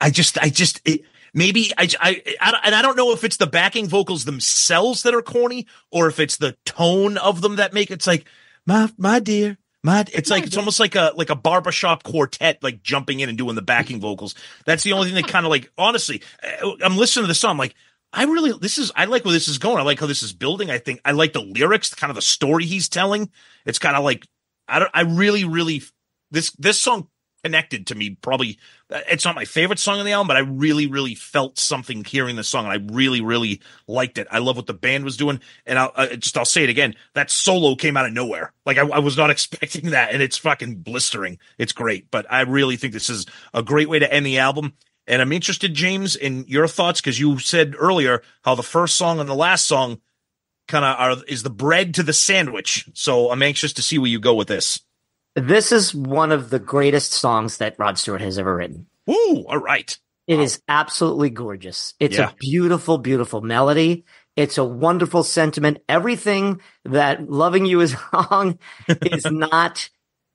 I just, I just, it, maybe I, I, I, and I don't know if it's the backing vocals themselves that are corny or if it's the tone of them that make it's like, my, my dear, my, it's like, it's almost like a, like a barbershop quartet, like jumping in and doing the backing vocals. That's the only thing that kind of like, honestly, uh, I'm listening to the song, I'm like, I really, this is, I like where this is going. I like how this is building. I think I like the lyrics, kind of the story he's telling. It's kind of like, I don't, I really, really, this, this song connected to me. Probably it's not my favorite song on the album, but I really, really felt something hearing the song, and I really, really liked it. I love what the band was doing, and I'll uh, just I'll say it again. That solo came out of nowhere. Like I, I was not expecting that, and it's fucking blistering. It's great, but I really think this is a great way to end the album. And I'm interested, James, in your thoughts because you said earlier how the first song and the last song kind of are is the bread to the sandwich. So I'm anxious to see where you go with this. This is one of the greatest songs that Rod Stewart has ever written. Ooh, all right. It wow. is absolutely gorgeous. It's Yeah. a beautiful, beautiful melody. It's a wonderful sentiment. Everything that Loving You is wrong is not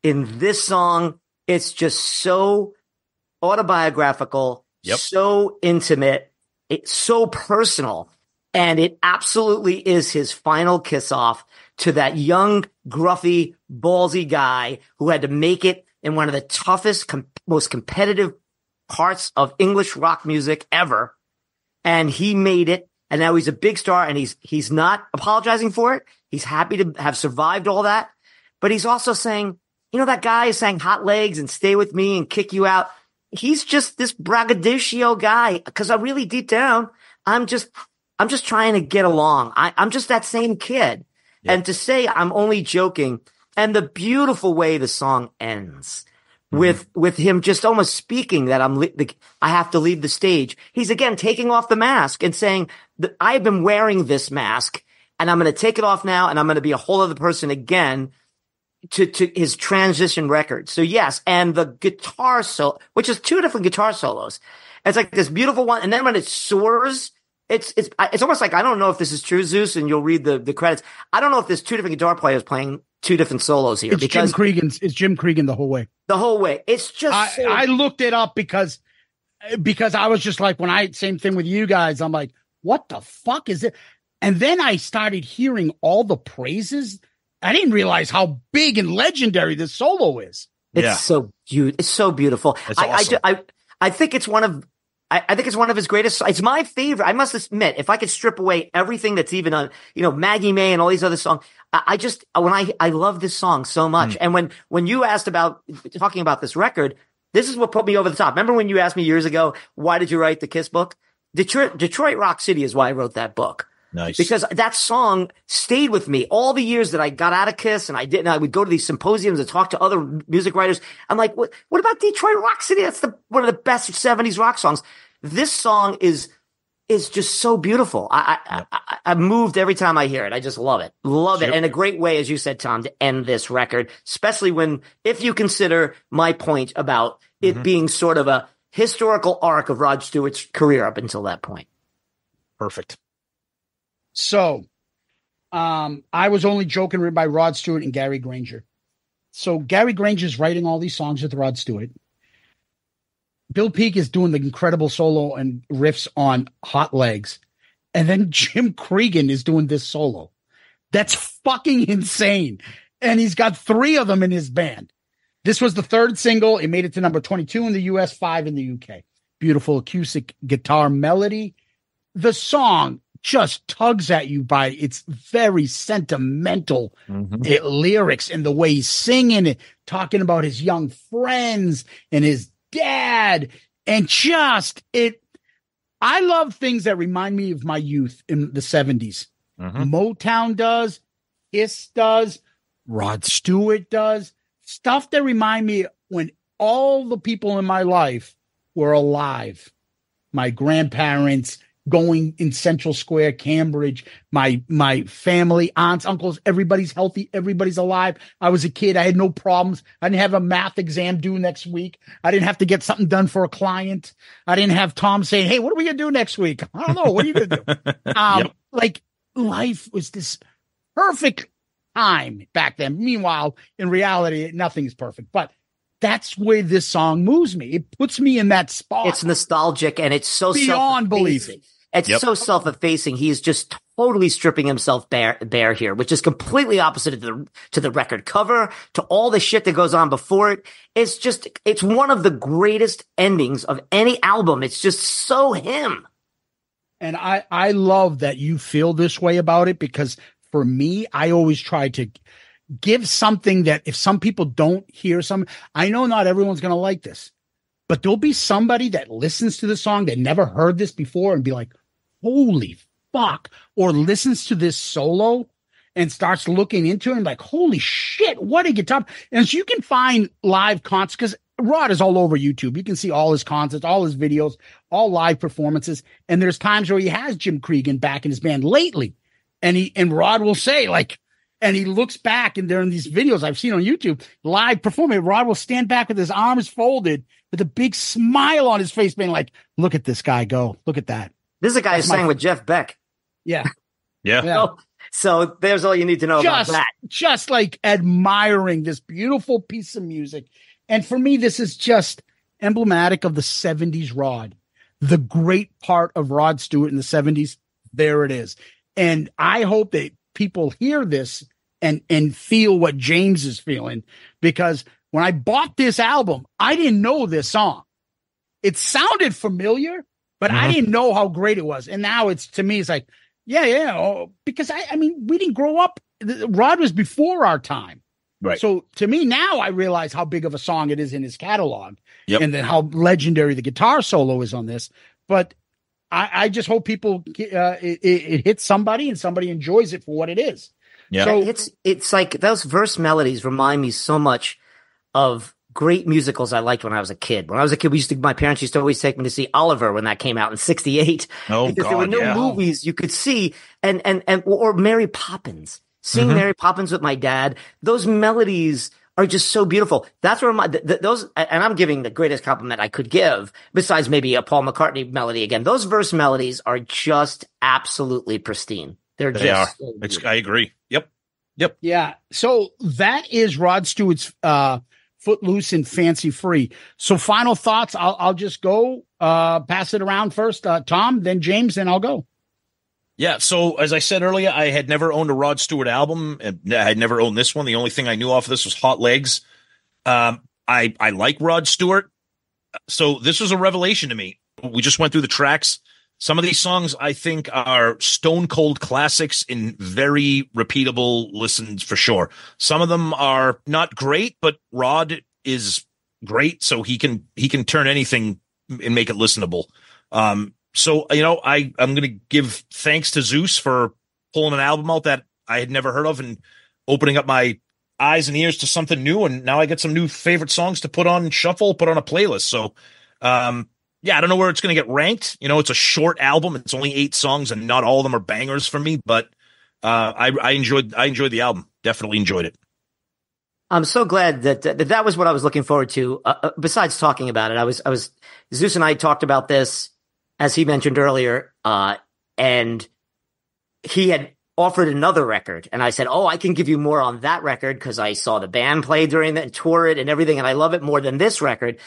in this song. It's just so autobiographical, Yep. so intimate, it's so personal. And it absolutely is his final kiss off to that young, gruffy, ballsy guy who had to make it in one of the toughest, com- most competitive parts of English rock music ever. And he made it. And now he's a big star and he's, he's not apologizing for it. He's happy to have survived all that. But he's also saying, you know, that guy is saying hot legs and stay with me and kick you out. He's just this braggadocio guy. Cause I really deep down, I'm just, I'm just trying to get along. I, I'm just that same kid. And to say I'm only joking and the beautiful way the song ends mm-hmm. with, with him just almost speaking that I'm, li- the, I have to leave the stage. He's again taking off the mask and saying that I've been wearing this mask and I'm going to take it off now and I'm going to be a whole other person again to, to his transition record. So yes, and the guitar solo, which is two different guitar solos. It's like this beautiful one. And then when it soars, it's, it's, it's almost like, I don't know if this is true, Zeus, and you'll read the, the credits. I don't know if there's two different guitar players playing two different solos here It's Jim because Cregan's. It's Jim Cregan the whole way. the whole way, it's just, I, so- I looked it up because because I was just like when I same thing with you guys. I'm like, what the fuck is it? And then I started hearing all the praises. I didn't realize how big and legendary this solo is. It's Yeah. so beautiful. It's so beautiful. It's I, I, awesome. ju- I, I think it's one of, I, I think it's one of his greatest. It's my favorite. I must admit, if I could strip away everything that's even on, you know, Maggie May and all these other songs, I, I just, when I, I love this song so much. Mm. And when, when you asked about talking about this record, this is what put me over the top. Remember when you asked me years ago, why did you write the Kiss book? Detroit, Detroit Rock City is why I wrote that book Nice. because that song stayed with me all the years that I got out of Kiss and I didn't. I would go to these symposiums and talk to other music writers. I'm like, what, what about Detroit Rock City? That's the, one of the best 70s rock songs. This song is, is just so beautiful. I, I, Yep. I, I, I'm moved every time I hear it. I just love it. Love it. And a great way, as you said, Tom, to end this record, especially when, if you consider my point about it Mhm. being sort of a historical arc of Rod Stewart's career up until that point. Perfect. So, um, I was only joking written by Rod Stewart and Gary Grainger. So Gary Grainger is writing all these songs with Rod Stewart. Bill Peek is doing the incredible solo and riffs on Hot Legs. And then Jim Cregan is doing this solo. That's fucking insane. And he's got three of them in his band. This was the third single. It made it to number 22 in the US, five in the UK. Beautiful acoustic guitar melody. The song just tugs at you by its very sentimental Mhm. it, lyrics and the way he's singing it, talking about his young friends and his dad, and just it. I love things that remind me of my youth in the 70s. Mhm. Motown does, Kiss does, Rod Stewart does, stuff that remind me when all the people in my life were alive. My grandparents going in Central Square, Cambridge, my my family, aunts, uncles, everybody's healthy, everybody's alive. I was a kid, I had no problems. I didn't have a math exam due next week. I didn't have to get something done for a client. I didn't have Tom saying, "Hey, what are we going to do next week?" I don't know. What are you going to do? Um, Yep. like life was this perfect time back then. Meanwhile, in reality, nothing's perfect, but that's where this song moves me. It puts me in that spot. It's nostalgic and it's so Beyond belief. Self-effacing. It's Yep. so self-effacing. He's just totally stripping himself bare, bare here, which is completely opposite to the to the record cover, to all the shit that goes on before it. It's just it's one of the greatest endings of any album. It's just so him. and I I love that you feel this way about it because for me, I always try to give something that if some people don't hear some, I know not everyone's going to like this, but there'll be somebody that listens to the song that never heard this before and be like, holy fuck, or listens to this solo and starts looking into it and like, holy shit, what a guitar. And so you can find live concerts because Rod is all over YouTube. You can see all his concerts, all his videos, all live performances. And there's times where he has Jim Cregan back in his band lately. And he and Rod will say, like, and he looks back and there in these videos I've seen on YouTube, live performing, Rod will stand back with his arms folded with a big smile on his face, being like, look at this guy go. Look at that. This is a guy who sang with Jeff Beck. Yeah. Yeah. Yeah. So, so there's all you need to know just, about that. just like admiring this beautiful piece of music. And for me, this is just emblematic of the 70s Rod, the great part of Rod Stewart in the 70s. There it is. And I hope that people hear this and, and feel what James is feeling because when I bought this album, I didn't know this song. It sounded familiar, but I Mhm. didn't know how great it was. And now it's to me, it's like, yeah, yeah. Oh, because I, I mean, we didn't grow up. Rod was before our time. Right. So to me now, I realize how big of a song it is in his catalog, Yep. and then how legendary the guitar solo is on this. But I, I just hope people uh, it, it it hits somebody and somebody enjoys it for what it is. Yeah. So It's it's like those verse melodies remind me so much of great musicals I liked when I was a kid. When I was a kid, we used to my parents used to always take me to see Oliver when that came out in '68 oh because there were no Yeah. movies you could see, and and and or Mary Poppins. Seeing Mhm. Mary Poppins with my dad, those melodies are just so beautiful. That's where my th- th- those, and I'm giving the greatest compliment I could give, besides maybe a Paul McCartney melody again. Those verse melodies are just absolutely pristine. They're They just are. so It's. I agree. Yep. Yep. yeah, so that is Rod Stewart's uh, "Footloose and Fancy Free." So final thoughts. I'll I'll just go uh, pass it around first. Uh, Tom, then James, then I'll go. Yeah. So as I said earlier, I had never owned a Rod Stewart album, and I had never owned this one. The only thing I knew off of this was Hot Legs. Um, I I like Rod Stewart, so this was a revelation to me. We just went through the tracks. Some of these songs I think are stone cold classics in very repeatable listens for sure. Some of them are not great, but Rod is great, so he can he can turn anything and make it listenable. Um, so you know, I I'm gonna give thanks to Zeus for pulling an album out that I had never heard of and opening up my eyes and ears to something new. And now I get some new favorite songs to put on shuffle, put on a playlist. So, um, yeah, I don't know where it's gonna get ranked. You know, it's a short album. It's only eight songs, and not all of them are bangers for me. But uh, I I enjoyed I enjoyed the album. Definitely enjoyed it. I'm so glad that that, that was what I was looking forward to. Uh, uh, besides talking about it, I was I was Zeus and I talked about this as he mentioned earlier, uh, and he had offered another record, and I said, "Oh, I can give you more on that record because I saw the band play during that tour it and everything, and I love it more than this record."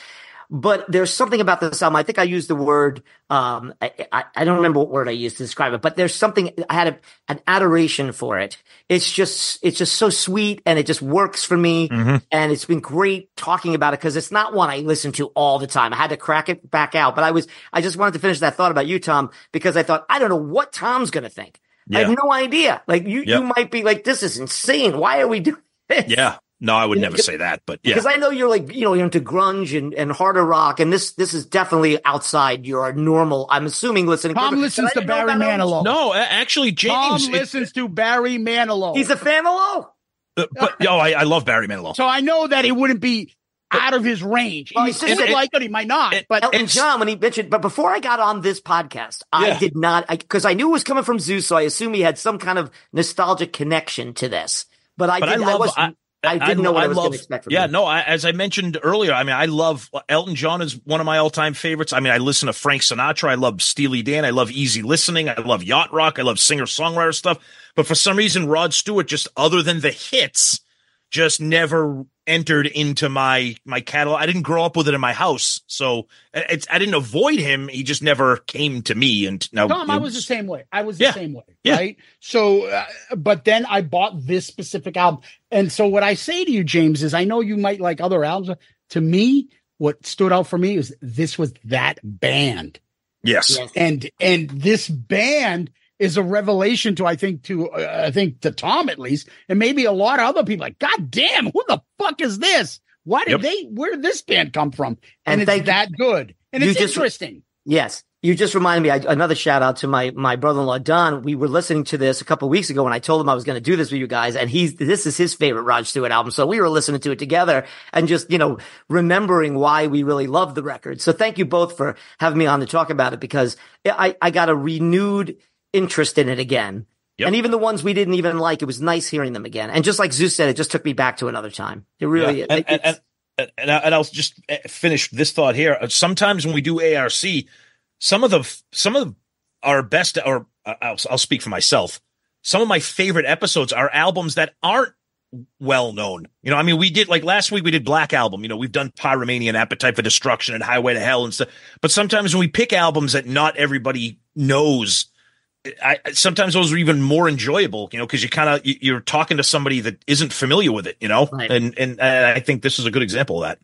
But there's something about this album. I think I used the word. Um, I, I, I don't remember what word I used to describe it, but there's something. I had a, an adoration for it. It's just, it's just so sweet, and it just works for me. Mhm. And it's been great talking about it because it's not one I listen to all the time. I had to crack it back out, but I was, I just wanted to finish that thought about you, Tom, because I thought I don't know what Tom's going to think. I have no idea. Like you, Yep. you might be like, this is insane. Why are we doing this? yeah. No, I would You know, never say that, but yeah, Because I know you're like, you know, you're into grunge and, and harder rock, and this this is definitely outside your normal. I'm assuming listening. Tom Did listens to Barry? Manilow. no, a- actually, Tom James. it- listens to Barry Manilow. He's a fan of Low. uh, but yo, I, I love Barry Manilow. so I know that it wouldn't be out of his range. Well, he it's just might like it, he might not. it- but Elton John when he mentioned, but before I got on this podcast, I did not because I, knew it was coming from Zeus, so I assume he had some kind of nostalgic connection to this. But I But I did, I, love- wasn't- I didn't know what I, was going to expect from Yeah, him. no, I, as I mentioned earlier, I mean, I love uh, Elton John is one of my all time favorites. I mean, I listen to Frank Sinatra. I love Steely Dan. I love easy listening. I love yacht rock. I love singer songwriter stuff. But for some reason, Rod Stewart, just other than the hits, just never entered into my my catalog. I didn't grow up with it in my house, so it's I didn't avoid him. He just never came to me. And now, Tom, I was the same way. I was the Yeah. same way. Yeah. Right. So, uh, but then I bought this specific album. And so what I say to you, James, is I know you might like other albums. To me, what stood out for me is this was that band. yes, Yes. And, and this band is a revelation to I think to uh, I think to Tom at least, and maybe a lot of other people. Like, God damn, who the fuck is this? Why did Yep. they? Where did this band come from? And And, thank it's you- that good, and you it's just- interesting. Yes. You just reminded me. I, another shout out to my my brother in law Don. We were listening to this a couple weeks ago, and I told him I was going to do this with you guys. And he's this is his favorite Rod Stewart album, so we were listening to it together and just you know remembering why we really love the record. So thank you both for having me on to talk about it because I I got a renewed interest in it again. Yep. And even the ones we didn't even like, it was nice hearing them again. And just like Zeus said, it just took me back to another time. It really Yeah. and, it- and, and, and, I- and I'll just eh, finish this thought here. Uh, Sometimes when we do ARC, some of the some of our best, or uh, I'll, I'll speak for myself. Some of my favorite episodes are albums that aren't well known. You know, I mean, we did like last week we did Black Album. You know, we've done Pyromania and Appetite for Destruction and Highway to Hell and stuff. But sometimes when we pick albums that not everybody knows, I sometimes those are even more enjoyable. You know, because you kind of you're talking to somebody that isn't familiar with it. You know, Right. and and I think this is a good example of that.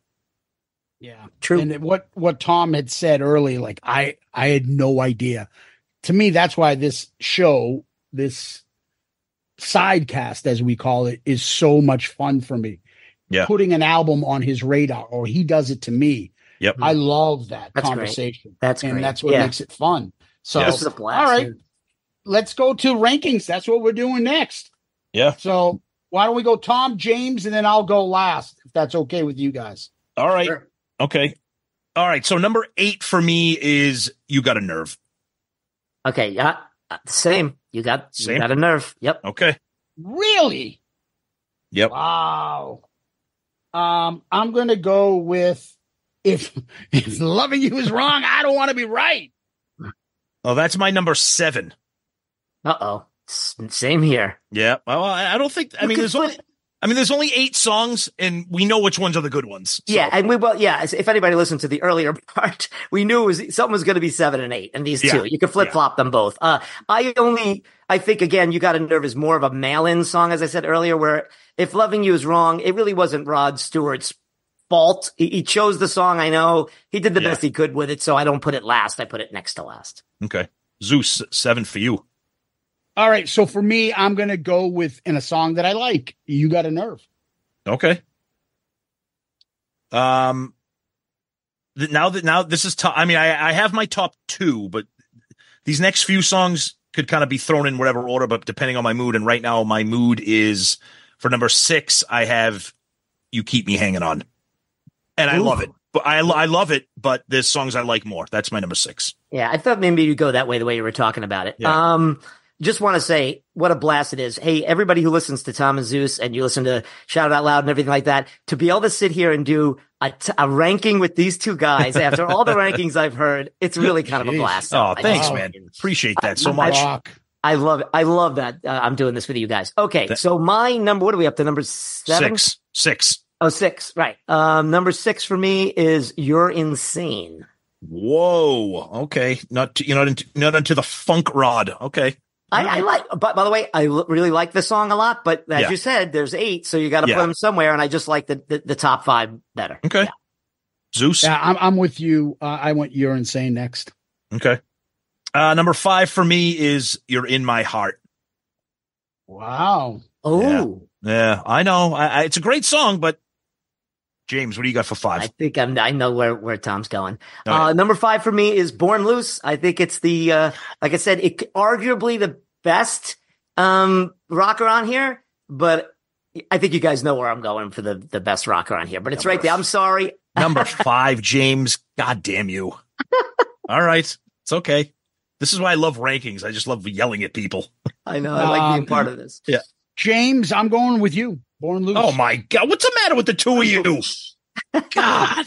Yeah, True. And what what Tom had said early, like I I had no idea. To me, that's why this show, this sidecast as we call it, is so much fun for me. Yeah. putting an album on his radar, or he does it to me. Yep. I love that That's great. conversation. That's and great. that's what Yeah. makes it fun. So, Yeah. this is a blast. all right, let's go to rankings. That's what we're doing next. Yeah. So why don't we go Tom, James, and then I'll go last if that's okay with you guys. All right. Sure. Okay. All right. So number eight for me is you got a nerve. Okay, yeah, uh, same. You got you Same. got a nerve. Yep. Okay. Really? Yep. Wow. Um, I'm gonna go with if if loving you is wrong, I don't want to be right. Oh, that's my number seven. Uh oh. Same here. Yeah. Well, I, don't think. I mean, there's only. I mean, there's only eight songs, and we know which ones are the good ones. So- Yeah, and we well, yeah. If anybody listened to the earlier part, we knew it was something was going to be seven and eight, and these Yeah. two, you could flip flop them both. Uh, I only, I think again, you got a nerve is more of a mail-in song, as I said earlier. Where if loving you is wrong, it really wasn't Rod Stewart's fault. He, he chose the song. I know he did the Yeah. best he could with it, so I don't put it last. I put it next to last. Okay. Zeus seven for you. All right, so for me, I'm gonna go with in a song that I like. You got a nerve. Okay. Um. th- Now that now this is top. I mean, I I have my top two, but these next few songs could kind of be thrown in whatever order, but depending on my mood. And right now, my mood is for number six. I have "You Keep Me Hanging On," and I love it. But I I love it. But there's songs I like more. That's my number six. Yeah, I thought maybe you'd go that way the way you were talking about it. Yeah. Um, just want to say what a blast it is. Hey, everybody who listens to Tom and Zeus and you listen to Shout Out Loud and everything like that, to be able to sit here and do a, t- a ranking with these two guys after all the rankings I've heard, it's really kind of a blast. Oh, I thanks, just- man. Appreciate that I- so much. Rock. I love it. I love that uh, I'm doing this with you guys. Okay, Th- so my number, what are we up to? Number seven? Six, six. Oh, six. Right. Um, number six for me is You're Insane. Whoa. Okay. Not to, you know not, not into the funk rod. Okay. I, I like, but by the way, I l- really like the song a lot. But as Yeah. you said, there's eight, so you got to Yeah. put them somewhere. And I just like the, the, the top five better. Okay. Yeah. Zeus. Yeah, I'm I'm with you. Uh, I want you're insane next. Okay. Uh, number five for me is "You're in My Heart." Wow. Oh, Yeah, I know. I, I, it's a great song, but James, what do you got for five? I think I'm, I know where, where Tom's going. All right. Uh, number five for me is Born Loose. I think it's the, uh, like I said, it arguably the best, um, rocker on here, but I think you guys know where I'm going for the, the best rocker on here, but it's right there. I'm sorry. number five, James. God damn you! All right, it's okay. This is why I love rankings. I just love yelling at people. I know. I like being Um, part of this. James, I'm going with you. Born loose. Oh my god, what's the matter with the two of you? God.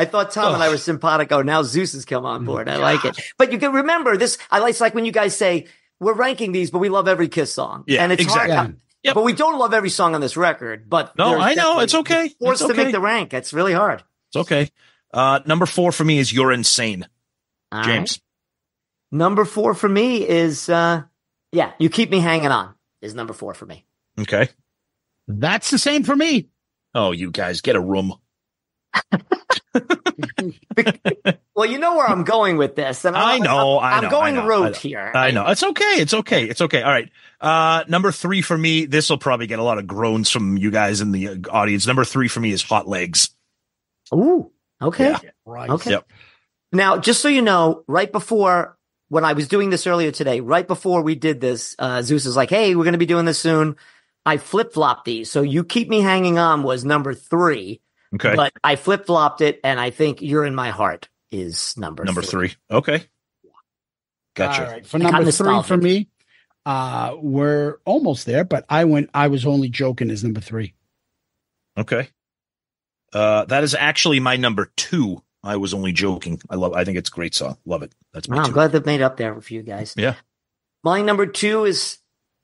I thought Tom and I Ugh. were simpatico. Now Zeus has come on board. I like it. But you can remember this. I like, it's like when you guys say, we're ranking these, but we love every Kiss song. Yeah, and it's exactly. hard. Yep. But we don't love every song on this record. But No, I know. It's definitely- okay. Forced It's to make the rank. It's really hard. It's okay. Uh, number four for me is "You're Insane." All James. right. Number four for me is, uh, yeah, you keep me hanging on is number four for me. Okay. That's the same for me. Oh, you guys get a room. Well, you know where I'm going with this, and I I'm, know, I'm, I I'm know, going I know, rote I know. here. I know. It's okay. It's okay. It's okay. All right. Uh, number three for me, this will probably get a lot of groans from you guys in the uh, audience. Number three for me is Hot Legs. Ooh, okay. Yeah. Right. Okay. Yep. Now, just so you know, right before when I was doing this earlier today, right before we did this, uh, Zeus is like, "Hey, we're going to be doing this soon." I flip flopped these, so you keep me hanging on was number three, Okay. but I flip flopped it, and I think "You're in My Heart" is number number three. Okay. Gotcha. All right. For I number three for me, uh, we're almost there, but I went. I was only joking. Is number three. Okay. Uh, that is actually my number two. I was only joking. I love. I think it's a great song. Love it. That's my Wow, I'm glad they've made up there for you guys. Yeah. My number two is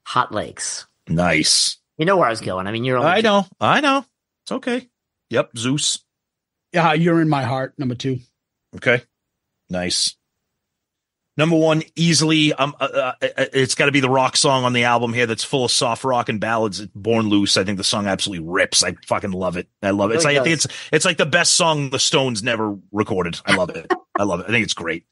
Hot Legs. Nice. You know where I was going. I mean, you're. only I know. I know. It's okay. Yep. Zeus. Yeah, you're in my heart. Number two. Okay. Nice. Number one, easily. Um, uh, uh, it's got to be the rock song on the album here that's full of soft rock and ballads. Born Loose. I think the song absolutely rips. I fucking love it. I love it. It's Really like I think it's it's like the best song the Stones never recorded. I love it. I love it. I think it's great.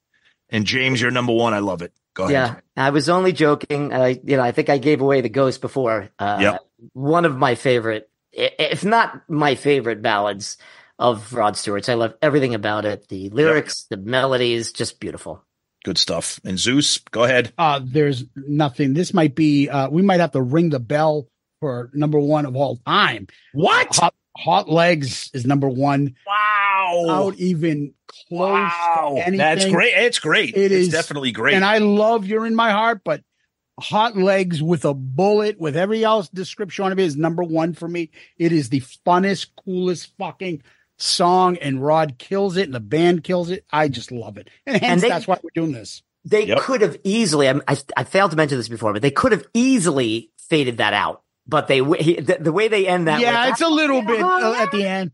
And James, you're number one. I love it. Go ahead. Yeah, I was only joking. I, you know, I think I gave away the ghost before. Uh, Yep. One of my favorite, if not my favorite ballads of Rod Stewart's. I love everything about it. The lyrics, the melodies, just beautiful. Good stuff. And Zeus, go ahead. Uh, there's nothing. This might be. Uh, we might have to ring the bell for number one of all time. What? Hot, Hot Legs is number one. Wow. Out even close Wow. to anything. That's great. It's great. It it's is- definitely great. And I love You're in My Heart, but Hot Legs with a bullet, with every else description on it is number one for me. It is the funnest, coolest fucking song, and Rod kills it, and the band kills it. I just love it. And hence, they- that's why we're doing this. They Yep. could have easily. I, I, I failed to mention this before, but they could have easily faded that out. But they, he, the, the way they end that, yeah, with, it's a little bit uh, at the end.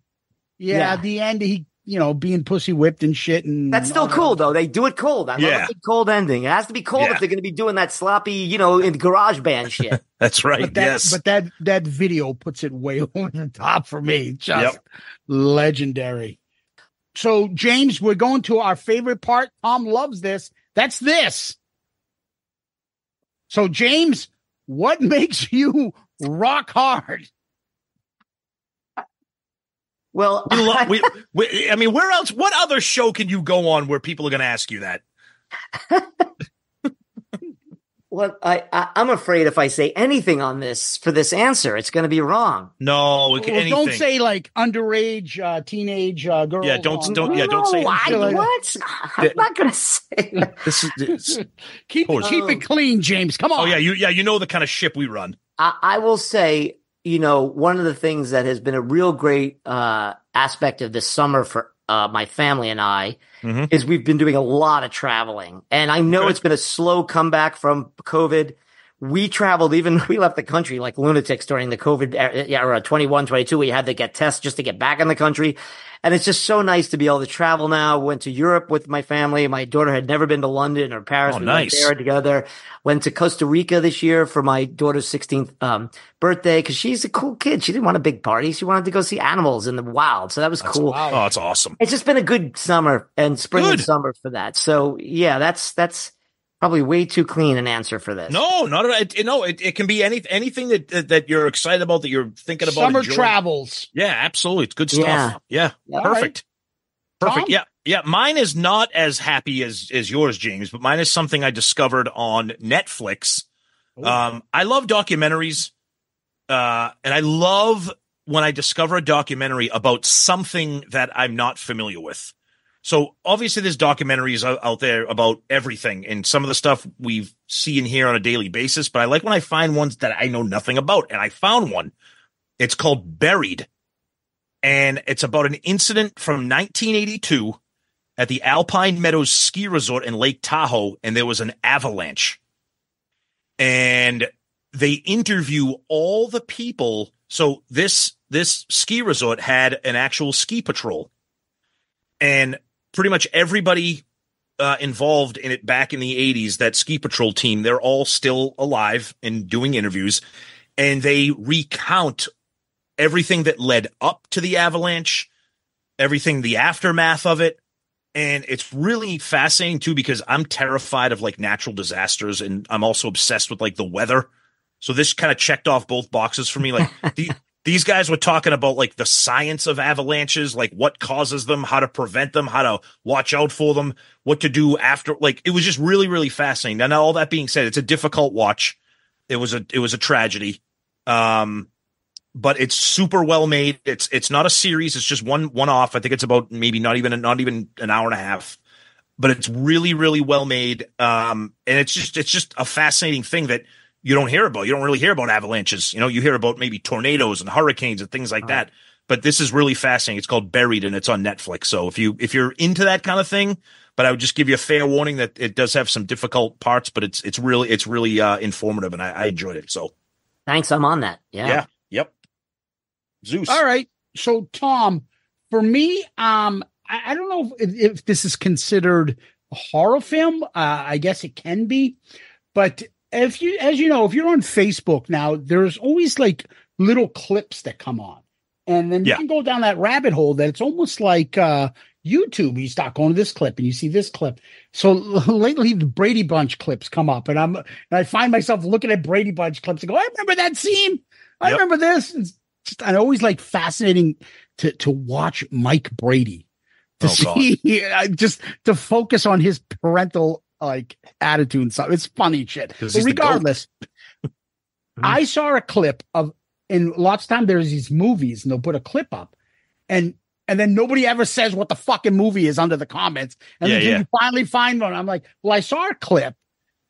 Yeah, Yeah. at the end, he, you know, being pussy whipped and shit. And That's still all that. cool though. They do it cold. I love Yeah. a cold ending. It has to be cold Yeah. if they're going to be doing that sloppy, you know, in the garage band shit. That's right. But that, yes. but that that video puts it way over the top for me. Just Yep. legendary. So, James, we're going to our favorite part. Tom loves this. That's this. So, James, what makes you rock hard? Well, we love, we, we, I mean, where else? What other show can you go on where people are going to ask you that? Well, I, I I'm afraid if I say anything on this for this answer, it's going to be wrong. No, Well, can, anything. don't say like underage uh, teenage uh, girls. Yeah, don't- on- don't- yeah, don't say No, I, anything like that. what? I'm not going to say. that. this is. This, Keep Pause. keep it clean, James. Come on. oh yeah, you yeah you know the kind of ship we run. I, I will say, you know, one of the things that has been a real great uh, aspect of this summer for uh, my family and I Mhm. is we've been doing a lot of traveling, and I know Good. it's been a slow comeback from COVID. We traveled, even we left the country like lunatics during the COVID era 21, 22. We had to get tests just to get back in the country. And it's just so nice to be able to travel now. Went to Europe with my family. My daughter had never been to London or Paris. Oh, we went nice. there together. Went to Costa Rica this year for my daughter's 16th um, birthday because she's a cool kid. She didn't want a big party. She wanted to go see animals in the wild. So that was cool. Wow. Oh, that's awesome. It's just been a good summer and spring and summer for that. So yeah, that's that's probably way too clean an answer for this. No, not at all. It, no, it, it can be any anything that, that that you're excited about that you're thinking about. Summer enjoying. travels. Yeah, absolutely. It's good stuff. Yeah. Yeah, Yeah. perfect. Perfect. Tom? Yeah, yeah. Mine is not as happy as as yours, James, but mine is something I discovered on Netflix. Um, I love documentaries, uh, and I love when I discover a documentary about something that I'm not familiar with. So obviously, there's documentaries out, there about everything, and some of the stuff we see and hear on a daily basis. But I like when I find ones that I know nothing about, and I found one. It's called Buried, and it's about an incident from 1982 at the Alpine Meadows Ski Resort in Lake Tahoe, and there was an avalanche. And they interview all the people. So this this ski resort had an actual ski patrol, and pretty much everybody uh, involved in it back in the 80s, that ski patrol team, they're all still alive and doing interviews, and they recount everything that led up to the avalanche, everything, the aftermath of it. and it's really fascinating too because I'm terrified of like natural disasters and I'm also obsessed with like the weather. So this kind of checked off both boxes for me. Like the, these guys were talking about like the science of avalanches, like what causes them, how to prevent them, how to watch out for them, what to do after. Like it was just really, really fascinating. Now, all that being said, it's a difficult watch. It was a it was a tragedy. Um, but it's super well made. It's it's not a series. It's just one one off. I think it's about maybe not even not even an hour and a half. But it's really really well made. Um, and it's just it's just a fascinating thing that you don't hear about. You don't really hear about avalanches. You know, you hear about maybe tornadoes and hurricanes and things like uh-huh. that. But this is really fascinating. It's called Buried and it's on Netflix. So if you if you're into that kind of thing, but I would just give you a fair warning that it does have some difficult parts, but it's it's really it's really uh, informative and I, I enjoyed it. So thanks, I'm on that. Yeah. Yeah. Yep. Zeus. All right. So Tom, for me, um, I, I don't know if, if, this is considered a horror film. Uh, I guess it can be, but if you, as you know, if you're on Facebook now, there's always like little clips that come on, and then you can go down that rabbit hole that it's almost like uh, YouTube. You start going to this clip and you see this clip. So lately, the Brady Bunch clips come up, and I'm and I find myself looking at Brady Bunch clips and go, I remember that scene. I yep. remember this. It's just I always like fascinating to to watch Mike Brady to oh, see just to focus on his parental like attitude and stuff. It's funny shit. Regardless, I saw a clip of and lots of time there's these movies and they'll put a clip up and and then nobody ever says what the fucking movie is under the comments. And yeah, then yeah. you finally find one. I'm like, well, I saw a clip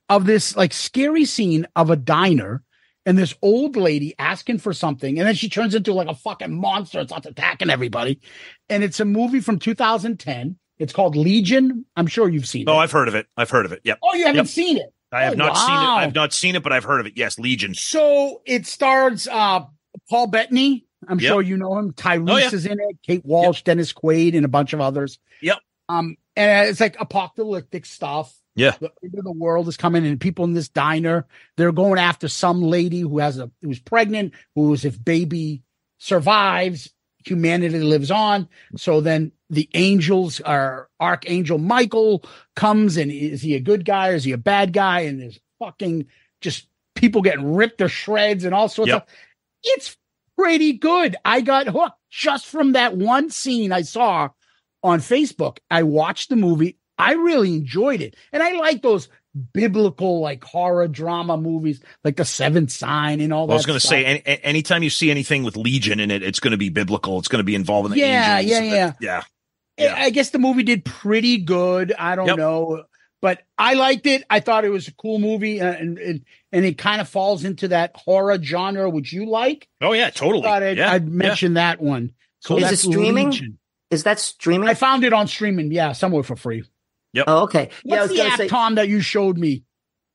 of this like scary scene of a diner and this old lady asking for something, and then she turns into like a fucking monster and starts attacking everybody. And it's a movie from 2010. It's called Legion. I'm sure you've seen oh, it. Oh, I've heard of it. I've heard of it. Yep. Oh, you haven't yep. seen it? I have oh, not wow. seen it. I've not seen it, but I've heard of it. Yes, Legion. So it stars uh, Paul Bettany. I'm yep. sure you know him. Tyrese oh, yeah. is in it. Kate Walsh, yep. Dennis Quaid, and a bunch of others. Yep. Um, and it's like apocalyptic stuff. Yeah. The end of the world is coming and people in this diner, they're going after some lady who has a who's pregnant, who's if baby survives, humanity lives on. So then the angels are Archangel Michael comes and is he a good guy or is he a bad guy? And there's fucking just people getting ripped to shreds and all sorts yep. of it's pretty good. I got hooked just from that one scene I saw on Facebook. I watched the movie. I really enjoyed it. And I like those biblical, like horror drama movies, like The Seventh Sign and all that. I was going to say, any, anytime you see anything with Legion in it, it's going to be biblical. It's going to be involving the yeah, angels. Yeah, yeah, yeah. Yeah. I guess the movie did pretty good. I don't yep. know, but I liked it. I thought it was a cool movie, uh, and and, and it kind of falls into that horror genre, which you like. Oh yeah, totally. I I'd, yeah. I'd mention yeah. that one. So is it streaming? Legion. Is that streaming? I found it on streaming. Yeah, somewhere for free. Yep. Oh, okay. What's yeah, the app, say- Tom, that you showed me?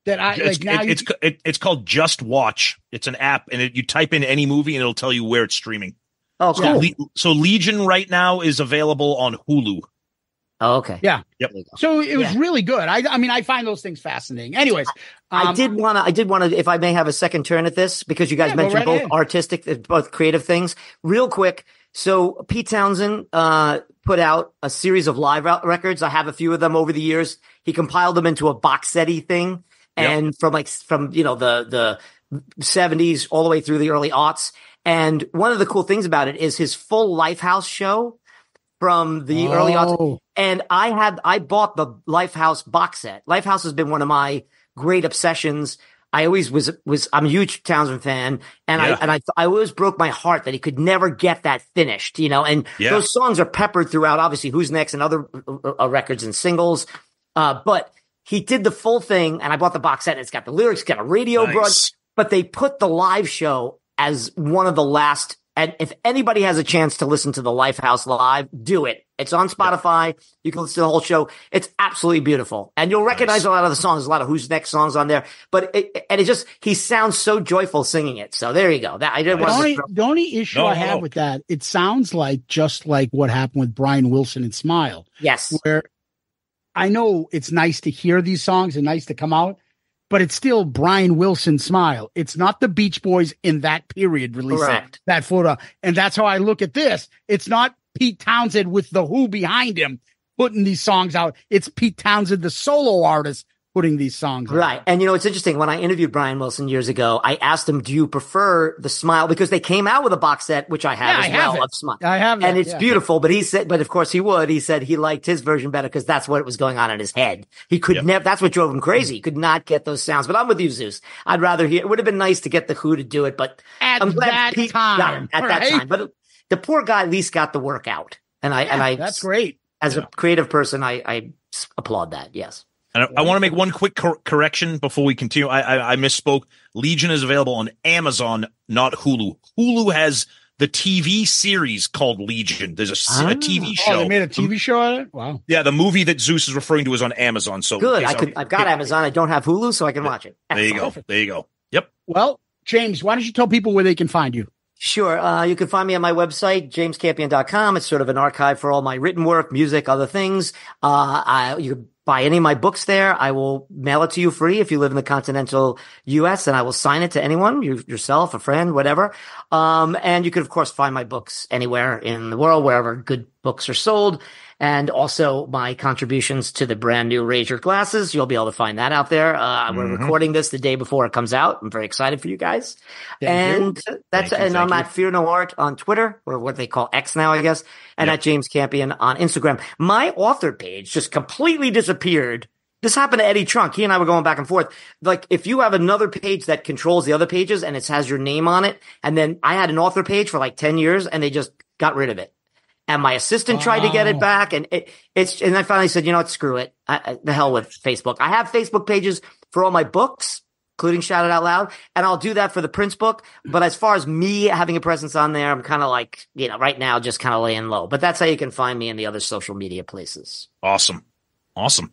That I it's, like now. It, you- it's it, it's called Just Watch. It's an app, and it, you type in any movie, and it'll tell you where it's streaming. Oh, cool. So, Le- so Legion right now is available on Hulu. Oh, okay. Yeah. Yep. So it was yeah. really good. I, I mean, I find those things fascinating. Anyways, um, I did want to, I did want to, if I may have a second turn at this, because you guys yeah, mentioned right both ahead. artistic, both creative things. Real quick. So Pete Townshend uh, put out a series of live records. I have a few of them over the years. He compiled them into a box setty thing, and yep. from like from you know the the seventies all the way through the early aughts. And one of the cool things about it is his full Lifehouse show from the oh. early aughts. And I had I bought the Lifehouse box set. Lifehouse has been one of my great obsessions. I always was was I'm a huge Townshend fan, and yeah. I and I I always broke my heart that he could never get that finished, you know. And yeah. those songs are peppered throughout, obviously, Who's Next and other uh, uh records and singles. Uh, but he did the full thing, and I bought the box set. And it's got the lyrics, got a radio nice. broadcast, but they put the live show as one of the last and if anybody has a chance to listen to the Lifehouse live, do it. It's on Spotify. You can listen to the whole show. It's absolutely beautiful. And you'll recognize nice. a lot of the songs. A lot of Who's Next songs on there. But it, and it just, he sounds so joyful singing it. So there you go. That I didn't nice. want the, only, the only issue no, I have no. with that, it sounds like just like what happened with Brian Wilson and Smile. Yes. Where I know it's nice to hear these songs and nice to come out, but it's still Brian Wilson smile. It's not the Beach Boys in that period releasing Correct. that photo. And that's how I look at this. It's not Pete Townshend with the Who behind him. putting these songs out. It's Pete Townshend, the solo artist, putting these songs out. Right. And you know, it's interesting. When I interviewed Brian Wilson years ago, I asked him, do you prefer the smile? Because they came out with a box set, which I have Yeah, as I have well it. of smile. I have that, and it's yeah. beautiful, but he said, but of course he would. He said he liked his version better because that's what it was going on in his head. He could Yep. never, that's what drove him crazy. Mm-hmm. He could not get those sounds. But I'm with you, Zeus. I'd rather hear, it would have been nice to get the Who to do it, but At I'm glad that Pete got time. at right? that time. But the poor guy at least got the work out. And I, and I, That's great. as Yeah. a creative person, I applaud that. Yes. And I, I want to make one quick cor- correction before we continue. I, I, I misspoke. Legion is available on Amazon, not Hulu. Hulu has the TV series called Legion. There's a, s- a Ah. TV Oh, show. they made a TV show on it? Wow. yeah, the movie that Zeus is referring to is on Amazon. So Good. I could, I've got Amazon. I don't have Hulu, so I can watch it. There you go. There you go. Yep. Well, James, why don't you tell people where they can find you? Sure. Uh, you can find me on my website, jamescampion.com. It's sort of an archive for all my written work, music, other things. Uh, I, you can buy any of my books there. I will mail it to you free if you live in the continental U.S. and I will sign it to anyone, you, yourself, a friend, whatever. Um, and you can, of course, find my books anywhere in the world, wherever good books are sold. And also my contributions to the brand new Your Glasses. You'll be able to find that out there. Uh, we're Mhm. recording this the day before it comes out. I'm very excited for you guys. Thank you. and that's, Thank and thank I'm you. at Fear No Art on Twitter, or what they call X now, I guess, and Yep. at James Campion on Instagram. My author page just completely disappeared. This happened to Eddie Trunk. He and I were going back and forth. Like, if you have another page that controls the other pages and it has your name on it, and then I had an author page for like 10 years and they just got rid of it. And my assistant tried to get it back, and it, it's, and I finally said, you know what, screw it. I, I, the hell with Facebook. I have Facebook pages for all my books, including Shout It Out Loud, and I'll do that for the Prince book. But as far as me having a presence on there, I'm kind of like, you know, right now, just kind of laying low. But that's how you can find me in the other social media places. Awesome. Awesome.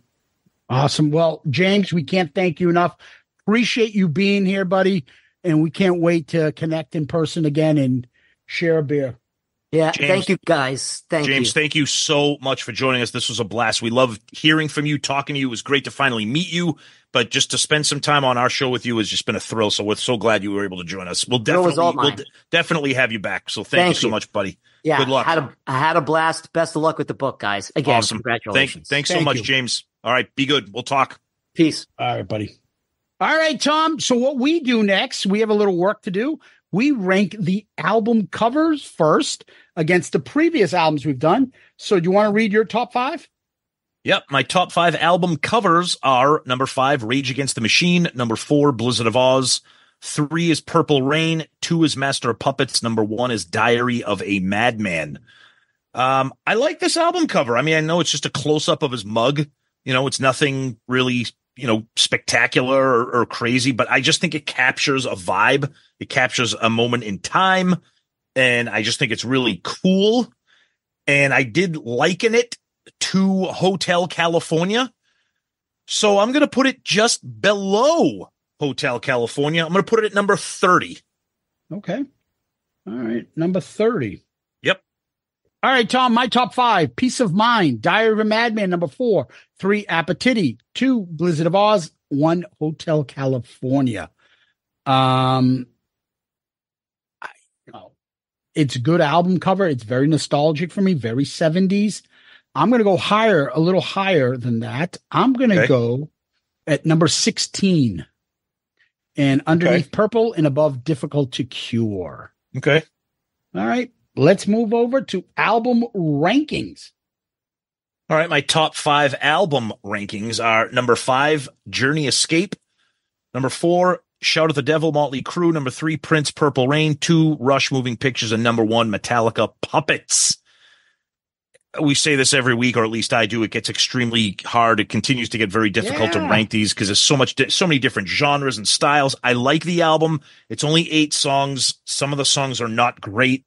Awesome. Well, James, we can't thank you enough. Appreciate you being here, buddy. And we can't wait to connect in person again and share a beer. Yeah. James- thank you guys. Thank you. James, you. thank you so much for joining us. This was a blast. We love hearing from you, talking to you. It was great to finally meet you, but just to spend some time on our show with you has just been a thrill. So we're so glad you were able to join us. We'll Thrill was definitely, all we'll mine. de- definitely have you back. So thank, Thank you so you. much, buddy. yeah. good luck. Had a, I had a blast. Best of luck with the book, guys. Again, Awesome. Thank, congratulations. thanks so much, you. James. All right. Be good. We'll talk. Peace. All right, buddy. All right, Tom. So what we do next, we have a little work to do. We rank the album covers first against the previous albums we've done. So do you want to read your top five? Yep. My top five album covers are number five, Rage Against the Machine. Number four, Blizzard of Ozz. Three is Purple Rain. Two is Master of Puppets. Number one is Diary of a Madman. Um, I like this album cover. I mean, I know it's just a close up of his mug. You know, it's nothing really, you know, spectacular or, or crazy, but I just think it captures a vibe. It captures a moment in time. And I just think it's really cool. And I did liken it to Hotel California. So I'm going to put it just below Hotel California. I'm going to put it at number 30. Okay. All right. Number 30. Yep. All right, Tom, my top five Peace of Mind, Diary of a Madman, number four, three, Appetite, two, Blizzard of Ozz, one, Hotel California. Um, I, you know, it's a good album cover. It's very nostalgic for me, very 70s. I'm going to go higher, a little higher than that. I'm going to Okay. go at number 16 and underneath purple and above difficult to cure. Okay. All right. Let's move over to album rankings. All right. My top five album rankings are number five, Journey Escape. Number four, Shout at the Devil, Motley Crue. Number three, Prince, Purple Rain. Two, Rush Moving Pictures. And number one, Metallica, Puppets. We say this every week, or at least I do. It gets extremely hard. It continues to get very difficult to rank these because there's so much, di- so many different genres and styles. I like the album. It's only eight songs. Some of the songs are not great.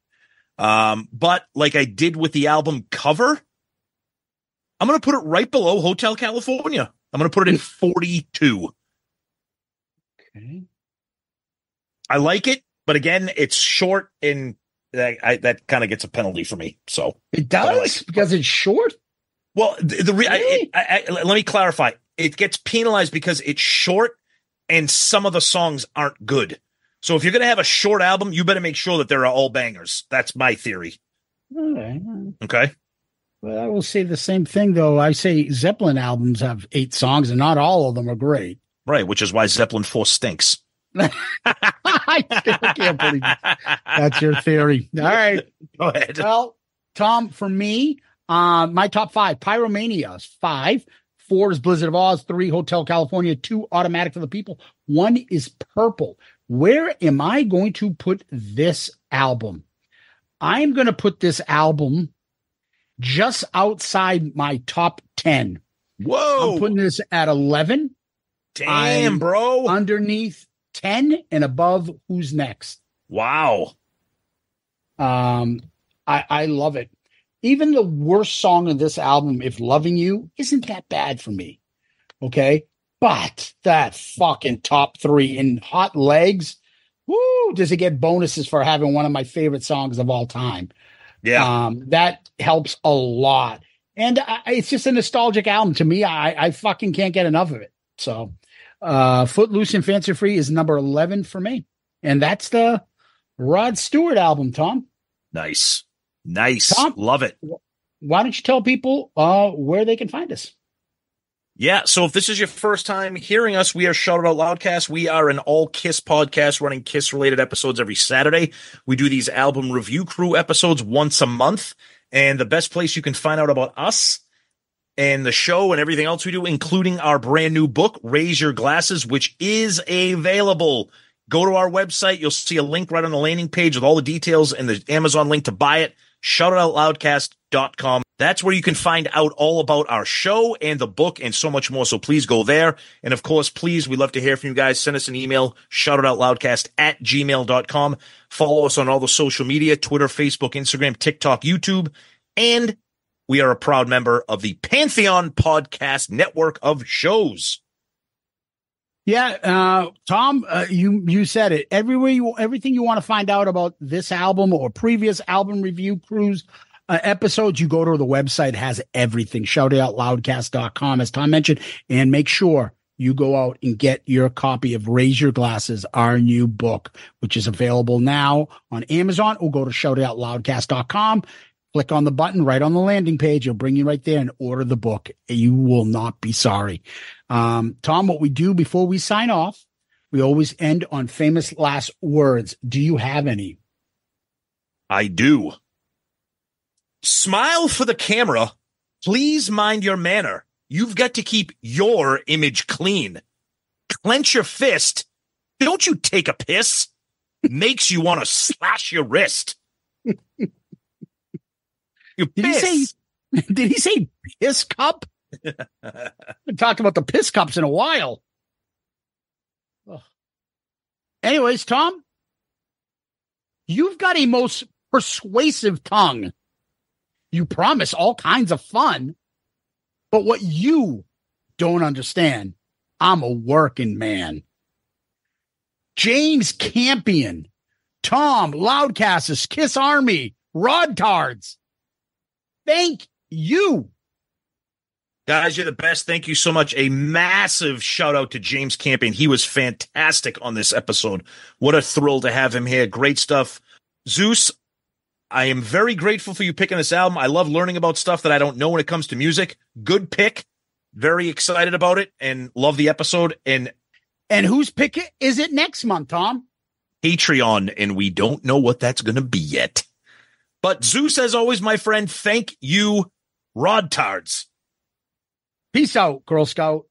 Um, but like I did with the album cover, I'm going to put it right below Hotel California. I'm going to put it in 42. Okay. I like it, but again, it's short and that, I, that kind of gets a penalty for me. So, It does like- because it's short. well, the, the re- Really? I, I, I, let me clarify. It gets penalized because it's short and some of the songs aren't good. So if you're going to have a short album, you better make sure that they're all bangers. That's my theory. Okay. Okay. Well, I will say the same thing though. I say Zeppelin albums have eight songs, and not all of them are great. Right, which is why Zeppelin Four stinks. I still can't believe it. that's your theory. All right. Go ahead. Well, Tom, for me, uh, my top five: Pyromania is five. Four is Blizzard of Ozz. Three, Hotel California. Two, Automatic for the People. One is Purple. Where am I going to put this album? I'm going to put this album just outside my top 10. Whoa. I'm putting this at 11. Damn, I'm bro. Underneath 10 and above Who's Next. wow. Um, I, I love it. Even the worst song of this album, If Loving You, isn't that bad for me. Okay. But that fucking top three in Hot Legs, woo, does it get bonuses for having one of my favorite songs of all time? Yeah. Um, that helps a lot. And I, it's just a nostalgic album to me. I, I fucking can't get enough of it. So, uh, Foot Loose and Fancy Free is number 11 for me. And that's the Rod Stewart album, Tom. nice. Nice. Tom? Love it. Why don't you tell people, uh, where they can find us? Yeah. So if this is your first time hearing us, we are Shout Out Loudcast. We are an all Kiss podcast running Kiss related episodes every Saturday. We do these album review crew episodes once a month. And the best place you can find out about us and the show and everything else we do, including our brand new book, Raise Your Glasses, which is available. Go to our website. You'll see a link right on the landing page with all the details and the Amazon link to buy it. Shoutitoutloudcast.com. That's where you can find out all about our show and the book and so much more. So please go there. And of course, please, we love to hear from you guys. Send us an email, shoutitoutloudcast at gmail.com. Follow us on all the social media, Twitter, Facebook, Instagram, TikTok, YouTube. And we are a proud member of the Pantheon Podcast Network of shows. Yeah, uh, Tom, uh, you you said it. Everywhere you, everything you want to find out about this album or previous album review cruise uh, episodes, you go to the website. Has everything. Shoutitoutloudcast.com, as Tom mentioned, and make sure you go out and get your copy of Raise Your Glasses, our new book, which is available now on Amazon, or go to shoutitoutloudcast.com. Click on the button right on the landing page. It'll bring you right there and order the book. You will not be sorry. Um, Tom, what we do before we sign off, we always end on famous last words. Do you have any? I do. Smile for the camera. Please mind your manner. You've got to keep your image clean. Clench your fist. Don't you take a piss. Makes you want to slash your wrist. You Did he say? Did he say piss cup? I haven't talked about the piss cups in a while. Ugh. Anyways, Tom, you've got a most persuasive tongue. You promise all kinds of fun, but what you don't understand, I'm a working man. James Campion, Tom Loudcasters, Kiss Army, Rod Tards. Thank you. Guys, you're the best. Thank you so much. A massive shout out to James Campion. He was fantastic on this episode. What a thrill to have him here. Great stuff. Zeus, I am very grateful for you picking this album. I love learning about stuff that I don't know when it comes to music. Good pick. Very excited about it and love the episode and And whose pick is it next month, Tom? Patreon, and we don't know what that's going to be yet. But Zeus, as always, my friend, thank you, Rod Tards. Peace out, Girl Scout.